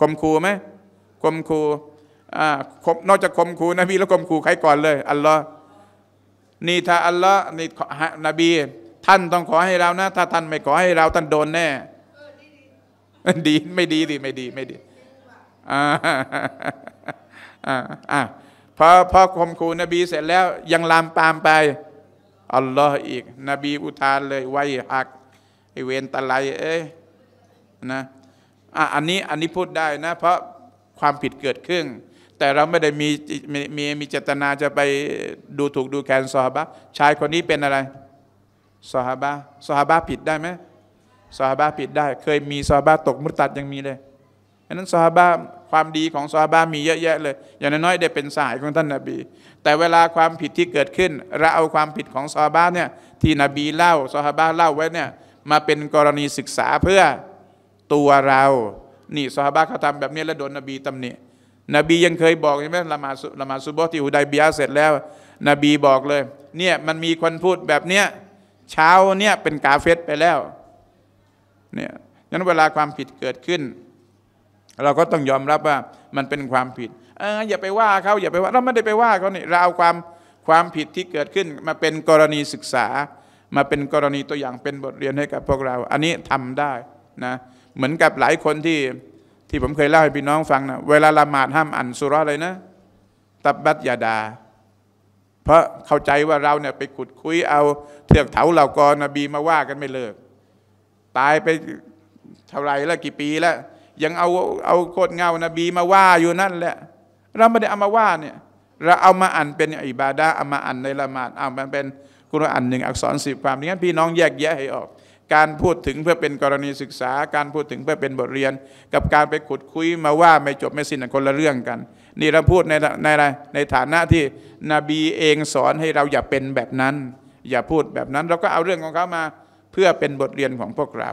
ข่มขู่ไหมข่มขู่อ่านอกจากข่มขู่นบีแล้วข่มขู่ใครก่อนเลย อัลลอฮ์นี่ถ้าอัลลอฮ์นี่นบี ท่านต้องขอให้เรานะ ถ้าท่านไม่ขอให้เราท่านโดนแน่ดีไม่ดีดิไม่ดีไม่ดีอ่าอ่า พอพอข่มขู่นบีเสร็จแล้วยังลามปามไปอัลลอฮ์อีก นบีอุทานเลยไว้หักไอเวนตะไลเอ้ยนะอะอันนี้อันนี้พูดได้นะ เพราะความผิดเกิดขึ้น แต่เราไม่ได้มีมีมีมเจตนาจะไปดูถูกดูแคลนซอฮาบะชายคนนี้เป็นอะไรซอฮาบะซอฮาบะผิดได้ไหมซอฮาบะผิดได้ เคยมีซอฮาบะตกมุตัดยังมีเลย อันนั้นซอฮาบะความดีของซอฮาบะมีเยอะแยะเลย อย่างน้อยๆได้เป็นสายของท่านนาบี แต่เวลาความผิดที่เกิดขึ้นเราเอาความผิดของซอฮาบะเนี่ยที่นบีเล่าซอฮาบะเล่าไว้เนี่ยมาเป็นกรณีศึกษาเพื่อตัวเรา นี่ซอฮาบะเขาทำแบบนี้แล้วโดนนบีตำหนินบียังเคยบอกใช่ไหมละมาละมาซุบอที่อุดัยบียเสร็จแล้ว นบีบอกเลย เนี่ยมันมีคนพูดแบบเนี้ยเช้าเนี่ยเป็นกาเฟตไปแล้วเนี่ยนั้นเวลาความผิดเกิดขึ้น เราก็ต้องยอมรับว่ามันเป็นความผิดเอออย่าไปว่าเขาอย่าไปว่าเราไม่ได้ไปว่าเขาเนี่ยเราเอาความความผิดที่เกิดขึ้นมาเป็นกรณีศึกษา มาเป็นกรณีตัวอย่างเป็นบทเรียนให้กับพวกเรา อันนี้ทำได้นะเหมือนกับหลายคนที่ที่ผมเคยเล่าให้พี่น้องฟังนะเวลาละหมาดห้ามอ่านสุราเลยนะ ตับบัตยาดา เพราะเข้าใจว่าเราเนี่ยไปขุดคุยเอาเถือกเถาเหล่ากอนบีมาว่ากันไม่เลิก ตายไปเท่าไรแล้วกี่ปีแล้ว ยังเอาเอาโคตรเงานบีมาว่าอยู่นั่นแหละ เราไม่ได้เอามาว่าเนี่ยเราเอามาอ่านเป็นอิบาดาเอามาอ่านในละหมาดเอามันเป็นกุรอานหนึ่งอักษรสิบความดังนี้นพี่น้องแยกแยะให้ออก การพูดถึงเพื่อเป็นกรณีศึกษา การพูดถึงเพื่อเป็นบทเรียน กับการไปขุดคุยมาว่าไม่จบไม่สิ้นคนละเรื่องกัน นี่เราพูดในในอะไรในฐานะที่นบีเองสอนให้เราอย่าเป็นแบบนั้น อย่าพูดแบบนั้น เราก็เอาเรื่องของเขามาเพื่อเป็นบทเรียนของพวกเรา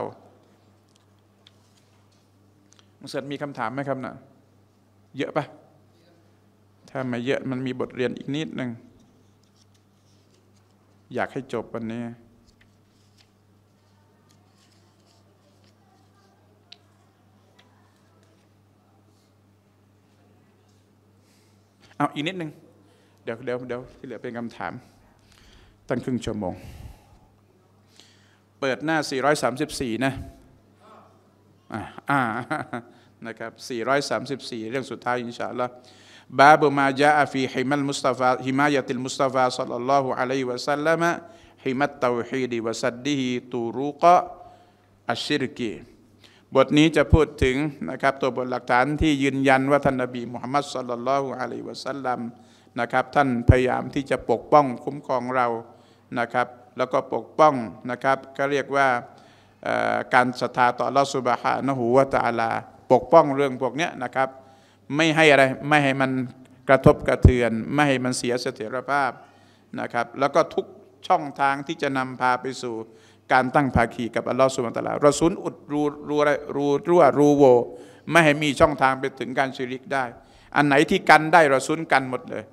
มุสลิมมีคำถามไหมครับนะเยอะปะถ้าไม่เยอะมันมีบทเรียนอีกนิดหนึ่งอยากให้จบวันนี้ เอาอีกนิดหนึ่งเดี๋ยวเดี๋ยวเดี๋ยวที่เหลือเป็นคำถาม ตั้งครึ่งชั่วโมง เปิดหน้า 434 นะ อ่านะครับ434 เรื่องสุดท้ายإن شاء الله باب ما جاء في حمى المصطفى حماية المصطفى صلى الله عليه وسلم حمى التوحيد وسده طرق الشركบทนี้จะพูดถึงนะครับตัวบทหลักฐานที่ยืนยันว่าท่านนบีมุฮัมมัดصلى الله عليه وسلمนะครับท่านพยายามที่จะปกป้องคุ้มครองเรานะครับ แล้วก็ปกป้องนะครับก็เรียกว่า การศรัทธาต่อลอสุบฮานะหูวะตาลา ปกป้องเรื่องพวกนี้นะครับ ไม่ให้อะไรไม่ให้มันกระทบกระเทือน ไม่ให้มันเสียเสถียรภาพนะครับ แล้วก็ทุกช่องทางที่จะนำพาไปสู่การตั้งภาคีกับอัลลอฮฺสุบฮานตะลาเรอซุลอุดรูรูรูรั่วรูโว ไม่ให้มีช่องทางไปถึงการชิริกได้ อันไหนที่กันได้เรอซุลกันหมดเลย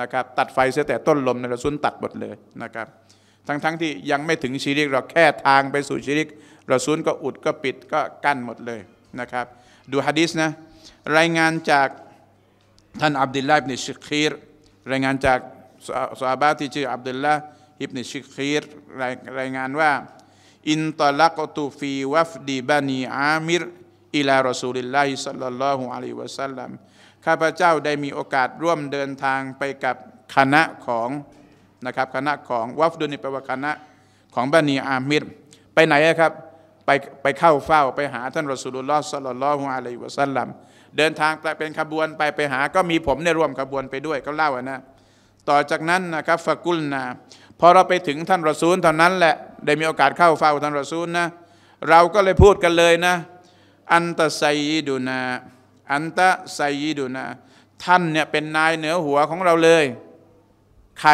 นะครับ ตัดไฟเสียแต่ต้นลมในรอซุลตัดหมดเลยนะครับ ทั้งๆทที่ยังไม่ถึงชิริกเราแค่ทางไปสู่ชิริก รอซุลก็อุดก็ปิดก็กั้นหมดเลยนะครับ ดูฮะดิษนะรายงานจากท่านอับดุลลาห์อิบนชิคีรรายงานจากสาบาที่ชื่ออับดุลลาห์อิบนชิคีรรายงานว่าอินตลักตุฟีวัฟดีบานีอามิรอิลารอซูลิลลาฮิสัลลัลลอฮุอะลัยฮิวะสัลลัมข้าพเจ้าได้มีโอกาสร่วมเดินทางไปกับคณะของนะครับคณะของวัฟดุนีแปลว่าคณะของบานีอามิรไปไหนครับ ไปไปเข้าเฝ้าไปหาท่านรอสูลุลลอฮ์สัลลัลลอฮุอะลัยวะสัลลัมเดินทางไปเป็นขบวนไปไปหาก็มีผมในร่วมขบวนไปด้วยเขาเล่านะต่อจากนั้นนะครับฟะกุลนาพอเราไปถึงท่านรอซูลเท่านั้นแหละได้มีโอกาสเข้าเฝ้าท่านรอซูลนะเราก็เลยพูดกันเลยนะ อันตะไซยิดูนา อันตะไซยิดูนา ท่านเนี่ยเป็นนายเหนือหัวของเราเลย ใคร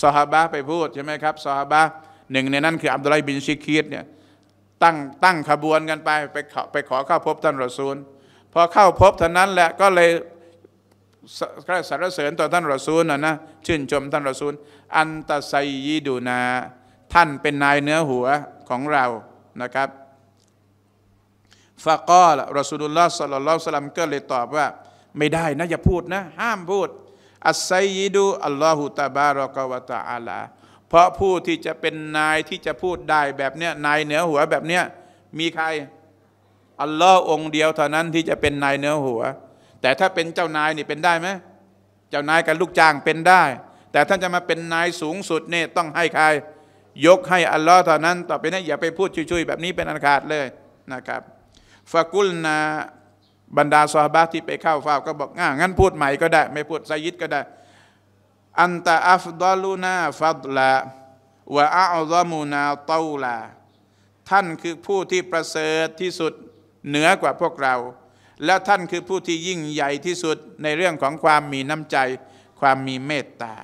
ซอฮาบะไปพูดใช่ไหมครับซอฮาบะหนึ่งในนั้นคืออับดุลไลบินชิคีดเนี่ย ตั้งตั้งขบวนกันไปไปขอไปขอเข้าพบท่านรอซูลพอเข้าพบเท่านั้นแหละก็เลยสรรเสริญต่อท่านรอซูลนะนะชื่นชมท่านรอซูล อันตะไซยีดูนา ท่านเป็นนายเนื้อหัวของเรานะครับฟะกอลรอซูลุลลอฮ์สัลลัลลอฮุสลัมก็เลยตอบว่า ไม่ได้นะอย่าพูดนะ ห้ามพูด อัสไซยิดูอัลลอฮฺตาบารอกวะตาอาลา เพราะผู้ที่จะเป็นนายที่จะพูดได้แบบเนี้ยนายเหนือหัวแบบเนี้ยมีใครอัลลอฮ์องเดียวเท่านั้นที่จะเป็นนายเหนือหัว แต่ถ้าเป็นเจ้านายนี่เป็นได้ไหมเจ้านายกับลูกจ้างเป็นได้ แต่ท่านจะมาเป็นนายสูงสุดเนี่ยต้องให้ใคร ยกให้อัลลอฮ์เท่านั้น ต่อไปนี้อย่าไปพูดชุยๆแบบนี้เป็นอันขาดเลยนะครับفقلناบรรดาซอฮาบะที่ไปเข้าเฝ้าก็บอกง่างั้นพูดใหม่ก็ได้ ไม่พูดسيدก็ได้ أنت أفضلنا فضلا وأعظمنا طولاท่านคือผู้ที่ประเสริฐที่สุดเหนือกว่าพวกเรา และท่านคือผู้ที่ยิ่งใหญ่ที่สุดในเรื่องของความมีน้ำใจ ความมีเมตตา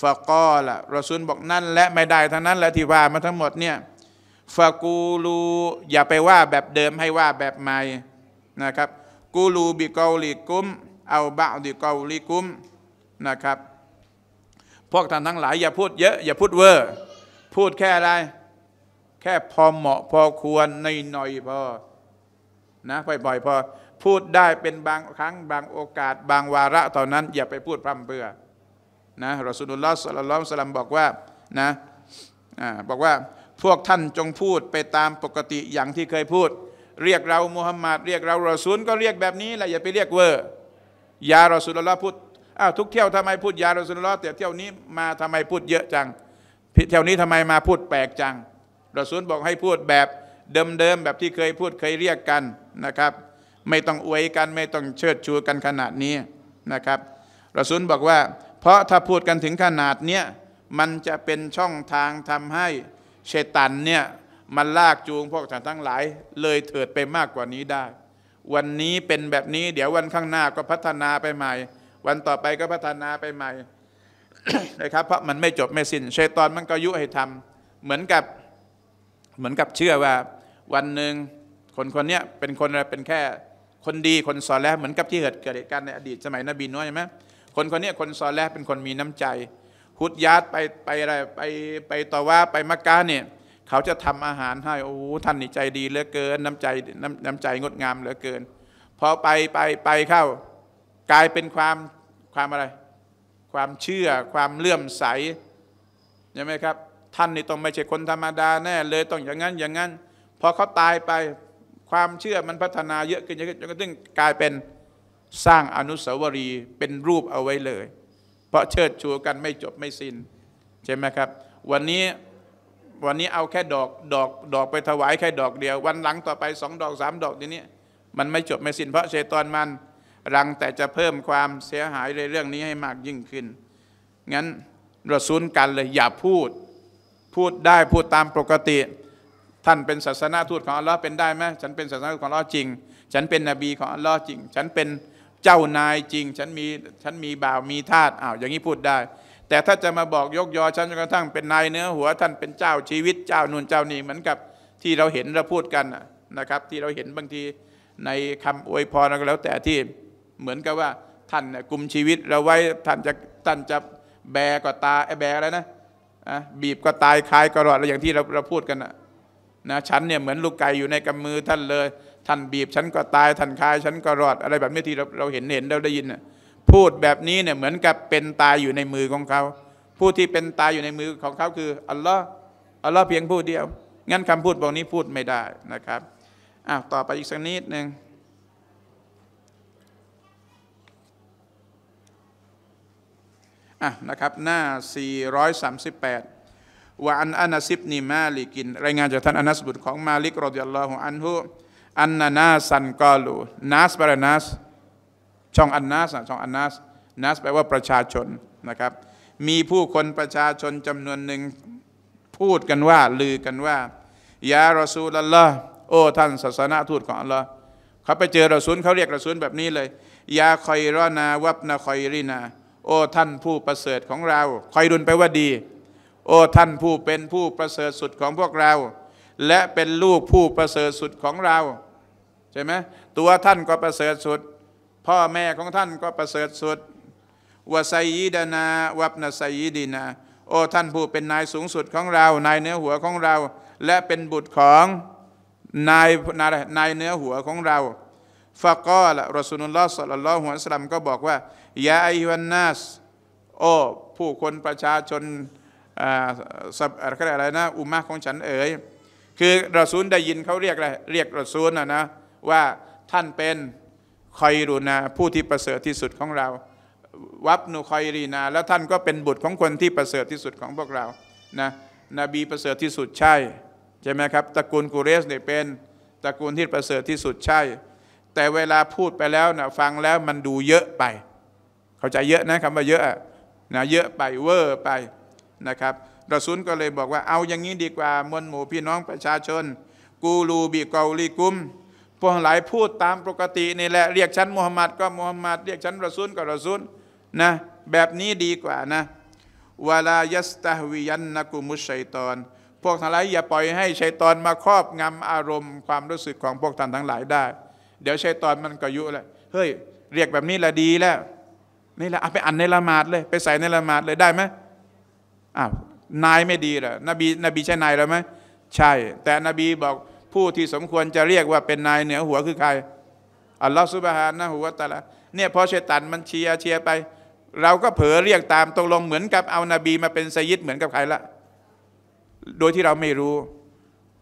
فقالรอซูลบอกนั่น และไม่ได้ทั้งนั้นและที่ว่ามาทั้งหมดเนี่ยฟากูลูอย่าไปว่าแบบเดิมให้ว่าแบบใหม่นะครับقولوا بقولكم أو بعض قولكمนะครับ พวกท่านทั้งหลายอย่าพูดเยอะอย่าพูดเวอร์พูดแค่อะไร แค่พอเหมาะพอควรนิดหน่อยพอนะหน่อยๆพอพูดได้เป็นบางครั้งบางโอกาส บางวาระตอนนั้น อย่าไปพูดพร่ำเพื่อนะรอสุลลอฮ์สัลลัลลอฮุสลัมบอกว่านะบอกว่าพวกท่านจงพูดไปตามปกติอย่างที่เคยพูด เรียกเรามุฮัมมัดเรียกเรารอซูลก็เรียกแบบนี้แหละอย่าไปเรียกเวอร์ยารอสุลลอฮ์พูด อ้าวทุกเที่ยวทำไมพูดยารสุลลอแต่เที่ยวนี้มาทำไมพูดเยอะจังเที่ยวนี้ทำไมมาพูดแปลกจังรอซูลบอกให้พูดแบบเดิมๆแบบที่เคยพูดเคยเรียกกันนะครับ ไม่ต้องอวยกันไม่ต้องเชิดชูกันขนาดนี้นะครับรอซูลบอกว่า เพราะถ้าพูดกันถึงขนาดเนี้ยมันจะเป็นช่องทางทำให้เชตันเนี่ยมันลากจูงพวกท่านทั้งหลาย เลยเถิดไปมากกว่านี้ได้ วันนี้เป็นแบบนี้เดี๋ยววันข้างหน้าก็พัฒนาไปใหม่ วันต่อไปก็พัฒนาไปใหม่นะครับเพราะมันไม่จบไม่สิน้นเชตอนมันก็ยุให้ทำเหมือนกับเหมือนกับเชื่อว่าวันหนึ่งคนคนนี้เป็นคนอะไรเป็นแค่คนดีคนซอแล้วเหมือนกับที่เกิดเกิดเหตุการณ์ในอดีตสมัยนบีน้อยใช่ไหมคนคนนี้คนซอแล้วเป็นคนมีน้ำใจฮุดยัดไปไปอะไรไปไปต่อว่าไปมักกะเนี่ยเขาจะทำอาหารให้โอ้ท่านนี่ใจดีเหลือเกิน น้ำใจน้ำน้ำใจงดงามเหลือเกิน พอไปไปไปเข้า กลายเป็นความความอะไร ความเชื่อความเลื่อมใสใช่ไหมครับ ท่านนี่ต้องไม่ใช่คนธรรมดาแน่เลยต้องอย่างนั้นอย่างนั้นพอเขาตายไปความเชื่อมันพัฒนาเยอะขึ้นเยอะขึ้นจนกระทั่งกลายเป็นสร้างอนุสาวรีย์เป็นรูปเอาไว้เลย เพราะเชิดชูกันไม่จบไม่สิน้นใช่ไหมครับ วันนี้วันนี้เอาแค่ดอกดอกดอกไปถวายแค่ดอกเดียว วันหลังต่อไปสองดอกสามดอกทีนี้มันไม่จบไม่สิน้นเพราะเชตอนมัน รังแต่จะเพิ่มความเสียหายในเรื่องนี้ให้มากยิ่งขึ้น งั้นเราซูนกันเลยอย่าพูด พูดได้พูดตามปกติ ท่านเป็นศาสนาทูตของอัลลอฮ์เป็นได้ไหมฉันเป็นศาสนาทูตของอัลลอฮ์จริง ฉันเป็นนบีของอัลลอฮ์จริง ฉันเป็นเจ้านายจริง ฉันมีฉันมีบ่าวมีทาสอ้าวอย่างนี้พูดได้ แต่ถ้าจะมาบอกยกยอฉันจนกระทั่งเป็นนายเนื้อหัวท่านเป็นเจ้าชีวิตเจ้านุนเจ้านี่เหมือนกับที่เราเห็นเราพูดกันนะครับ ที่เราเห็นบางทีในคำอวยพรก็แล้วแต่ที่ เหมือนกับว่าท่านกลุ่มชีวิตเราไว้ท่านจะท่านจะแบก็ตาแบอะไรนะอะบีบก็ตายคายก็รอดอะไรอย่างที่เราเราพูดกันนะนะฉันเนี่ยเหมือนลูกไก่อยู่ในกำมือท่านเลย ท่านบีบฉันก็ตายท่านคายฉันก็รอด อะไรแบบนี้ที่เราเราเห็นเห็นเราได้ยินนะพูดแบบนี้เนี่ยเหมือนกับเป็นตายอยู่ในมือของเขา ผู้ที่เป็นตายอยู่ในมือของเขาคืออัลลอฮ์อัลลอฮ์เพียงผู้เดียว งั้นคำพูดบอกนี้พูดไม่ได้นะครับอ้าวต่อไปอีกสักนิดหนึ่ง อะนะครับหน้า 438ว่าอันอานัสิบนีมาลิกิน รายงานจากท่านอานัสบุตรของมาลิกรดิยัลลอฮุอันฮุอันนานาสันกอลูนัสแปลนัสช่องอันนัสช่องอันนัสนัสแปลว่าประชาชนนะครับมีผู้คนประชาชนจำนวนหนึ่งพูดกันว่า ลือกันว่ายารอซูลลอฮ์โอ้ท่านศาสนาทูตของอัลลอฮ์เขาไปเจอรอซูลเขาเรียกรอซูลแบบนี้เลยยาคอยรอนาวับนาคอยรินา โอ้ท่านผู้ประเสริฐของเราคอยดุลไปว่าดี โอ้ท่านผู้เป็นผู้ประเสริฐสุดของพวกเรา และเป็นลูกผู้ประเสริฐสุดของเราใช่ไหมตัวท่านก็ประเสริฐสุด พ่อแม่ของท่านก็ประเสริฐสุดวาไซยิดานาวับนาไซยิดีนาโอ้ท่านผู้เป็นนายสูงสุดของเรา นายเนื้อหัวของเรา และเป็นบุตรของนายนายนายเนื้อหัวของเราฟะกอละรอสุลลอฮ์สัลลัลลอฮุอะลัยฮิสลัมก็บอกว่า ยาอิวันนัสโอ้ผู้คนประชาชนอ่าสับอะไรนะอุมาของฉันเอ๋ยคือรอซูลได้ยินเขาเรียกอะไรเรียกรอซูลนะนะว่าท่านเป็นخيرناผู้ที่ประเสริฐที่สุดของเรา وابن خيرنا แล้วท่านก็เป็นบุตรของคนที่ประเสริฐที่สุดของพวกเรานะนบีประเสริฐที่สุดใช่ใช่ไหมครับตระกูลกูเรสเนี่ยเป็นตระกูลที่ประเสริฐที่สุดใช่ แต่เวลาพูดไปแล้วนะฟังแล้วมันดูเยอะไป เข้าใจเยอะนะคำว่าเยอะนะเยอะไปเวอร์ไปนะครับรอซุลก็เลยบอกว่าเอาอย่างนี้ดีกว่ามวลหมู่พี่น้องประชาชน กูรูบีเกาลีกุมพวกหลายพูดตามปกตินี่แหละเรียกฉันมุฮัมหมัดก็มุฮัมหมัดเรียกฉันรอซุลก็รอซุลนะแบบนี้ดีกว่านะวลายัสตาวิยันนักุมุชัยตอน พวกทั้งหลายอย่าปล่อยให้ชัยตอนมาครอบงำอารมณ์ความรู้สึกของพวกท่านทั้งหลายได้ เดี๋ยวชัยตอนมันก็ยุแหละเฮ้ยเรียกแบบนี้ละดีแล้ว นี่แหละเอาไปอ่านในละหมาดเลย ไปใส่ในละหมาดเลยได้ไหมอ้าวนายไม่ดีเหรอนบีนบีใช่นายหรือไหมใช่ แต่นบีบอกผู้ที่สมควรจะเรียกว่าเป็นนายเหนือหัวคือใครอัลลอฮฺสุบฮานะหัวตะละเนี่ยพอชัยตันมันเชียเชียไป เราก็เผลอเรียกตามตกลงเหมือนกับเอานาบีมาเป็นไซยิดเหมือนกับใครละโดยที่เราไม่รู้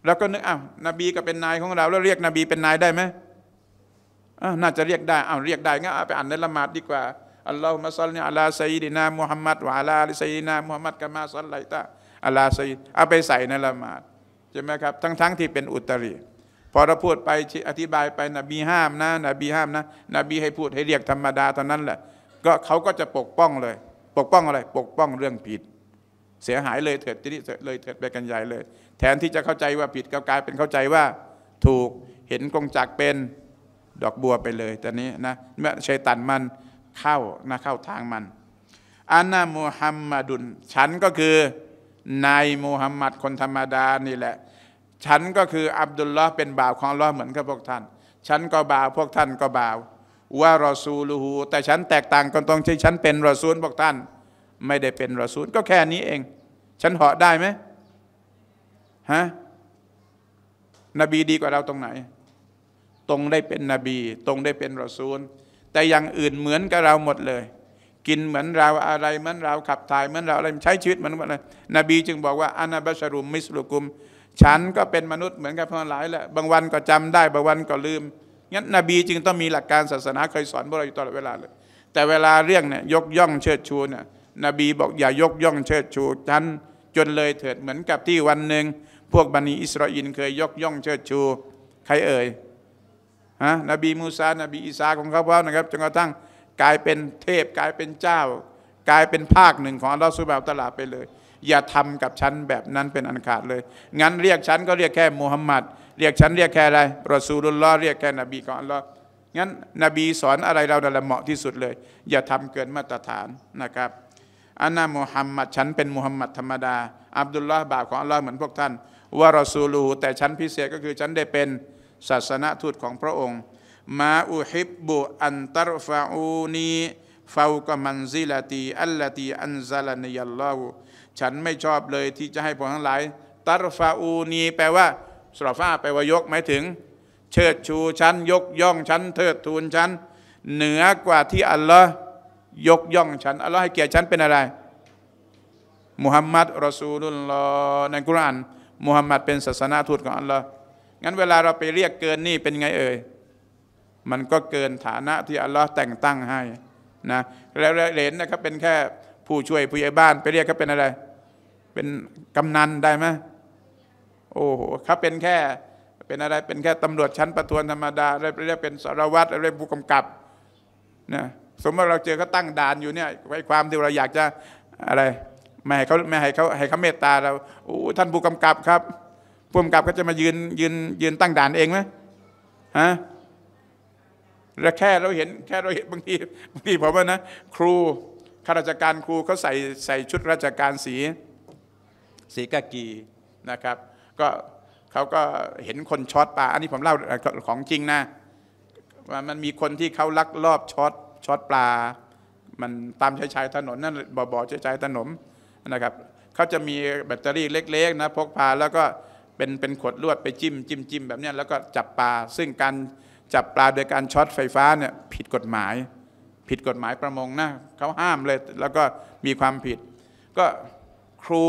แล้วก็นึกอ้าวนบีก็เป็นนายของเราแล้วเรียกนบีเป็นนายได้ไหมน่าจะเรียกได้อ้าวเรียกได้งั้นไปอ่านในละหมาดดีกว่า อัลลอฮฺมะซัลลิอัลาซัยดินามุฮัมมัดวะอัลาลิซัยดินามุฮัมมัดกามาซัลไลตะอัลลาซัยเอาไปใส่ในละหมาดใช่ไหมครับ ทั้งๆทที่เป็นอุตริพอเราพูดไปอธิบายไปนบีห้ามนะนบีห้ามนะนบีให้พูดให้เรียกธรรมดาเท่านั้นแหละก็เขาก็จะปกป้องเลย ปกป้องอะไร ปกป้องเรื่องผิด เสียหายเลยเถิดทีนี้เลยเถิดไปกันใหญ่เลย แทนที่จะเข้าใจว่าผิดก็กลายเป็นเข้าใจว่า ถูกเห็นกงจักเป็นดอกบัวไปเลยตอนนี้นะเมื่อชัยตันมัน เข้านะเข้าทางมันอานามูฮัมมัดุนฉันก็คือนายมูฮัมมัดคนธรรมดานี่แหละ ฉันก็คืออับดุลลอฮ์เป็นบ่าวของลอเหมือนกับพวกท่าน ฉันก็บ่าวพวกท่านก็บ่าวว่ารอซูลูฮูแต่ฉันแตกต่างกันตรงที่ฉันเป็นรอซูลพวกท่าน ไม่ได้เป็นรอซูลก็แค่นี้เอง ฉันเหาะได้ไหมฮะนบีดีกว่าเราตรงไหน ตรงได้เป็นนบี ตรงได้เป็นรอซูล แต่อย่างอื่นเหมือนกับเราหมดเลย กินเหมือนเราอะไรเหมือนเราขับถ่ายเหมือนเราอะไรใช้ชีวิตเหมือนอะไรนบีจึงบอกว่าอานาบัชรุมมิสลุกุม ฉันก็เป็นมนุษย์เหมือนกับพวกหลายแหละบางวันก็จำได้บางวันก็ลืมงั้นนบีจึงต้องมีหลักการศาสนาเคยสอนพวกเราอยู่ตลอดเวลาเลย แต่เวลาเรื่องเนี่ยยกย่องเชิดชูเนี่ยนบีบอกอย่ายกย่องเชิดชูฉันจนเลยเถิดเหมือนกับที่วันหนึ่งพวกบันิอิสราเอลเคยยกย่องเชิดชู ใครเอ่ย ฮะนบีมูซานบีอีสาของเขาเพรานะครับจนกระทั่งกลายเป็นเทพกลายเป็นเจ้า กลายเป็นภาคหนึ่งของอัลลอฮฺสุบฮาตลาไปเลย อย่าทำกับฉันแบบนั้นเป็นอันขาดเลย งั้นเรียกฉันก็เรียกแค่มูฮัมหมัดเรียกฉันเรียกแค่อะไรรอซูลุลลอฮ์เรียกแค่นบีของอัลลอฮ์งั้นนบีสอนอะไรเราดันละเหมาะที่สุดเลย อย่าทำเกินมาตรฐานนะครับอันนามุฮัมมัดฉันเป็นมุฮัมมัดธรรมดาอับดุลลาห์บาปของอัลลอฮ์เหมือนพวกท่านว่ารอซูลูแต่ฉันพิเศษก็คือฉันได้เป็น ศาสนทูตของพระองค์ มาอุฮิบบุอันตรฟาอูนีฟาวกมันซิลาตีอัลลตีอันซาลานียัลลอฮฉันไม่ชอบเลยที่จะให้พวกทั้งหลายตรฟาอูนีแปลว่าสรฟ้าแปลว่ายกหมายถึง เชิดชูฉันยกย่องฉันเทิดทูนฉันเหนือกว่าที่อัลลอฮ์ยกย่องฉันอัลลอฮ์ให้เกียรติฉันเป็นอะไรมุฮัมมัดรอซูลุลลอฮ์ในกุรอานมุฮัมมัดเป็นศาสนาทูตของอัลลอฮ์ งั้นเวลาเราไปเรียกเกินนี่เป็นไงเอ่ยมันก็เกินฐานะที่อัลลอฮ์แต่งตั้งให้นะแล้วเหรนนะครับเป็นแค่ผู้ช่วยผู้ใหญ่บ้านไปเรียกเขาเป็นอะไร เป็นกำนันได้ไหมโอ้โหเขาเป็นแค่เป็นอะไรเป็นแค่ตำรวจชั้นประทวนธรรมดาเรียกเรียกเป็นสารวัตรเรียกผู้กำกับนะสมมติเราเจอเขาตั้งด่านอยู่เนี่ยไว้ความที่เราอยากจะอะไรไม่ให้เขาไม่ให้เขาให้เขาเมตตาเราโอ้ท่านผู้กำกับครับ ผู้กำกับเขาจะมายืนยืนยืนตั้งด่านเองไหมฮะแล้วแค่เราเห็นแค่เราเห็นบางทีบางทีผมว่านะครูข้าราชการครูเขาใส่ใส่ชุดราชการสี สีกากีนะครับ ก็เขาก็เห็นคนช็อตปลาอันนี้ผมเล่าของจริงนะว่ามันมีคนที่เขาลักลอบช็อตช็อตปลา มันตามชายชายถนนนั่นบ่อบ่อชายชายถนนนะครับเขาจะมีแบตเตอรี่เล็ก ๆ นะพกพาแล้วก็ เป็นเป็นขวดลวดไปจิ้มจิ้มจิ้มแบบนี้แล้วก็จับปลา ซึ่งการจับปลาโดยการช็อตไฟฟ้าเนี่ยผิดกฎหมาย ผิดกฎหมายประมงนะเขาห้ามเลยแล้วก็มีความผิด ก็ครู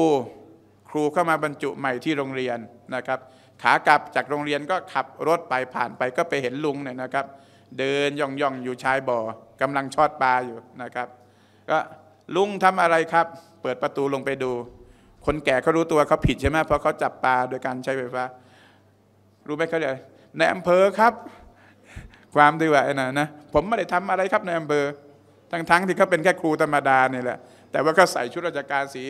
ครูเข้ามาบรรจุใหม่ที่โรงเรียนนะครับ ขากลับจากโรงเรียนก็ขับรถไปผ่านไปก็ไปเห็นลุงเนี่ยนะครับ เดินย่องย่องอยู่ชายบ่อกำลังช็อดปลาอยู่นะครับ ก็ลุงทำอะไรครับ เปิดประตูลงไปดู คนแก่เขารู้ตัวเขาผิดใช่ไหมเพราะเขาจับปลาโดยการใช้ไฟฟ้า รู้ไหมเขาเลยในอำเภอครับ ความที่ว่านะนะผมไม่ได้ทำอะไรครับในอำเภอทั้งทั้งที่เขาเป็นแค่ครูธรรมดาเนี่ยแหละแต่ว่าเขาใส่ชุดราชการสี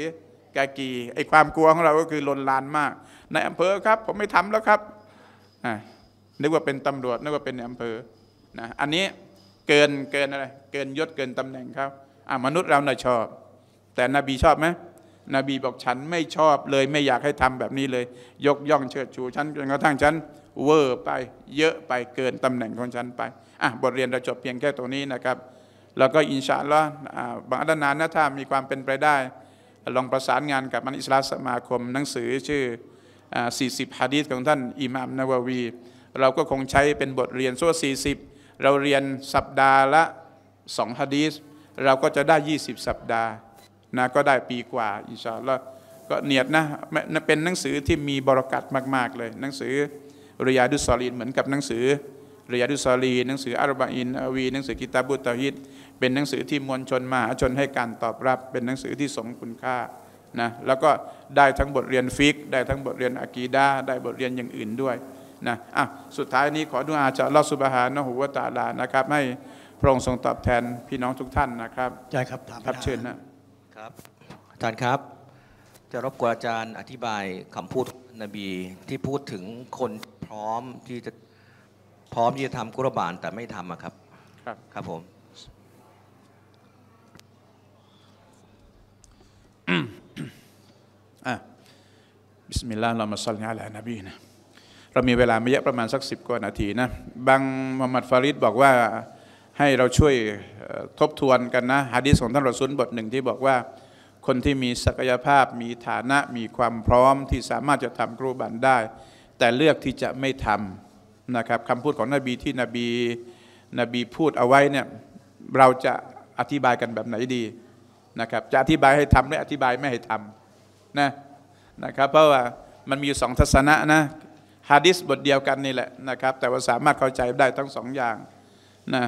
กากีไอ้ความกลัวของเราก็คือลนลานมาก ในอำเภอครับ ผมไม่ทำแล้วครับอ่านึกว่าเป็นตำรวจนึกว่าเป็นในอำเภอนะอันนี้เกินเกินอะไร เกินยศเกินตำแหน่งครับอ่ามนุษย์เราเน่ะชอบ แต่นบีชอบไหม นบีบอกฉันไม่ชอบเลย ไม่อยากให้ทำแบบนี้เลย ยกย่องเชิดชูฉันจนกระทั่งฉันเวอร์ไปเยอะไปเกินตำแหน่งของฉันไปอะบทเรียนเราจบเพียงแค่ตรงนี้นะครับ แล้วก็อินชาอัลลอฮ์อ่าบางอันนานนะถ้ามีความเป็นไปได้ ลองประสานงานกับมันอิสลามสมาคมหนังสือชื่ออ40ฮะดีษของท่านอิหม่ามนาววี เราก็คงใช้เป็นบทเรียนส่วน40 เราเรียนสัปดาห์ละ2ฮะดีษเราก็จะได้ 20 สัปดาห์ นะก็ได้ปีกว่าอินชาอัลลอฮ์ก็เนียดนะเป็นหนังสือที่มีบรกัดมาก ๆ เลย หนังสือเรียาดุสซอลีนเหมือนกับหนังสือเรียาดุสซอลีนหนังสืออัลบาอินอวีหนังสือกิตาบุตตาฮิดเป็นหนังสือที่มวลชนมหาชนให้การตอบรับ เป็นหนังสือที่สมคุณค่านะแล้วก็ได้ทั้งบทเรียนฟิก ได้ทั้งบทเรียนอะกีดาได้บทเรียนอย่างอื่นด้วยนะอะสุดท้ายนี้ขอดุอาจากอัลลอฮฺสุบฮานะฮูวะตะอาลานะครับ ให้พระองค์ทรงตอบแทนพี่น้องทุกท่านนะครับใช่ครับถามครับไม่ได้เชิญนะ ครับอาจารย์ครับ จะรบกวนอาจารย์อธิบายคำพูดของนบีที่พูดถึงคนพร้อมที่จะพร้อมที่จะทำกุรบานแต่ไม่ทำอะครับ ครับ ครับผม อะบิสมิลลาห์เรามาสัลลัลลอฮุอะลัยฮินบีนะเรามีเวลาไม่เยอะประมาณสักสิบกว่านาทีนะ บางมุฮัมมัดฟาริดบอกว่า ให้เราช่วยทบทวนกันนะฮะดีษของท่านรอซูลบทหนึ่งที่บอกว่า คนที่มีศักยภาพมีฐานะมีความพร้อมที่สามารถจะทำกรูบันได้ แต่เลือกที่จะไม่ทำนะครับคำพูดของนบีที่นบีนบีพูดเอาไว้เนี่ยเราจะอธิบายกันแบบไหนดีนะครับจะอธิบายให้ทำหรืออธิบายไม่ให้ทำนะนะครับเพราะว่ามันมีสองทัศนะนะฮะดิษบทเดียวกันนี่แหละนะครับแต่ว่าสามารถเข้าใจได้ทั้งสองอย่างนะ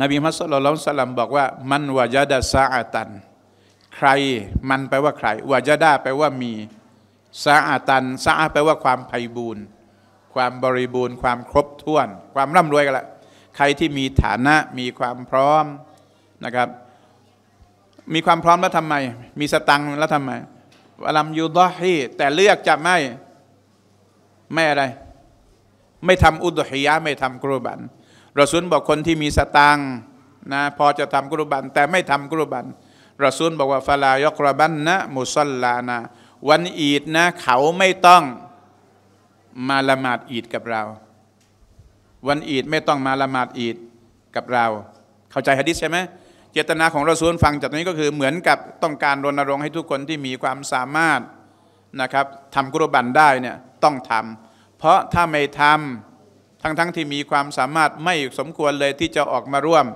นบีมัสลลัลสลัมบอกว่ามันวาจาดาซาอาตัน ใครมันแปลว่าใครวาจาดาแปลว่ามีซาอาตันซาอาแปลว่าความไพ่บูรณ์ความบริบูรณ์ ความครบถ้วน ความร่ำรวยกันละใครที่มีฐานะมีความพร้อมนะครับ มีความพร้อมแล้วทำไม มีสตังค์แล้วทำไมวลัมยูดอฮีแต่เลือกจะไม่ไม่อะไร ไม่ทำอุดฮิยะไม่ทำกรุบัน รอซูลบอกคนที่มีสตังนะพอจะทำกรุบัน แต่ไม่ทำกรุบันรอซูลบอกว่าฟาลายกรบันนะมุสลลานะวันอีดนะ เขาไม่ต้องมาละหมาดอีดกับเรา วันอีดไม่ต้องมาละหมาดอีดกับเรา เข้าใจฮะดิษใช่ไหมเจตนาของรอซูลฟังจากนี้ก็คือเหมือนกับต้องการรณรงค์ให้ทุกคนที่มีความสามารถนะครับทำกุรบันได้เนี่ยต้องทำเพราะถ้าไม่ทำ ทั้งทั้งที่มีความสามารถไม่สมควรเลยที่จะออกมาร่วม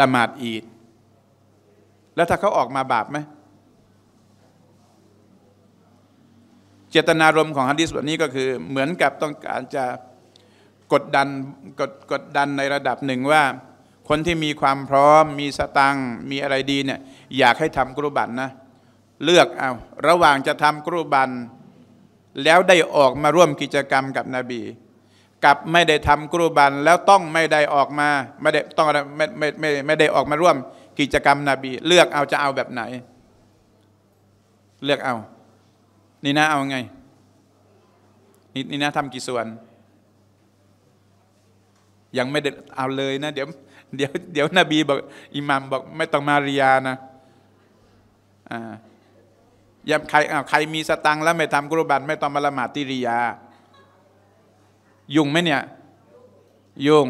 ละหมาดอีด แล้วถ้าเขาออกมาบาปไหมเจตนารมณ์ของฮะดิษแบบนี้ก็คือเหมือนกับต้องการจะกดดันกดกดดันในระดับหนึ่งว่า คนที่มีความพร้อม มีสตังมีอะไรดีเนี่ยอยากให้ทำกรุบันนะ เลือกเอาระหว่างจะทำกรุบัน แล้วได้ออกมาร่วมกิจกรรมกับนบี กับไม่ได้ทำกรุบันแล้วต้องไม่ได้ออกมาไม่ได้ต้องไม่ไม่ไม่ไม่ได้ออกมาร่วมกิจกรรมนบี เลือกเอาจะเอาแบบไหน เลือกเอา นี่นะเอาไง นี่นี่นะทำกี่ส่วน ยังไม่ได้เอาเลยนะ เดี๋ยวเดี๋ยวเดี๋ยวนบีบอกอิหมัมบอก ไม่ต้องมาริยานะอ่ายังใครอ้าวใครมีสตังแล้วไม่ทำกุรบัน ไม่ต้องมาละหมาดที่ริยา ยุ่งไหมเนี่ย ยุ่ง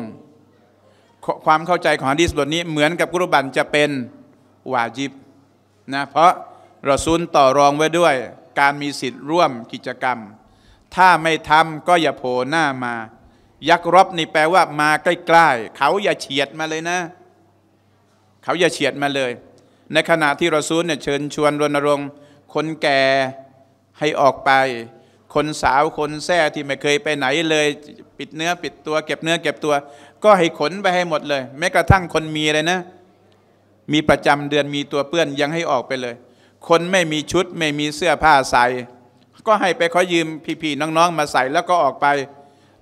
ความเข้าใจของฮะดีษบทนี้เหมือนกับกุรบันจะเป็นวาจิบนะเพราะรอซูลต่อรองไว้ด้วยการมีสิทธิ์ร่วมกิจกรรม ถ้าไม่ทำก็อย่าโผล่หน้ามา ยักรบนี่แปลว่ามาใกล้ๆ เขาอย่าเฉียดมาเลยนะ เขาอย่าเฉียดมาเลย ในขณะที่รอซูลเนี่ยเชิญชวนรณรงค์คนแก่ให้ออกไป คนสาวคนแท้ที่ไม่เคยไปไหนเลย ปิดเนื้อปิดตัวเก็บเนื้อเก็บตัว ก็ให้ขนไปให้หมดเลย แม้กระทั่งคนมีเลยนะ มีประจำเดือนมีตัวเปื้อนยังให้ออกไปเลย คนไม่มีชุดไม่มีเสื้อผ้าใส่ ก็ให้ไปขอยืมพี่ๆน้องๆ มาใส่แล้วก็ออกไป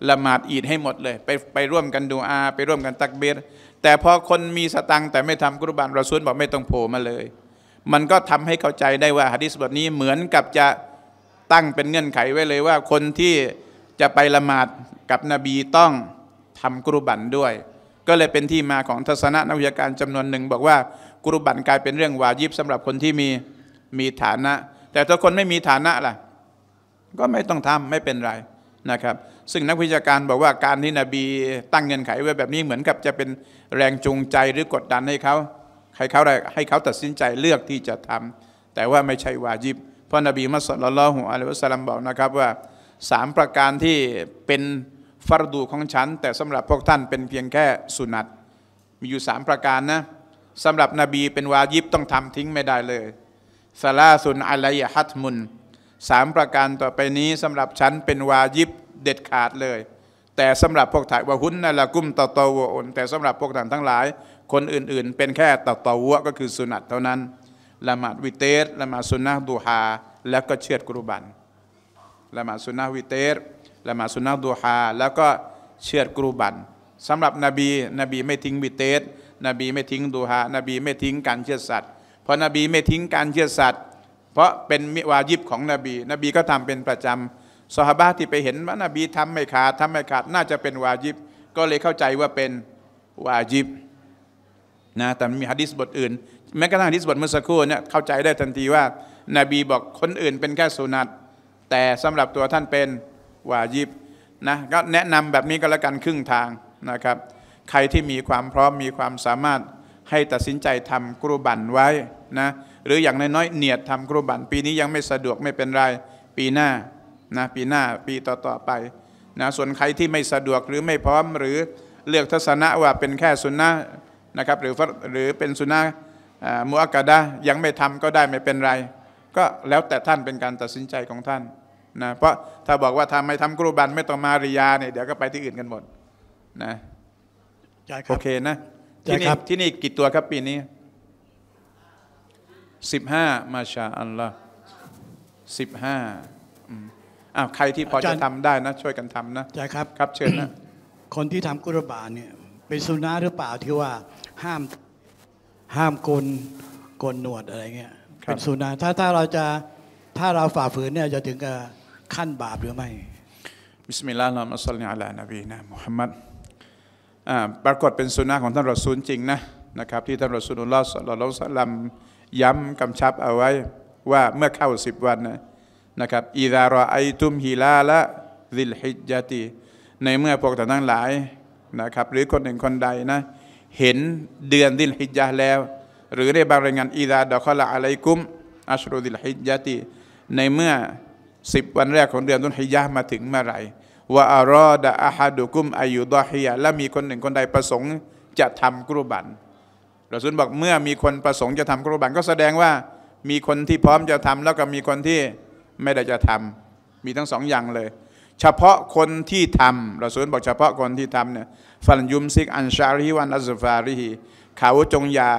ละหมาดอีดให้หมดเลย ไปไปร่วมกันดูอา ไปร่วมกันตักเบีรแต่พอคนมีสตังแต่ไม่ทำกุรบานรอซูลบอกไม่ต้องโผล่มาเลย มันก็ทำให้เข้าใจได้ว่าฮะดิษบทนี้เหมือนกับจะ ตั้งเป็นเงื่อนไขไว้เลยว่าคนที่จะไปละหมาดกับนบีต้องทำกุรบันด้วย ก็เลยเป็นที่มาของทัศนะนักวิชาการจำนวนหนึ่ง บอกว่ากุรบันกลายเป็นเรื่องวาญิบสำหรับคนที่มีมีฐานะ แต่ถ้าคนไม่มีฐานะล่ะ ก็ไม่ต้องทำไม่เป็นไรนะครับ ซึ่งนักวิชาการบอกว่าการที่นบีตั้งเงื่อนไขไว้แบบนี้เหมือนกับจะเป็นแรงจูงใจหรือกดดันให้เขาให้เขาให้เขาตัดสินใจเลือกที่จะทำแต่ว่าไม่ใช่วาจิบ พราะนบีมุสลิมละฮ์อะลัยฮิวะสัลลัมบอกนะครับว่าสามประการที่เป็นฟัรดูของฉัน แต่สำหรับพวกท่านเป็นเพียงแค่สุนัตมีอยู่สามประการนะสำหรับนบีเป็นวาจิบต้องทำทิ้งไม่ได้เลยซาลาซุนอะลัยฮัตมุนสามประการต่อไปนี้สำหรับฉันเป็นวาจิบเด็ดขาดเลย แต่สำหรับพวกถ่ายวะหุนนั่นละกุ้มตอตอวอนแต่สำหรับพวกท่านทั้งหลาย คนอื่นๆ เป็นแค่ตอตอวะก็คือสุนัตเท่านั้น ละหมาดวิเตสละหมาดสุนนะดูฮาแล้วก็เชือดกรุบันละหมาดสุนนะวิเตสละหมาดสุนนะดูฮาแล้วก็เชือดกรุบันสำหรับนบีนบีไม่ทิ้งวิเตสนบีไม่ทิ้งดูฮานบีไม่ทิ้งการเชือดสัตว์เพราะนบีไม่ทิ้งการเชือดสัตว์ เพราะเป็นมิวาญิบของนบี นบีก็ทำเป็นประจำสหบาที่ไปเห็นว่านบีทำไม่ขาดทำไม่ขาดน่าจะเป็นวาญิบ ก็เลยเข้าใจว่าเป็นวาญิบนะแต่มีฮะดิษบทอื่น แม้กระทั่งฮะดิษบทเมื่อสักครู่เนี่ยเข้าใจได้ทันทีว่านบีบอกคนอื่นเป็นแค่สุนัตแต่สำหรับตัวท่านเป็นวาญิบนะก็แนะนำแบบนี้ก็แล้วกันครึ่งทางนะครับ ใครที่มีความพร้อมมีความสามารถให้ตัดสินใจทำกรุบันไว้นะหรืออย่างน้อยๆเนียดทำกรุบัน ปีนี้ยังไม่สะดวกไม่เป็นไรปีหน้านะปีหน้าปีต่อๆไปนะส่วนใครที่ไม่สะดวกหรือไม่พร้อมหรือเลือกทัศนะว่าเป็นแค่สุนนะนะครับหรือฟหรือเป็นสุนนะ มุอักกะดะห์ยังไม่ทำก็ได้ไม่เป็นไร ก็แล้วแต่ท่านเป็นการตัดสินใจของท่านนะเพราะถ้าบอกว่าทำไม่ทำกุรบันไม่ต้องมาริยาเนี่ยเดี๋ยวก็ไปที่อื่นกันหมดนะใช่คโอรับเคนะใช่ที่นี่ครับที่นี่กี่ตัวครับปีนี้สิบห้ามาชาอัลลอฮ์สิบห้าอ้าวใครที่พอจะทำได้นะ ช่วยกันทำนะใช่ครับครับเชิญนะคนที่ทำกุรบานเนี่ยเป็นสุนนะหรือเปล่าที่ว่าห้าม ห้ามโกนโกนหนวดอะไรเงี้ยครับเป็นสุนนะถ้าถ้าเราจะถ้าเราฝ่าฝืนเนี่ยจะถึงกับขั้นบาปหรือไม่بسم الله اللهم صل على نبينا محمدอ่าปรากฏเป็นสุนนะของท่านรอซูลจริงนะนะครับที่ท่าน رسول الله صلى الله عليه وسلمย้ำกำชับเอาไว้ว่าเมื่อเข้าสิบวันนะนะครับอีดารอไอตุมฮิลาละดิลฮิจญะตีในเมื่อพวกท่านทั้งหลายนะครับหรือคนหนึ่งคนใดนะ เห็นเดือนดิลฮิจญะห์แล้ว หรือในบางรายงานอีดาดะคอละอะลัยกุมอัชรุดิลฮิจญะตีในเมื่อสิบวันแรกของเดือนดุลฮิจญะห์มาถึงเมื่อไหร่ว่าอารอดะอะฮัดุกุมอายุดอฮิยะและมีคนหนึ่งคนใดประสงค์จะทำกุรบันเราซุนบอกเมื่อมีคนประสงค์จะทำกุรบันก็แสดงว่ามีคนที่พร้อมจะทำแล้วก็มีคนที่ไม่ได้จะทำมีทั้งสองอย่างเลย เฉพาะคนที่ทำเราซุนบอกเฉพาะคนที่ทำเนี่ย ฟันยุมซิก อันชาริวันอัซฟาริฮีเขาจงยา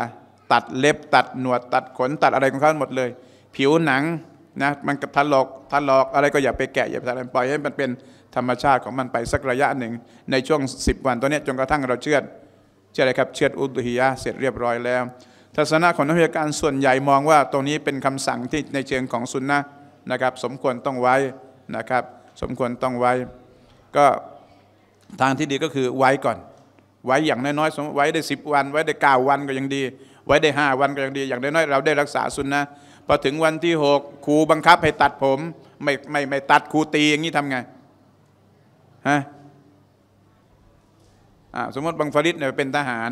ตัดเล็บตัดหนวดตัดขนตัดอะไรของเขาหมดเลย ผิวหนังนะมันถลอกถลอกอะไรก็อย่าไปแกะอย่าไปทำอะไรปล่อยให้มันเป็นธรรมชาติของมันไปสักระยะหนึ่ง ในช่วง 10 วันตัวนี้จนกระทั่งเราเชื่อดเชื่ออะไรครับเชื่อดอุดฮิยะเสร็จเรียบร้อยแล้ว ทัศนะของนักวิชาการส่วนใหญ่มองว่าตรงนี้เป็นคำสั่งที่ในเชิงของสุนนะนะครับ สมควรต้องไว้นะครับ สมควรต้องไว้ ก็ ทางที่ดีก็คือไว้ก่อน ไว้อย่างน้อยๆสมมติไว้ได้สิบวัน ไว้ได้เก้าวันก็ยังดี ไว้ได้ห้าวันก็ยังดี อย่างน้อยๆเราได้รักษาสุนนะพอถึงวันที่หกครูบังคับให้ตัดผม ไม่ไม่ไม่ตัดครูตีอย่างนี้ทำไงฮะสมมติบังฟาริดเนี่ยเป็นทหาร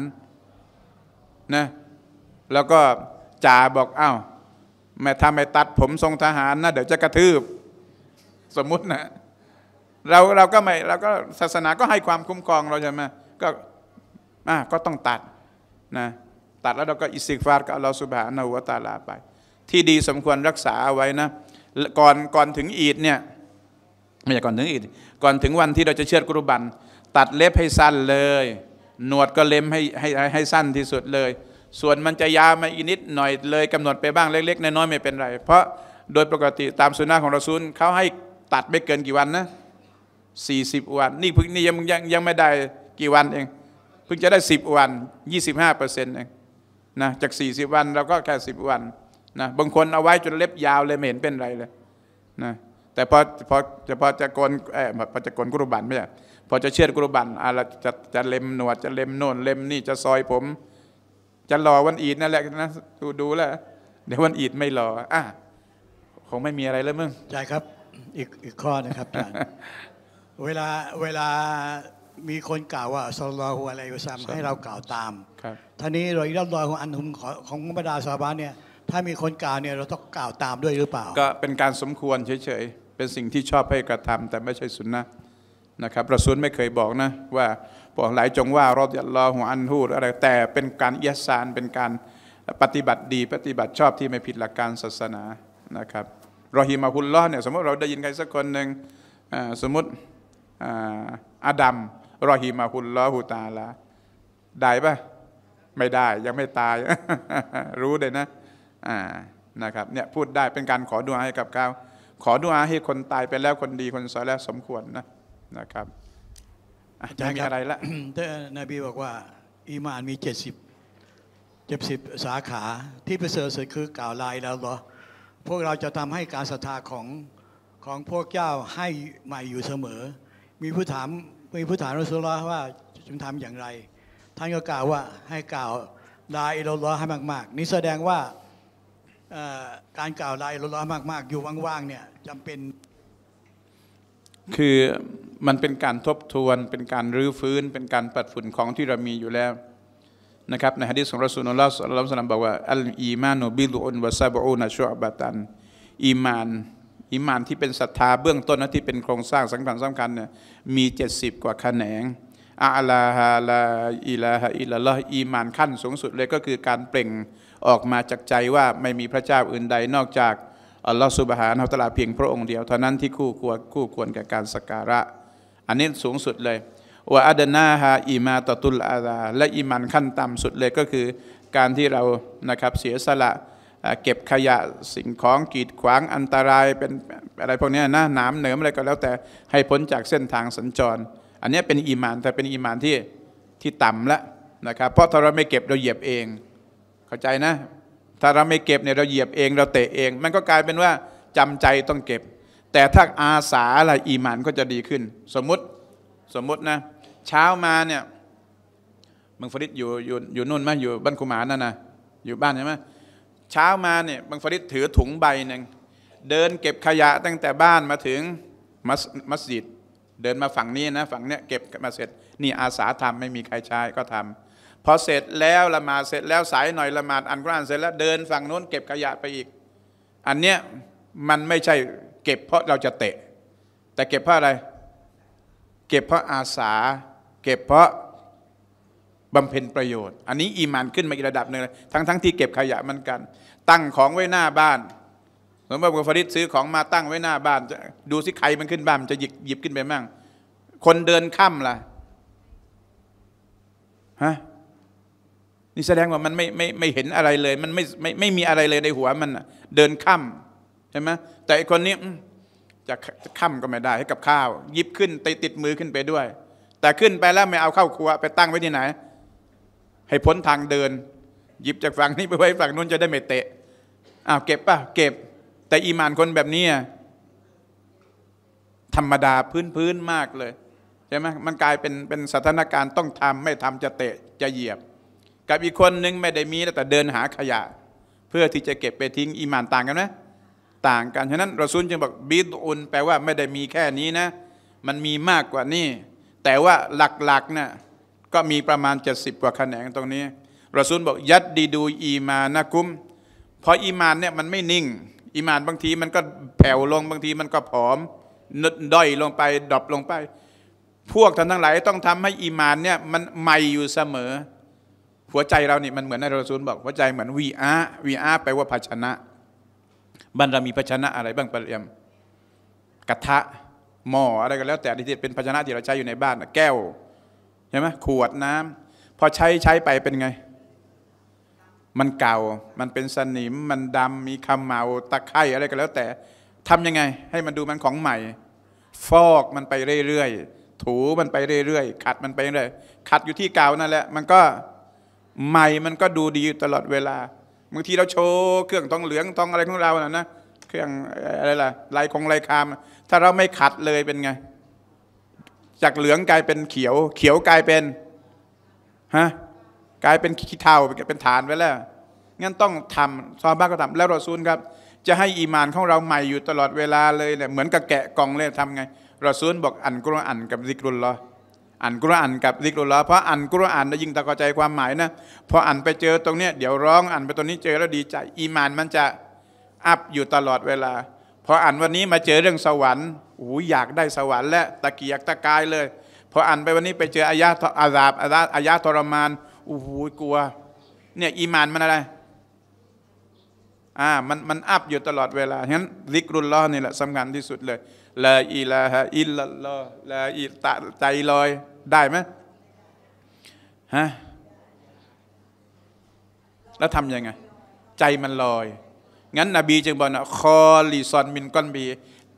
นะแล้วก็จ่าบอกอ้าวแม่ทำไมตัดผมทรงทหารนะเดี๋ยวจะกระทืบ สมมตินะ เราเราก็ไม่เราก็ศาสนาก็ให้ความคุ้มครองเราใช่ไหมก็อ่าก็ต้องตัดนะตัดแล้วเราก็อิสิกฟาร์กับอัลลอฮฺสุบฮานะฮูวตาลาไป ที่ดีสมควรรักษาเอาไว้นะก่อนก่อนถึงอีดเนี่ยไม่ใช่ก่อนถึงอีกก่อนถึงวันที่เราจะเชือดกุรบัน ตัดเล็บให้สั้นเลย หนวดก็เล็มให้ให้ให้สั้นที่สุดเลย ส่วนมันจะยาวมาอีกนิดหน่อยเลยกำหนดไปบ้างเล็กๆน้อยๆไม่เป็นไร เพราะโดยปกติตามสุนนะของเรอซูลเขาให้ตัดไม่เกินกี่วันนะ 40 วัน นี่เพิ่งนี่ยังยังยังไม่ได้กี่วันเอง เพิ่งจะได้ 10 วัน 25เปอร์เซ็นต์เองนะจาก 40 วันเราก็แค่ 10 วันนะบางคนเอาไว้จนเล็บยาวเลยไม่เห็นเป็นไรเลยนะแต่พอพอจะพอจะโกนเออพอจะโกนกุรบันไม่ใช่พอจะเชือดกุรบันอะไรจะจะเล็มหนวดจะเล็มโน่นเล็มนี่จะซอยผม จะรอวันอีดนั่นแหละนะดูดูแล้วเดี๋ยววันอีดไม่รออะคงไม่มีอะไรแล้วมึงใช่ครับ อีกอีกข้อนะครับอาจารย์ เวลาเวลามีคนกล่าวว่าสัลลัลลอฮุอะลัยฮิวะซัลลัมให้เรากล่าวตามครับท่านี้เราอิรัลลอฮุอันฮุมของของบรรดาซอฮาบะห์เนี่ยถ้ามีคนกล่าวเนี่ยเราต้องกล่าวตามด้วยหรือเปล่า ก็เป็นการสมควรเฉยๆ เป็นสิ่งที่ชอบให้กระทำแต่ไม่ใช่สุนนะนะครับรอซูลไม่เคยบอกนะว่าบอกหลายจงว่ารอดยัลลอฮุอันฮูหรืออะไรแต่เป็นการเอียซานเป็นการปฏิบัติดี ปฏิบัติชอบที่ไม่ผิดหลักการศาสนานะครับรอฮิมาฮุลลอฮ์เนี่ยสมมติเราได้ยินใครสักคนหนึ่งอ่าสมมติ อ่าอาดัมรอฮิมาฮุลลอฮุตาลาได้ปะไม่ได้ยังไม่ตาย รู้เลยนะอ่านะครับเนี่ยพูดได้เป็นการขอดุอาให้กับเขาขอดุอาให้คนตายไปแล้วคนดีคนสอยแล้วสมควรนะนะครับอะอาจารย์ไม่มีครับอะไรละแต่นบีบอกว่า อีมานมี70 70สาขาที่ประเสริฐสุดคือกล่าวลายแล้วเหรอพวกเราจะทำให้การศรัทธาของของพวกเจ้าให้ใหม่อยู่เสมอ มีผู้ถามมีผู้ถามรอสุลลอฮ์ว่าจึงทำอย่างไร ท่านก็กล่าวว่าให้กล่าวลาอิลลอฮ์ให้มาก ๆ นี่แสดงว่าการกล่าวลาอิลลอฮ์มาก ๆ อยู่ว่างๆเนี่ยจำเป็น คือมันเป็นการทบทวน เป็นการรื้อฟื้น เป็นการปัดฝุ่นของที่เรามีอยู่แล้วนะครับในฮะดีษของرسول الله صلى الله عليه وسلمบอกว่าالإيمان بضع وسبعون شعبة อีมาน อีมานที่เป็นศรัทธาเบื้องต้นนะที่เป็นโครงสร้างสำคัญสำคัญเนี่ยมี70กว่าแขนงأعلاها لا إله إلا اللهอีมานขั้นสูงสุดเลยก็คือการเปล่งออกมาจากใจว่าไม่มีพระเจ้าอื่นใดนอกจากอัลลอฮ์سبحانه وتعالىเพียงพระองค์เดียวเท่านั้นที่คู่ควรคู่ควรแก่การสักการะ อันนี้สูงสุดเลยว่าอัดนาฮาอีมาตตุลอาลาและอีมานขั้นต่ำสุดเลยก็คือการที่เรานะครับเสียสละ เก็บขยะสิ่งของกีดขวางอันตรายเป็นอะไรพวกนี้นะหนามเหนิมอะไรก็แล้วแต่ให้พ้นจากเส้นทางสัญจร อันนี้เป็นอีมานแต่เป็นอีมานที่ที่ต่ำล้วนะครับเพราะถ้าเราไม่เก็บเราเหยียบเอง เข้าใจนะ ถ้าเราไม่เก็บเนี่ยเราเหยียบเองเราเตะเอง มันก็กลายเป็นว่าจำใจต้องเก็บ แต่ถ้าอาสาอะไรอีมานก็จะดีขึ้น สมมุติสมมุตินะ เช้ามาเนี่ยบังฟริดอยู่อยู่อยู่นู่นไหมอยู่บ้านคุหมานนั่นนะอยู่บ้านใช่ไหม เช้ามาเนี่ยบังฟริดถือถุงใบหนึ่งเดินเก็บขยะตั้งแต่บ้านมาถึงมัสมัสยิด เดินมาฝั่งนี้นะฝั่งเนี้ยเก็บมาเสร็จนี่อาสาทำไม่มีใครใช้ก็ทำพอเสร็จแล้วละมาเสร็จแล้วสายหน่อยละมาอันกรอานเสร็จแล้วเดินฝั่งนู้นเก็บขยะไปอีก อันเนี้ยมันไม่ใช่เก็บเพราะเราจะเตะ แต่เก็บเพราะอะไร เก็บเพราะอาสา เก็บเพราะบำเพ็ญประโยชน์ อันนี้อีหมานขึ้นมาอีกระดับหนึ่งเลยทั้งทั้งที่เก็บขยะมันกัน ตั้งของไว้หน้าบ้านสมมติว่าบุฟริดซื้อของมาตั้งไว้หน้าบ้านจะดูสิใครมันขึ้นบ้านมันจะหยิบหยิบขึ้นไปมั่งคนเดินค่ำล่ะฮะนี่แสดงว่ามันไม่ไม่ไม่เห็นอะไรเลย มันไม่ไม่ไม่มีอะไรเลยในหัวมันเดินค่ำใช่ไหมแต่ไอคนนี้จะจะค่ำก็ไม่ได้ให้กับข้าวหยิบขึ้นติดติดมือขึ้นไปด้วย แต่ขึ้นไปแล้วไม่เอาเข้าครัวไปตั้งไว้ที่ไหน ให้พ้นทางเดิน หยิบจากฝั่งนี้ไปไว้ฝั่งนู้นจะได้ไม่เตะอ้าวเก็บป่ะเก็บ แต่อีมานคนแบบนี้อะธรรมดาพื้นพื้นๆมากเลยใช่ไหมมันกลายเป็นเป็นสถานการณ์ต้องทำไม่ทำจะเตะจะเหยียบ กับอีกคนนึงไม่ได้มีแต่เดินหาขยะ เพื่อที่จะเก็บไปทิ้งอีมานต่างกันไหมต่างกันฉะนั้นเรอซูลจึงบอกบิดอุนแปลว่าไม่ได้มีแค่นี้นะ มันมีมากกว่านี้แต่ว่าหลักๆน่ะก็มีประมาณ 70 กว่าแขนงตรงนี้ รอซูลบอกยัดดีดูอีมานะกุมเพราะอีมานเนี่ยมันไม่นิ่ง อีมานบางทีมันก็แผ่วลงบางทีมันก็ผอมนดด้อยลงไปดรอปลงไป พวกท่านทั้งหลายต้องทำให้อีมานเนี่ยมันใหม่อยู่เสมอ หัวใจเรานี่มันเหมือนในรอซูลบอกหัวใจเหมือนวีอาวีอาแปลว่าภาชนะบ้านเรามีภาชนะอะไรบ้างปะเรียมกระทะหม้ออะไรก็แล้ว แต่ที่เป็นภาชนะที่เราใช้อยู่ในบ้านนะแก้วใช่ไหมขวดน้ำพอใช้ใช้ไปเป็นไง มันเก่า มันเป็นสนิม มันดำ มีคำเมาตะไคร่อะไรก็แล้วแต่ทำยังไง ให้มันดูมันของใหม่ ฟอกมันไปเรื่อยๆ ถูมันไปเรื่อยๆ ขัดมันไปเรื่อยขัดอยู่ที่เก่านั่นแหละ มันก็ใหม่มันก็ดูดีอยู่ตลอดเวลา บางทีเราโชว์เครื่องทองเหลืองทองอะไรของเราน่ะนะ เครื่องอะไรล่ะ ลายคงลายคาม ถ้าเราไม่ขัดเลยเป็นไง จากเหลืองกลายเป็นเขียว เขียวกลายเป็นฮะ กลายเป็นขี้เถ้าเป็นฐานไปแล้วงั้นต้องทำซอบ้าก็ทำแล้วรอซูลครับ จะให้อีมานของเราใหม่อยู่ตลอดเวลาเลยเนี่ยเหมือนกับแกะกล่องเลยทำไงรอซูลบอกอันกุรอานกับซิกรุลลออ่านกุรอานกับซิกรุลลอเพราะอ่านกุรอานแล้วยิ่งตะเข้าใจความหมายนะพออ่านไปเจอตรงเนี้ยเดี๋ยวร้องอ่านไปตรงนี้เจอแล้วดีใจ อีมานมันจะอัพอยู่ตลอดเวลาพออ่านวันนี้มาเจอเรื่องสวรรค์โอ้ยอยากได้สวรรค์และตะเกียกตะกายเลยพออ่านไปวันนี้ไปเจออายะعذابอายะห์อายะทรมาน โอ้โหกลัว เนี่ยอีมานมันอะไรอ่ามันมัน up อยู่ตลอดเวลาฉะนั้นذكر اللهนี่แหละสำคัญที่สุดเลยلا إله إلا الله لا إ ตะใจลอยได้ไหมฮะแล้วทำยังไง ใจมันลอย งั้นนบีจึงบอกนะخالصا من قلبه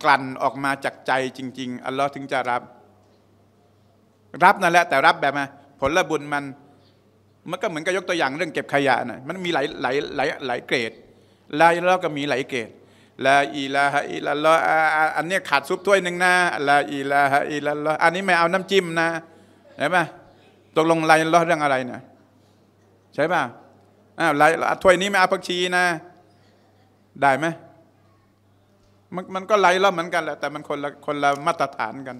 กลั่นออกมาจากใจจริง ๆ อัลลอฮ์ถึงจะรับ รับนั่นแหละแต่รับแบบมาผลบุญมัน มันก็เหมือนกับยกตัวอย่างเรื่องเก็บขยะนะมันมีหลายหลายหลายหลายเกรดลาอิลลอฮ์ก็มีหลายเกรดลาอิลาฮะอิลลัลลอฮ์อ่าอ่าอันเนี้ยขาดซุปถ้วยหนึ่งนะลาอิลาฮะอิลลัลลอฮ์อันนี้ไม่เอาน้ำจิ้มนะเห็นไหมตกลงลาอิลลอฮ์เรื่องอะไรนะใช่ป่ะอ้าวลาถ้วยนี้ไม่เอาผักชีนะ ได้ไหมมันมันก็ไล่ละเหมือนกันแหละแต่มันคนละคนละมาตรฐานกัน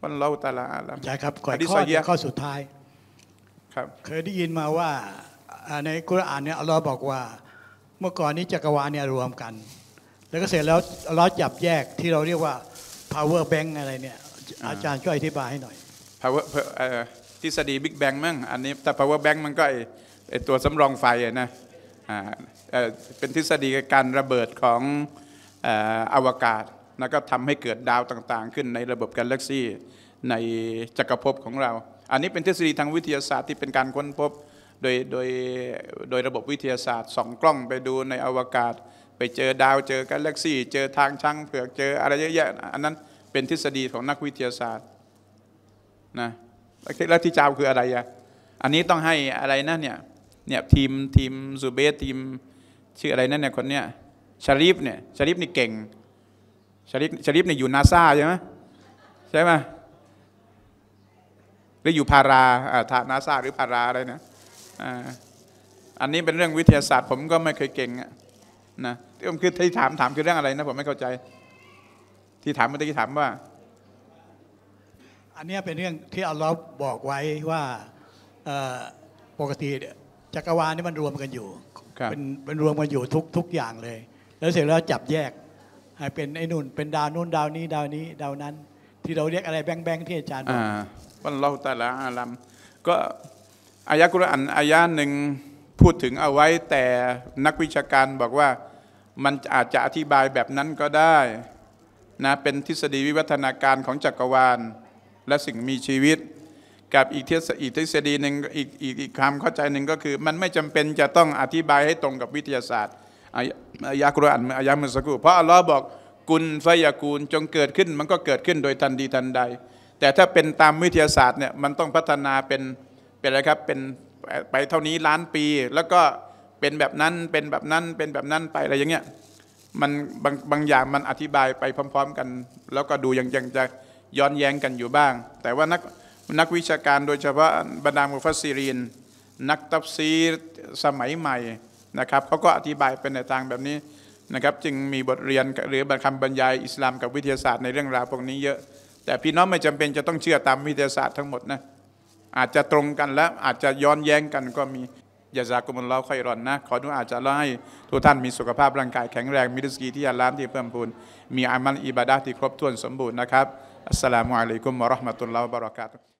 วันเราตาลาอาลัมใช่ครับก่อนฮะดิษข้อซอฮีฮ์ข้อสุดท้าย ครับเคยได้ยินมาว่าอ่าในกุรอานเนี่ยอัลลอฮ์บอกว่า เมื่อก่อนนี้จักรวาลเนี่ยรวมกัน แล้วก็เสร็จแล้วอัลลอฮ์จับแยกที่เราเรียกว่า power bank อะไรเนี่ยอาจารย์ช่วยอธิบายให้หน่อย power เอ่อที่ฤษฎีบิ๊กแบงมั้งอันนี้แต่ power bank มันก็ไอไอตัวสำรองไฟอะนะอ่าเอ่อเป็นทฤษฎีการระเบิดของเอ่ออวกาศแล้วก็ทำให้เกิดดาวต่างๆ ขึ้นในระบบกาแล็กซีในจักรภพของเรา อันนี้เป็นทฤษฎีทางวิทยาศาสตร์ที่เป็นการค้นพบโดยโดยโดยระบบวิทยาศาสตร์ส่องกล้องไปดูในอวกาศ ไปเจอดาวเจอกาแล็กซี่ เจอทางช้างเผือกเจออะไรเยอะแยะอันนั้นเป็นทฤษฎีของนักวิทยาศาสตร์นะแล้วที่เจ้าคืออะไรอะอันนี้ต้องให้อะไรนะเนี่ยเนี่ยทีมทีมซูเบสทีมชื่ออะไรนั่นเนี่ยคนเนี้ยชาริฟเนี่ยชาริฟนี่เก่งชาริฟชาริฟเนี่ยอยู่นาซาใช่ไหมใช่ไหม รืออยู่พาราอ่าทานาซาหรือพาราอะไรนะอ่าอันนี้เป็นเรื่องวิทยาศาสตร์ ผมก็ไม่เคยเก่งอะนะที่ผมคือที่ถามถามคือเรื่องอะไรนะผมไม่เข้าใจ ที่ถามเมื่อกี้ถามว่า อันเนี้ยเป็นเรื่องที่อัลลอฮ์บอกไว้ว่าเอ่อปกติจักรวาลนี่มันรวมกันอยู่ครับเป็นเป็นรวมกันอยู่ทุกทุกอย่างเลย แล้วเสร็จแล้วจับแยกให้เป็นไอ้นู่นเป็นดาวนู่นดาวนี้ดาวนี้ดาวนั้น ที่เราเรียกอะไรแบงแบงที่อาจารย์บอกอ่า วันเราต่ละอาลัมก็อายะกุรอานอายะหนึ่งพูดถึงเอาไว้แต่นักวิชาการบอกว่ามันอาจจะอธิบายแบบนั้นก็ได้นะเป็นทฤษฎีวิวัฒนาการของจักรวาล และสิ่งมีชีวิต กับอีกทฤษอีทฤษฎีหนึ่งอีกอีกอีกคำเข้าใจหนึ่งก็คือ มันไม่จำเป็นจะต้องอธิบายให้ตรงกับวิทยาศาสตร์อายะอากุรอานอายะมื่อสักครู่เพราะอัลลอฮ์บอกกุลไฟยากูลจงเกิดขึ้นมันก็เกิดขึ้นโดยทันทีทันใด แต่ถ้าเป็นตามวิทยาศาสตร์เนี่ยมันต้องพัฒนาเป็นเป็นอะไรครับเป็นไปเท่านี้ล้านปี แล้วก็เป็นแบบนั้นเป็นแบบนั้นเป็นแบบนั้นไปอะไรอย่างเงี้ยมันบางบางอย่างมันอธิบายไปพร้อม ๆ กัน แล้วก็ดูยังยังจะย้อนแย้งกันอยู่บ้าง แต่ว่านักนักวิชาการโดยเฉพาะบรรดามุฟัสซิรีน นักตัฟซีรสมัยใหม่นะครับเขาก็อธิบายเป็นในทางแบบนี้นะครับ จึงมีบทเรียนหรือคำบรรยายอิสลามกับวิทยาศาสตร์ในเรื่องราวพวกนี้เยอะ แต่พี่น้องไม่จำเป็นจะต้องเชื่อตามวิทยาศาสตร์ทั้งหมดนะอาจจะตรงกันและอาจจะย้อนแย้งกันก็มียาซากุมุลลอฮ์ค่อยรอนนะ ขอดุอาจจะรอให้ทุกท่านมีสุขภาพร่างกายแข็งแรงมีริสกีที่อัลลานที่เพิ่มพูนมีอามัลอิบาดาที่ครบถ้วนสมบูรณ์นะครับอัสสลามุอะลัยกุมวะราะห์มะตุลลอฮ์วะบะเราะกาตุ